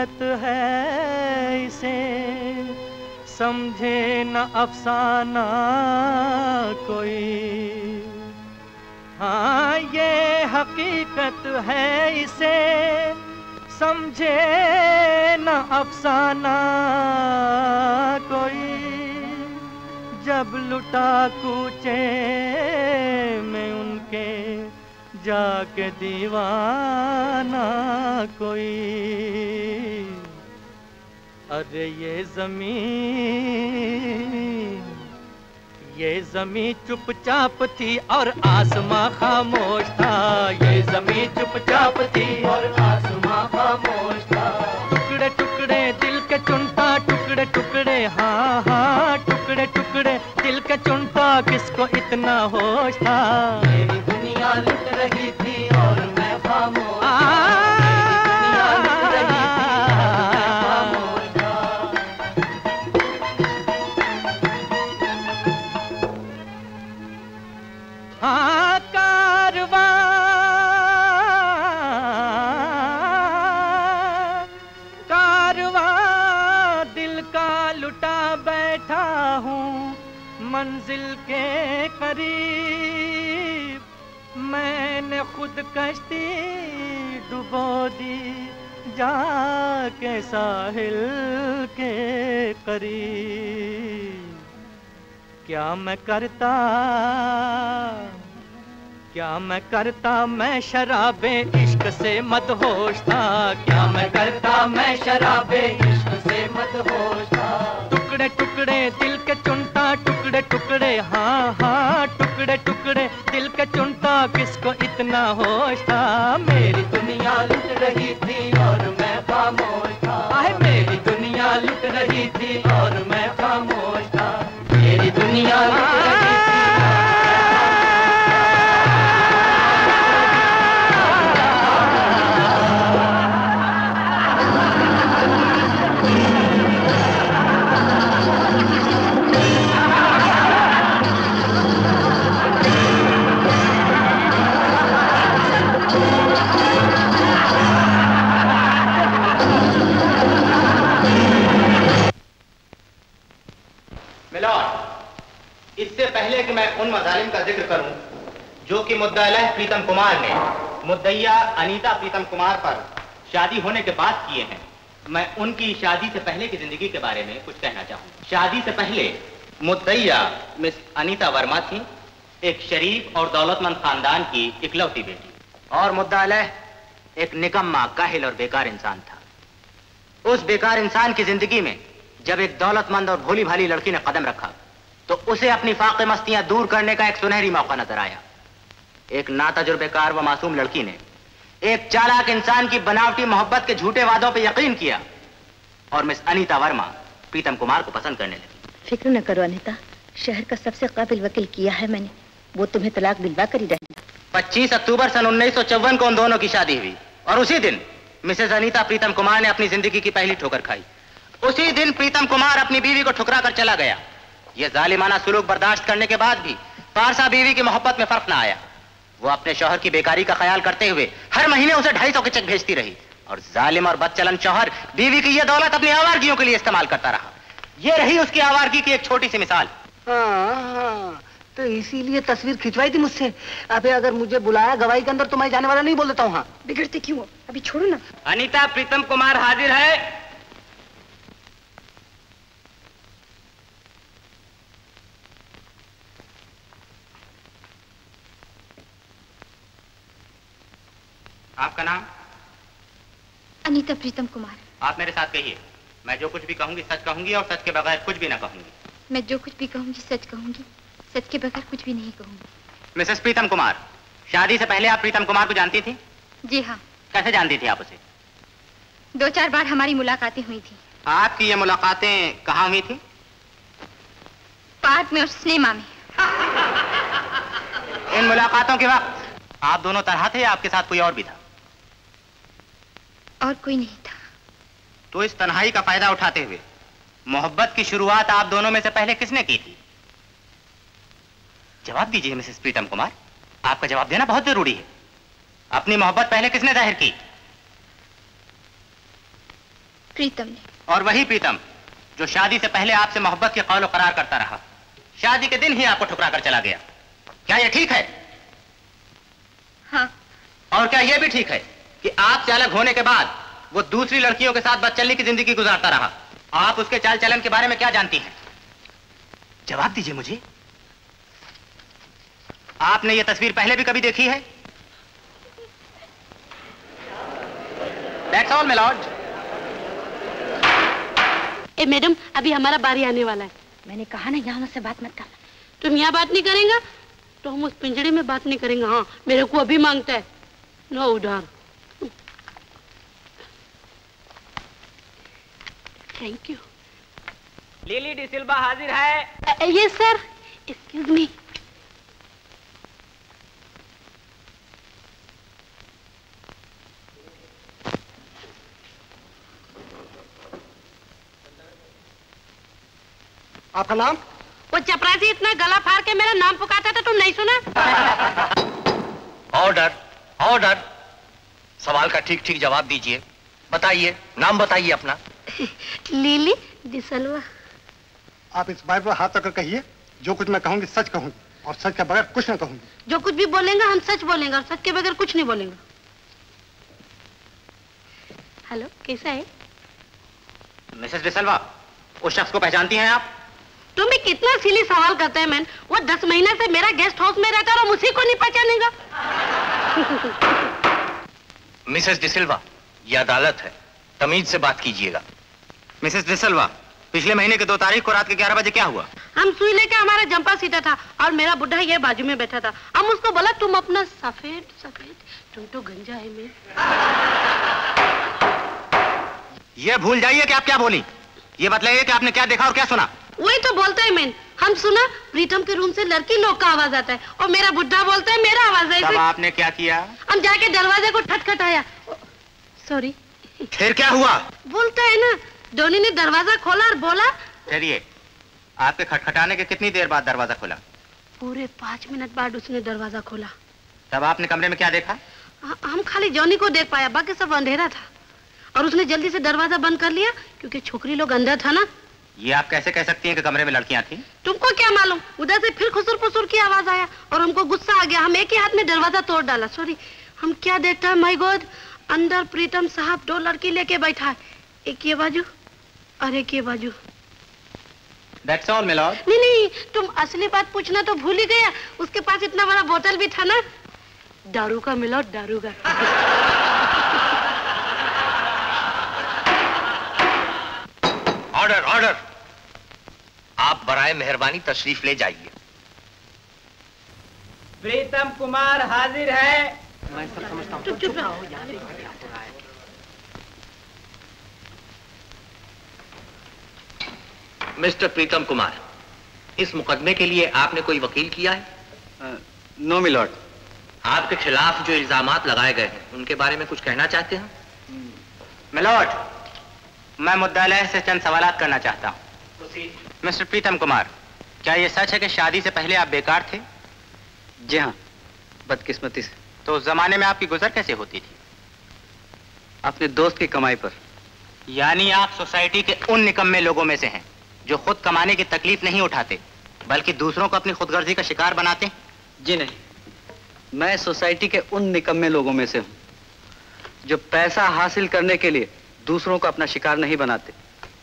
हकीकत है इसे, समझे न अफसाना कोई। हाँ ये हकीकत है इसे, समझे न अफसाना कोई। जब लुटा कूचे में उनके जाके दीवाना कोई। अरे ये ज़मीन ये ज़मीन चुपचाप थी और आसमां खामोश था। ये ज़मीन चुपचाप थी और आसमां खामोश था। टुकड़े टुकड़े दिल के चुनता टुकड़े टुकड़े हाँ हाँ टुकड़े टुकड़े दिल के चुनता किसको इतना होश था? मेरी दुनिया लुट रही थी। जाके साहिल के करीब। क्या मैं करता, क्या मैं करता मैं शराबे इश्क से मत होश था? क्या मैं करता मैं शराबे इश्क से मदहोश था? टुकड़े टुकड़े दिल के चुनता, टुकड़े टुकड़े हाँ हाँ टुकड़े टुकड़े दिल के चुनता, किसको इतना होश था? मेरी दुनिया लुट रही थी खामोश। था मेरी दुनिया लुट रही थी और मैं खामोश। था मेरी दुनिया जालिम का ज़िक्र करूँ, जो कि मुद्दा प्रीतम कुमार ने, मुद्दैया अनीता प्रीतम कुमार पर शादी होने के बाद किए हैं। मैं उनकी शादी से पहले की ज़िंदगी के बारे में कुछ कहना चाहूँ। शादी से पहले मुद्दैया मिस अनीता वर्मा थी, एक शरीफ और दौलतमंद खानदान की इकलौती बेटी, और मुद्दा एक निकम्मा, काहिल और बेकार इंसान था। उस बेकार इंसान की ज़िंदगी में जब एक दौलतमंद और भोली भाली लड़की ने कदम रखा तो उसे अपनी फाके मस्तियाँ दूर करने का एक सुनहरी मौका नज़र आया। एक नातजुर्बेकार व मासूम लड़की ने एक चालाक इंसान की बनावटी मोहब्बत के झूठे वादों पर यकीन किया और मिस अनीता वर्मा प्रीतम कुमार को पसंद करने लगी। फ़िक्र न करो अनिता शहर का सबसे काबिल वकील किया है मैंने। वो तुम्हें तलाक दिलवा कर ही रहेगा 25 अक्टूबर सन उन्नीस सौ चौवन को उन दोनों की शादी हुई और उसी दिन मिसेस अनीता प्रीतम कुमार ने अपनी ज़िंदगी की पहली ठोकर खाई। उसी दिन प्रीतम कुमार अपनी बीवी को ठुकरा कर चला गया। ये जालिमाना सुलूक बर्दाश्त करने के बाद भी पारसा बीवी की मोहब्बत में फ़र्क ना आया। वो अपने शौहर की बेकारी का ख्याल करते हुए हर महीने उसे ढाई सौ के चेक भेजती रही और जालिम और बदचलन शौहर बीवी की यह दौलत अपनी आवारगियों के लिए इस्तेमाल करता रहा। ये रही उसकी आवारगी की एक छोटी सी मिसाल। हाँ, हाँ, तो इसीलिए तस्वीर खिंचवाई थी मुझसे। अबे अगर मुझे बुलाया गवाही के अंदर तो मैं जाने वाला नहीं बोल देता हूँ। हाँ। बिगड़ते क्यों अभी छोड़ो ना। अनीता प्रीतम कुमार हाजिर है। आपका नाम? अनीता प्रीतम कुमार। आप मेरे साथ कहिए। मैं जो कुछ भी कहूँगी सच कहूँगी और सच के बगैर कुछ भी ना कहूँगी। मैं जो कुछ भी कहूँगी सच कहूँगी। सच के बगैर कुछ भी नहीं कहूँगी। मिसेस प्रीतम कुमार शादी से पहले आप प्रीतम कुमार को जानती थी? जी हाँ। कैसे जानती थी आप उसे? दो चार बार हमारी मुलाकातें हुई थी। आपकी ये मुलाकातें कहाँ हुई थी? पार्क में और सिनेमा में। इन मुलाकातों के वक्त आप दोनों तरह थे या आपके साथ कोई और भी था? और कोई नहीं था। तो इस तन्हाई का फ़ायदा उठाते हुए मोहब्बत की शुरुआत आप दोनों में से पहले किसने की थी? जवाब दीजिए मिसेस प्रीतम कुमार। आपका जवाब देना बहुत ज़रूरी है। अपनी मोहब्बत पहले किसने ज़ाहिर की? प्रीतम ने। और वही प्रीतम जो शादी से पहले आपसे मोहब्बत के कौल करार करता रहा। शादी के दिन ही आपको ठुकरा कर चला गया। क्या यह ठीक है? हाँ। और क्या यह भी ठीक है? कि आपसे अलग होने के बाद वो दूसरी लड़कियों के साथ बदचलनी की ज़िंदगी गुजारता रहा। आप उसके चाल चलन के बारे में क्या जानती हैं? जवाब दीजिए मुझे। आपने ये तस्वीर पहले भी कभी देखी है? That's all, my lord. ए मैडम अभी हमारा बारी आने वाला है। मैंने कहा ना यहाँ से बात मत करना। तुम यहाँ बात नहीं करेंगे? तो हम उस पिंजड़े में बात नहीं करेंगे हाँ। मेरे को अभी माँगता है। नो उधार। थैंक यू लिली डिसिल्वा हाजिर है। ये सर एक्सक्यूज मी आपका नाम? वो चपरासी इतना गला फाड़ के मेरा नाम पुकारता था तुम नहीं सुना? ऑर्डर ऑर्डर सवाल का ठीक ठीक जवाब दीजिए। बताइए नाम बताइए अपना। लीली डिसलवा आप इस बात पर हाथ रखकर कहिए जो कुछ मैं कहूँगी सच कहूँगी और सच के बगैर कुछ ना कहूँगी। जो कुछ भी बोलेंगे हम सच बोलेंगे और सच के बगैर कुछ नहीं बोलेंगे। हेलो कैसा है? मिसेस बिसलवा उस शख्स को पहचानती हैं आप? तुम भी कितना सिली सवाल करते हैं मैन। वो दस महीने से मेरा गेस्ट हाउस में रहता है और मुझे को नहीं पहचानेगा। मिसेस डिसिल्वा ये अदालत है। तमीज से बात कीजिएगा। मिसेस डिसल्वा पिछले महीने के दो तारीख को रात के ग्यारह बजे क्या हुआ? हम सुई लेके हमारा जंपा सीधा था और मेरा बुढ़ा ये बाजू में बैठा था। हम उसको बोला तुम अपना सफ़ेद सफ़ेद तुम तो गंजा है मैं ये भूल जाइए कि आप क्या बोली। ये बतलाइए कि आपने क्या देखा और क्या सुना। वही तो बोलता है मैन। हम सुना प्रीतम के रूम से लड़की लोग का आवाज़ आता है और मेरा बुढ़ा बोलता है मेरा आवाज़ है आपने क्या किया? हम जाके दरवाजे को ठटखटाया। सॉरी फिर क्या हुआ? बोलता है ना धोनी ने दरवाज़ा खोला और बोला चलिए आपके खटखटाने के कितनी देर बाद दरवाज़ा खोला? पूरे पाँच मिनट बाद उसने दरवाज़ा खोला। तब आपने कमरे में क्या देखा? ह- हम खाली जॉनी को देख पाया बाकी सब अंधेरा था। और उसने जल्दी से दरवाज़ा बंद कर लिया क्योंकि छोकरी लोग अंदर था ना। ये आप कैसे कह सकती हैं कि कमरे में लड़कियाँ थी? तुमको क्या मालूम? उधर से फिर खुसुर फुसुर की आवाज़ आया और हमको गुस्सा आ गया। हम एक ही हाथ में दरवाज़ा तोड़ डाला। सॉरी हम क्या देखता? है माई गोद अंदर प्रीतम साहब दो लड़की लेके बैठा है। एक ये बाजू। और के बाजू? दैट्स ऑल मिलॉर्ड नहीं नहीं तुम असली बात पूछना तो भूल ही गया उसके पास इतना बड़ा बोतल भी था ना? दारू का मिलो दारू का। ऑर्डर ऑर्डर आप बराए मेहरबानी तशरीफ़ ले जाइए। प्रीतम कुमार हाजिर है। मैं सब समझता हूँ। चुप चुप मिस्टर प्रीतम कुमार इस मुकदमे के लिए आपने कोई वकील किया है? No milord. आपके खिलाफ जो इल्ज़ाम लगाए गए हैं उनके बारे में कुछ कहना चाहते हैं? मिलॉर्ड मैं मुद्दालय से चंद सवाल करना चाहता हूँ। मिस्टर प्रीतम कुमार क्या ये सच है कि शादी से पहले आप बेकार थे? जी हाँ बदकिस्मती से। तो उस जमाने में आपकी गुजर कैसे होती थी? अपने दोस्त की कमाई पर। यानी आप सोसाइटी के उन निकम्मे लोगों में से हैं। जो खुद कमाने की तकलीफ़ नहीं उठाते बल्कि दूसरों को अपनी खुदगर्जी का शिकार बनाते जी नहीं। मैं सोसाइटी के उन निकम्मे लोगों में से हूँ जो पैसा हासिल करने के लिए दूसरों को अपना शिकार नहीं बनाते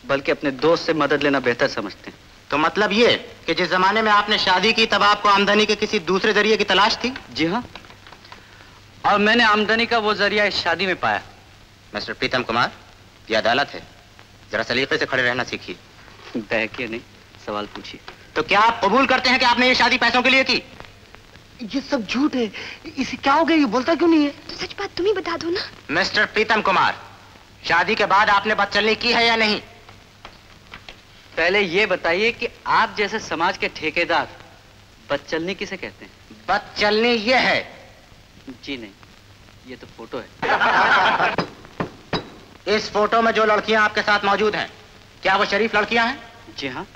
बल्कि अपने दोस्त से मदद लेना बेहतर समझते हैं। तो मतलब ये कि जिस जमाने में आपने शादी की तब आपको आमदनी के किसी दूसरे ज़रिए की तलाश थी? जी हाँ। और मैंने आमदनी का वो ज़रिया इस शादी में पाया। मिस्टर प्रीतम कुमार ये अदालत है। जरा सलीके से खड़े रहना सीखिए। बहकिए नहीं सवाल पूछिए। तो क्या आप कबूल करते हैं कि आपने ये शादी पैसों के लिए की? ये सब झूठ है। इसे क्या हो गया? ये बोलता क्यों नहीं है? तो सच बात तुम ही बता दो ना। मिस्टर प्रीतम कुमार शादी के बाद आपने बदचलनी की है या नहीं? पहले ये बताइए कि आप जैसे समाज के ठेकेदार बदचलनी किसे कहते हैं? बदचलनी ये है। जी नहीं ये तो फ़ोटो है। इस फ़ोटो में जो लड़कियाँ आपके साथ मौजूद हैं क्या वो शरीफ लड़कियाँ हैं? जी हाँ।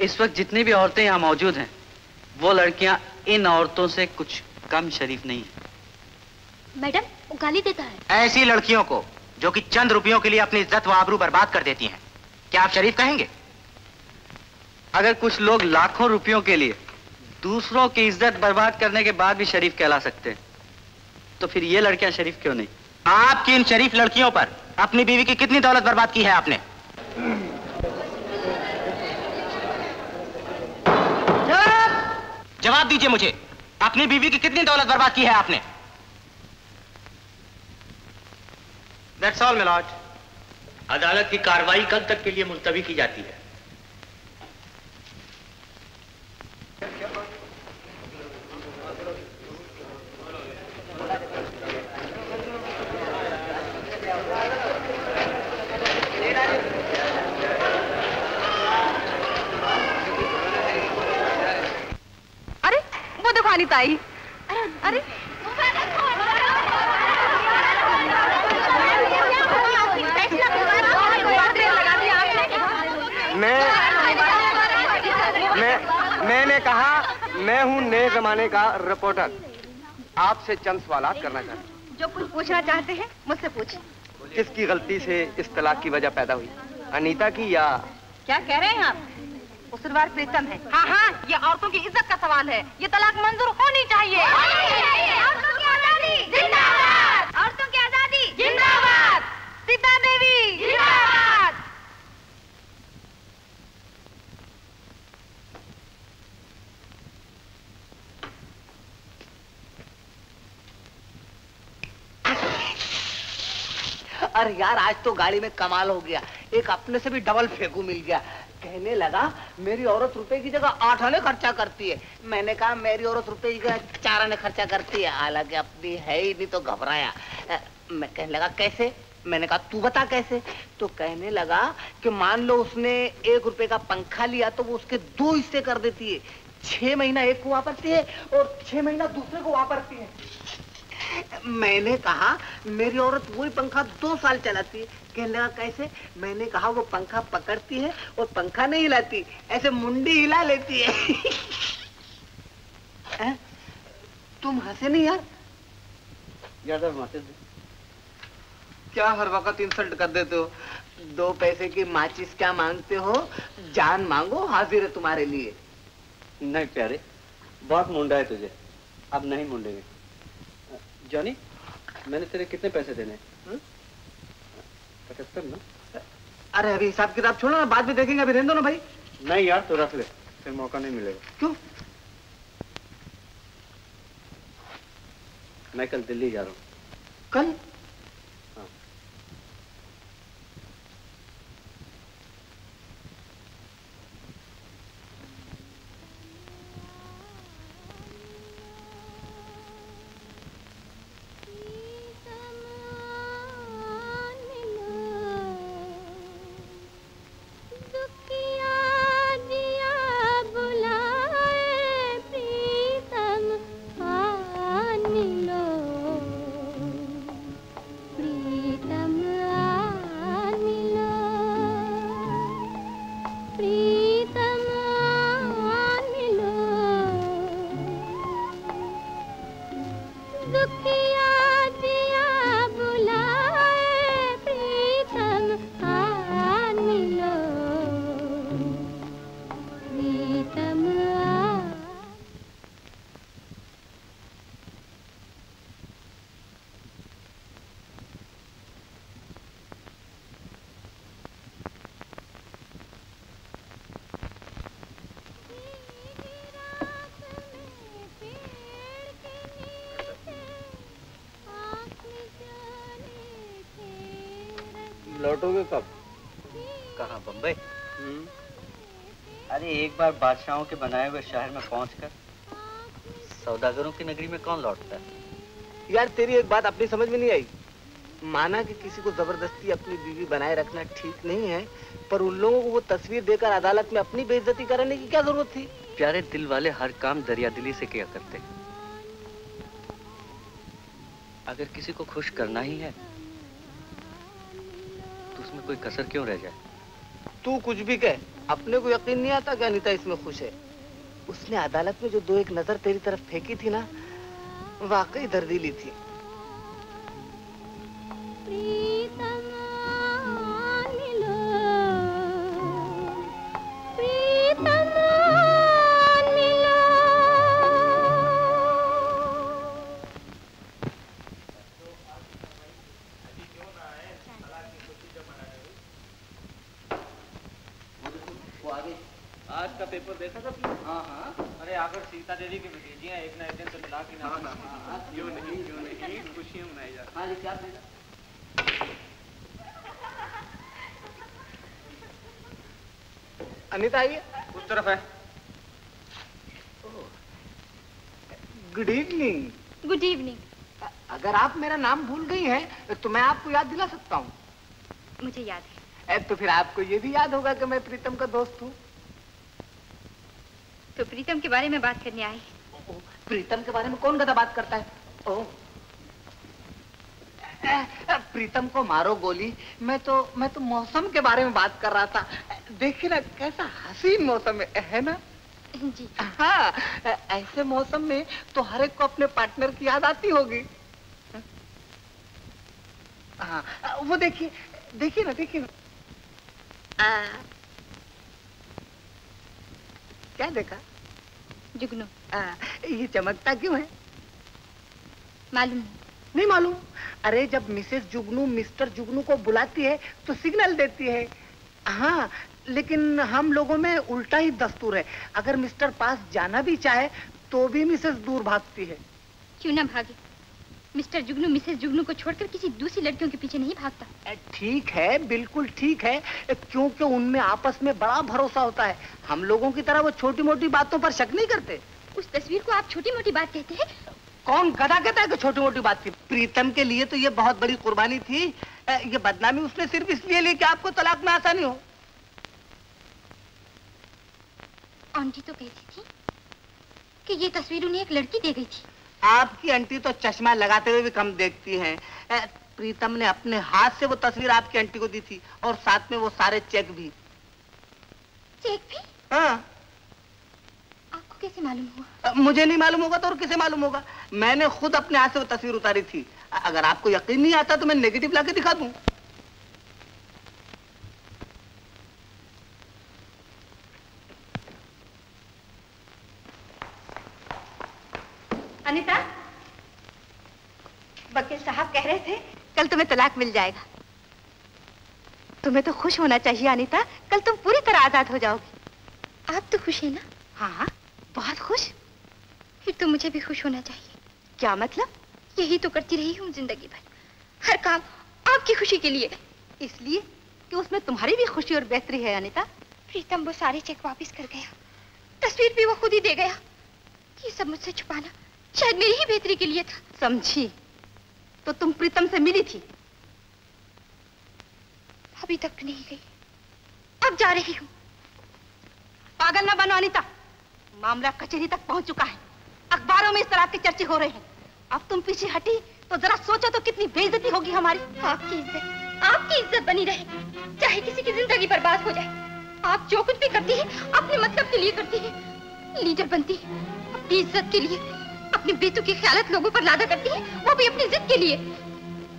इस वक्त जितनी भी औरतें यहाँ मौजूद हैं वो लड़कियाँ इन औरतों से कुछ कम शरीफ नहीं है। मैडम वो गाली देता है। ऐसी लड़कियों को जो कि चंद रुपयों के लिए अपनी इज़्ज़त व आबरू बर्बाद कर देती हैं क्या आप शरीफ कहेंगे? अगर कुछ लोग लाखों रुपयों के लिए दूसरों की इज़्ज़त बर्बाद करने के बाद भी शरीफ कहला सकते हैं तो फिर ये लड़कियाँ शरीफ क्यों नहीं? आपकी इन शरीफ लड़कियों पर अपनी बीवी की कितनी दौलत बर्बाद की है आपने? जवाब दीजिए मुझे। अपनी बीवी की कितनी दौलत बर्बाद की है आपने? That's all, my lord. अदालत की कार्रवाई कल तक के लिए मुलतवी की जाती है अरे देखो अरे मैं मैं मैंने कहा मैं हूँ नए जमाने का रिपोर्टर आपसे चंद सवाल करना चाहता हूँ। जो कुछ पूछना चाहते हैं मुझसे पूछ। किसकी गलती से इस तलाक की वजह पैदा हुई? अनीता की या क्या कह रहे हैं आप? कसूरवार प्रीतम है। हाँ हाँ ये औरतों की इज़्ज़त का सवाल है। ये तलाक मंजूर होनी चाहिए। औरतों की आज़ादी। जिंदाबाद। सीता देवी जिंदाबाद। अरे यार, आज तो गाड़ी में कमाल हो गया। एक अपने से भी डबल फेंकू मिल गया। कहने लगा, मेरी औरत रुपए की जगह आठ आने खर्चा करती है। मैंने कहा, मेरी औरत रुपए की जगह चार आने खर्चा करती है। हालाँकि अपनी है ही नहीं तो घबराया। मैं कहने लगा, कैसे? मैंने कहा, तू बता कैसे? तो कहने लगा कि मान लो उसने एक रुपए का पंखा लिया तो वो उसके दो हिस्से कर देती है। छह महीना एक को वापरती है और छह महीना दूसरे को वापरती है। मैंने कहा, मेरी औरत वही पंखा दो साल चलाती है। कहने लगा कैसे? मैंने कहा वो पंखा पकड़ती है और पंखा नहीं हिलाती ऐसे मुंडी हिला लेती है। तुम हंसे नहीं यार? ज़्यादा माते क्या हर वक्त इंसल्ट कर देते हो? दो पैसे की माचिस क्या मांगते हो? जान मांगो हाजिर है तुम्हारे लिए। नहीं प्यारे बहुत मुंडा है तुझे। अब नहीं मुंडेंगे। जॉनी मैंने तेरे कितने पैसे देने हैं? पचहत्तर ना। अरे अभी हिसाब किताब छोड़ो ना बाद में देखेंगे अभी रहने दो ना भाई। नहीं यार तो रख ले फिर मौका नहीं मिलेगा। क्यों? मैं कल दिल्ली जा रहा हूँ। कल? बार बादशाहों के बनाए हुए शहर में पहुंचकर सौदागरों की नगरी में कौन लौटता है? यार तेरी एक बात अपनी समझ में नहीं आई? माना कि किसी को ज़बरदस्ती अपनी बीवी बनाए रखना ठीक नहीं है पर उन लोगों को वो तस्वीर देकर अदालत में अपनी बेइज्जती कराने की क्या ज़रूरत थी? प्यारे दिल वाले हर काम दरिया दिली से किया करते। हैं अगर किसी को खुश करना ही है तो उसमें कोई कसर क्यों रह जाए? तू कुछ भी कह अपने को यकीन नहीं आता कि अनिता इसमें खुश है। उसने अदालत में जो दो एक नज़र तेरी तरफ़ फेंकी थी ना, वाकई दर्दीली थी। प्रीतम अनीता आइए उस तरफ़ है। गुड इवनिंग गुड इवनिंग अगर आप मेरा नाम भूल गई हैं तो मैं आपको याद दिला सकता हूँ। मुझे याद है। तो फिर आपको ये भी याद होगा कि मैं प्रीतम का दोस्त हूँ। तो प्रीतम के बारे में बात करने आई। प्रीतम के बारे में कौन गधा बात करता है? ओ प्रीतम को मारो गोली। मैं तो मैं तो मौसम के बारे में बात कर रहा था। देखिए ना कैसा हसीन मौसम है, है ना? जी। हाँ ऐसे मौसम में तो हर एक को अपने पार्टनर की याद आती होगी। हाँ वो देखिए देखिए ना देखिए ना। आ, क्या देखा? जुगनू। ये चमकता क्यों है? मालूम नहीं। मालूम। अरे जब मिसेस जुगनू मिस्टर जुगनू को बुलाती है तो सिग्नल देती है। हाँ लेकिन हम लोगों में उल्टा ही दस्तूर है। अगर मिस्टर पास जाना भी चाहे तो भी मिसेस दूर भागती है। क्यों ना भागे? मिस्टर जुगनू मिसेस जुगनू को छोड़कर किसी दूसरी लड़कियों के पीछे नहीं भागता। ठीक है बिल्कुल ठीक है क्योंकि उनमें आपस में बड़ा भरोसा होता है। हम लोगों की तरह वो छोटी मोटी बातों पर शक नहीं करते। उस तस्वीर को आप छोटी मोटी बात कहते हैं? कौन गधा कहता है कि छोटी मोटी बात थी प्रीतम के लिए तो ये बहुत बड़ी कुर्बानी थी। ये बदनामी उसने सिर्फ़ इसलिए ली कि आपको तलाक में आसानी हो। आंटी तो कहती थी कि ये तस्वीर उन्हें एक लड़की दे गई थी। आपकी आंटी तो चश्मा लगाते हुए भी कम देखती हैं। प्रीतम ने अपने हाथ से वो तस्वीर आपकी आंटी को दी थी और साथ में वो सारे चेक भी। चेक भी? हाँ। आपको कैसे मालूम हुआ? मुझे नहीं मालूम होगा तो और किसे मालूम होगा? मैंने खुद अपने हाथ से वो तस्वीर उतारी थी। अगर आपको यकीन नहीं आता तो मैं नेगेटिव लाके दिखा दूँ। अनिता? वकील साहब कह रहे थे कल तुम्हें तलाक मिल जाएगा। तुम्हें तो खुश होना चाहिए अनिता कल तुम पूरी तरह आज़ाद हो जाओगी। आप तो खुश है ना? हाँ। बहुत खुश? फिर तो मुझे भी खुश होना चाहिए। क्या मतलब? यही तो करती रही हूँ ज़िंदगी भर। हर काम आपकी खुशी के लिए। इसलिए कि उसमें तुम्हारी भी खुशी और बेहतरी है अनिता। प्रीतम वो सारे चेक वापस कर गया। तस्वीर भी वो खुद ही दे गया। ये सब मुझसे छुपाना शायद मेरी ही बेहतरी के लिए था। समझी। तो तुम प्रीतम से मिली थी? अभी तक नहीं गई। अब जा रही हूँ। पागल ना बनो अनिता। मामला कचहरी तक पहुँच चुका है। अखबारों में इस तरह के चर्चे हो रहे हैं। अब तुम पीछे हटी तो जरा सोचो तो कितनी बेइज्जती होगी हमारी। आपकी इज़्ज़त आपकी इज़्ज़त बनी रहे। चाहे किसी की ज़िंदगी बर्बाद हो जाए। आप जो कुछ भी करती है अपने मतलब के लिए करती है। लीडर बनती है अपनी इज़्ज़त के लिए अपनी बेतु की ख्यालत लोगों पर लादा करती है वो भी अपनी जिद के लिए।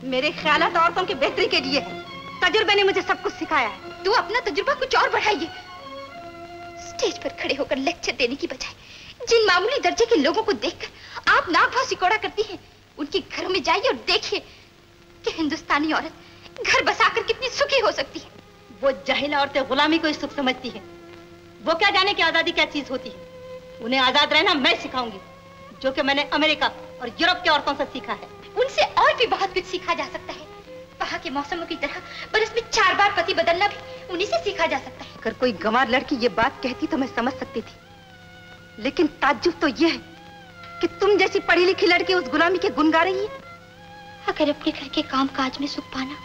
मेरे ख्यालात औरतों की बेहतरी के लिए है। तजुर्बे ने मुझे सब कुछ सिखाया है। तू अपना तजुर्बा कुछ और बढ़ाइए। स्टेज पर खड़े होकर लेक्चर देने की बजाय जिन मामूली दर्जे के लोगों को देखकर आप नाक भाव सिकोड़ा करती हैं उनके घरों में जाइए और देखिए कि हिंदुस्तानी औरत घर बसाकर कितनी सुखी हो सकती है। वो जाहिल औरतें गुलामी को ही सुख समझती हैं। वो क्या जाने की आज़ादी क्या चीज़ होती है? उन्हें आज़ाद रहना मैं सिखाऊँगी जो कि मैंने अमेरिका और यूरोप की औरतों से सीखा है। उनसे और भी बहुत कुछ सीखा जा सकता है। वहाँ के मौसमों की तरह बरस में चार बार पति बदलना भी उन्हीं से सीखा जा सकता है। अगर कोई गंवार लड़की ये बात कहती तो मैं समझ सकती थी। लेकिन ताज्जुब तो यह है कि तुम जैसी पढ़ी लिखी लड़की उस गुलामी के गुन गा रही है। अगर अपने घर के काम काज में सुख पाना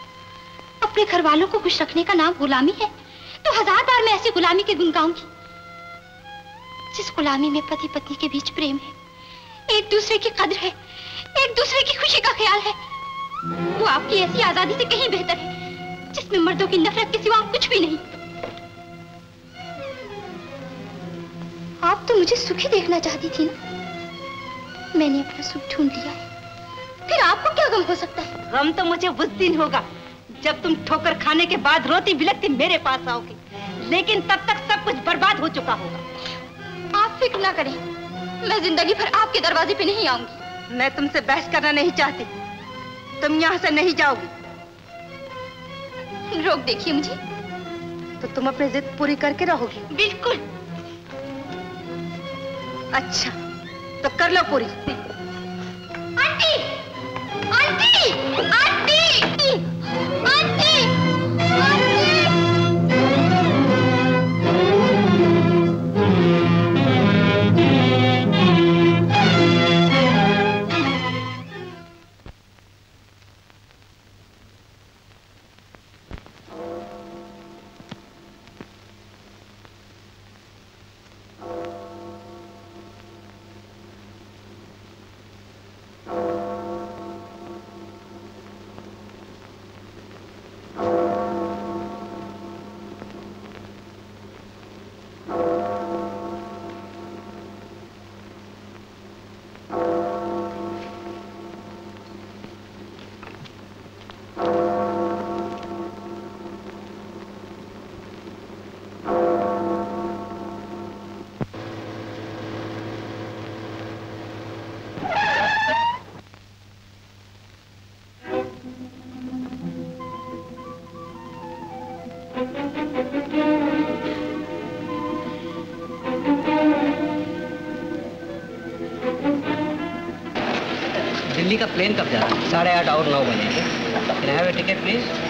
अपने घर वालों को खुश रखने का नाम गुलामी है तो हज़ार बार मैं ऐसी गुलामी के गुन गाऊँगी जिस गुलामी में पति पत्नी के बीच प्रेम है एक दूसरे की कद्र है एक दूसरे की खुशी का ख्याल है वो आपकी ऐसी आज़ादी से कहीं बेहतर है जिसमें मर्दों की नफरत के सिवा कुछ भी नहीं। आप तो मुझे सुखी देखना चाहती थी ना? मैंने अपना सुख ढूंढ लिया है। फिर आपको क्या गम हो सकता है? गम तो मुझे उस दिन होगा जब तुम ठोकर खाने के बाद रोती बिलकती मेरे पास आओगी। लेकिन तब तक सब कुछ बर्बाद हो चुका होगा। आप फ़िक्र ना करें मैं ज़िंदगी भर आपके दरवाजे पे नहीं आऊँगी। मैं तुमसे बहस करना नहीं चाहती। तुम यहाँ से नहीं जाओगी। रोक देखिए मुझे। तो तुम अपनी जिद पूरी करके रहोगी। बिल्कुल। अच्छा तो कर लो पूरी। Aunty! Aunty! Aunty! Aunty! Delhi का प्लेन कब जा रहा है? साढ़े आठ और नौ बजे। ए टिकट प्लीज़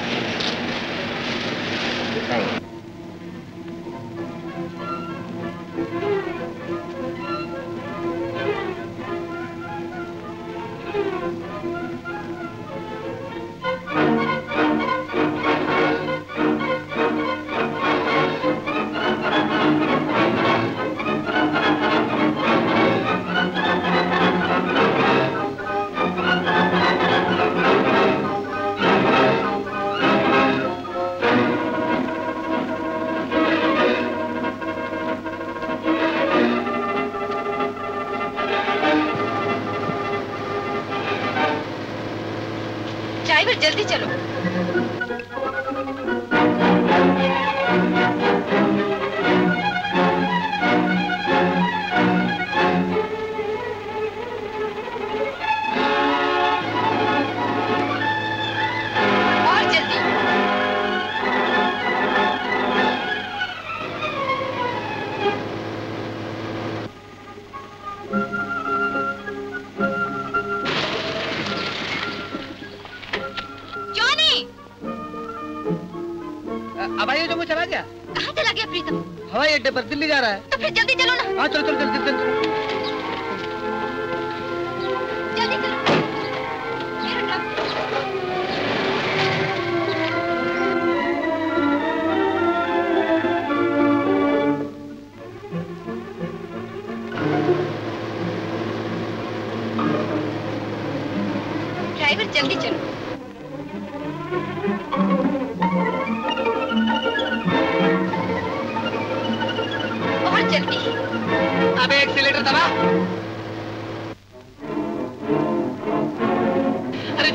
जा रहा है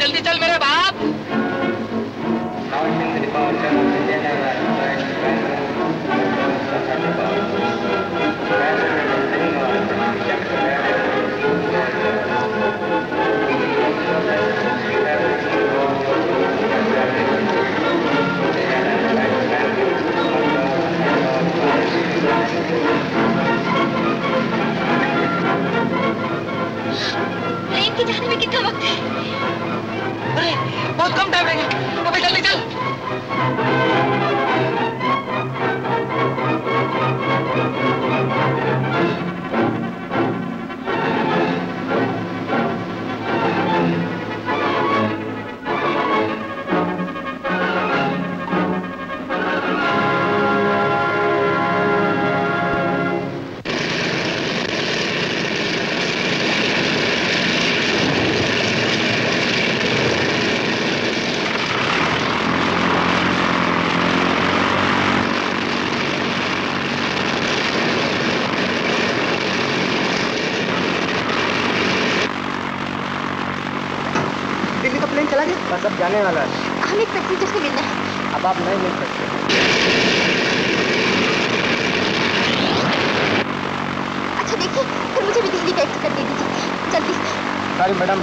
जल्दी चल मेरे बाप। प्लेन के जाने में कितना वक्त है? अरे बहुत कम टाइम रह अभी जल्दी चल।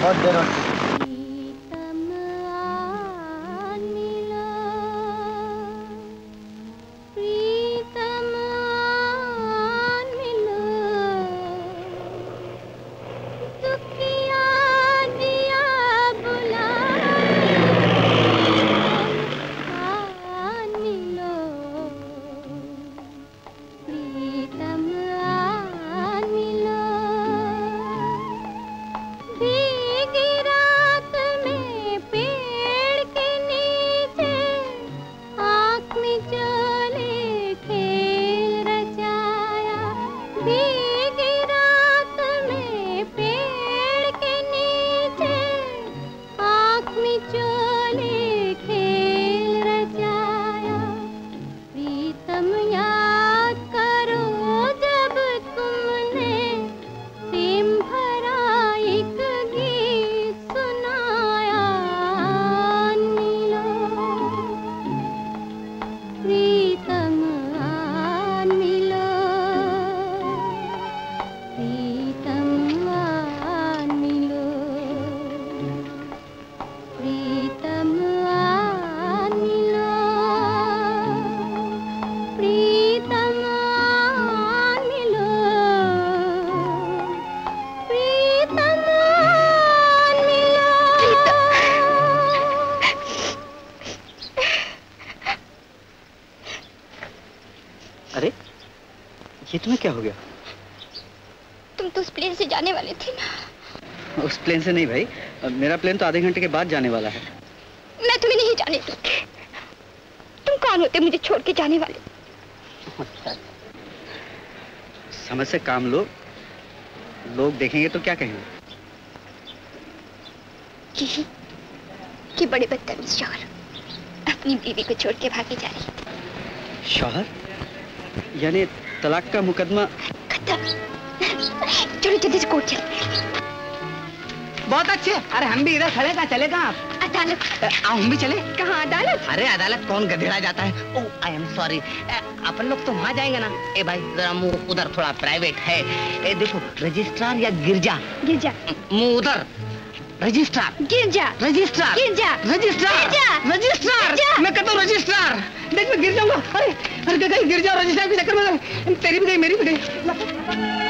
सॉरी मैडम से नहीं भाई। मेरा प्लेन तो आधे घंटे के बाद जाने वाला है। मैं तुम्हें नहीं जाने दूँगी। तुम कौन होते मुझे छोड़ के जाने वाले? समझ से काम लो। लोग देखेंगे तो क्या कहेंगे? यही कि बड़े बदतमीज शौहर अपनी बीवी को छोड़ के भागे जा रही शौहर? यानी तलाक का मुकदमा? खत्म। चलो जल्दी से कोर्ट चल बहुत अच्छे अरे हम भी इधर खड़े कहाँ चले कहाँ आप? अदालत। आओ हम भी चले। कहाँ अदालत? अरे अदालत कौन गधेड़ा जाता है? ओ आई एम सॉरी अपन लोग तो वहाँ जाएँगे ना। ए भाई जरा मुँह उधर थोड़ा प्राइवेट है। ए देखो रजिस्ट्रार या गिरजा? गिरजा। मुँह उधर। Registrar Girja. Registrar Girja. Registrar Girja. Registrar मैं कहता हूँ रजिस्ट्रार देख मैं गिर जाऊँगा। अरे अरे गिर जाओ रजिस्ट्रार के चक्कर में तेरी भी गई मेरी भी गई।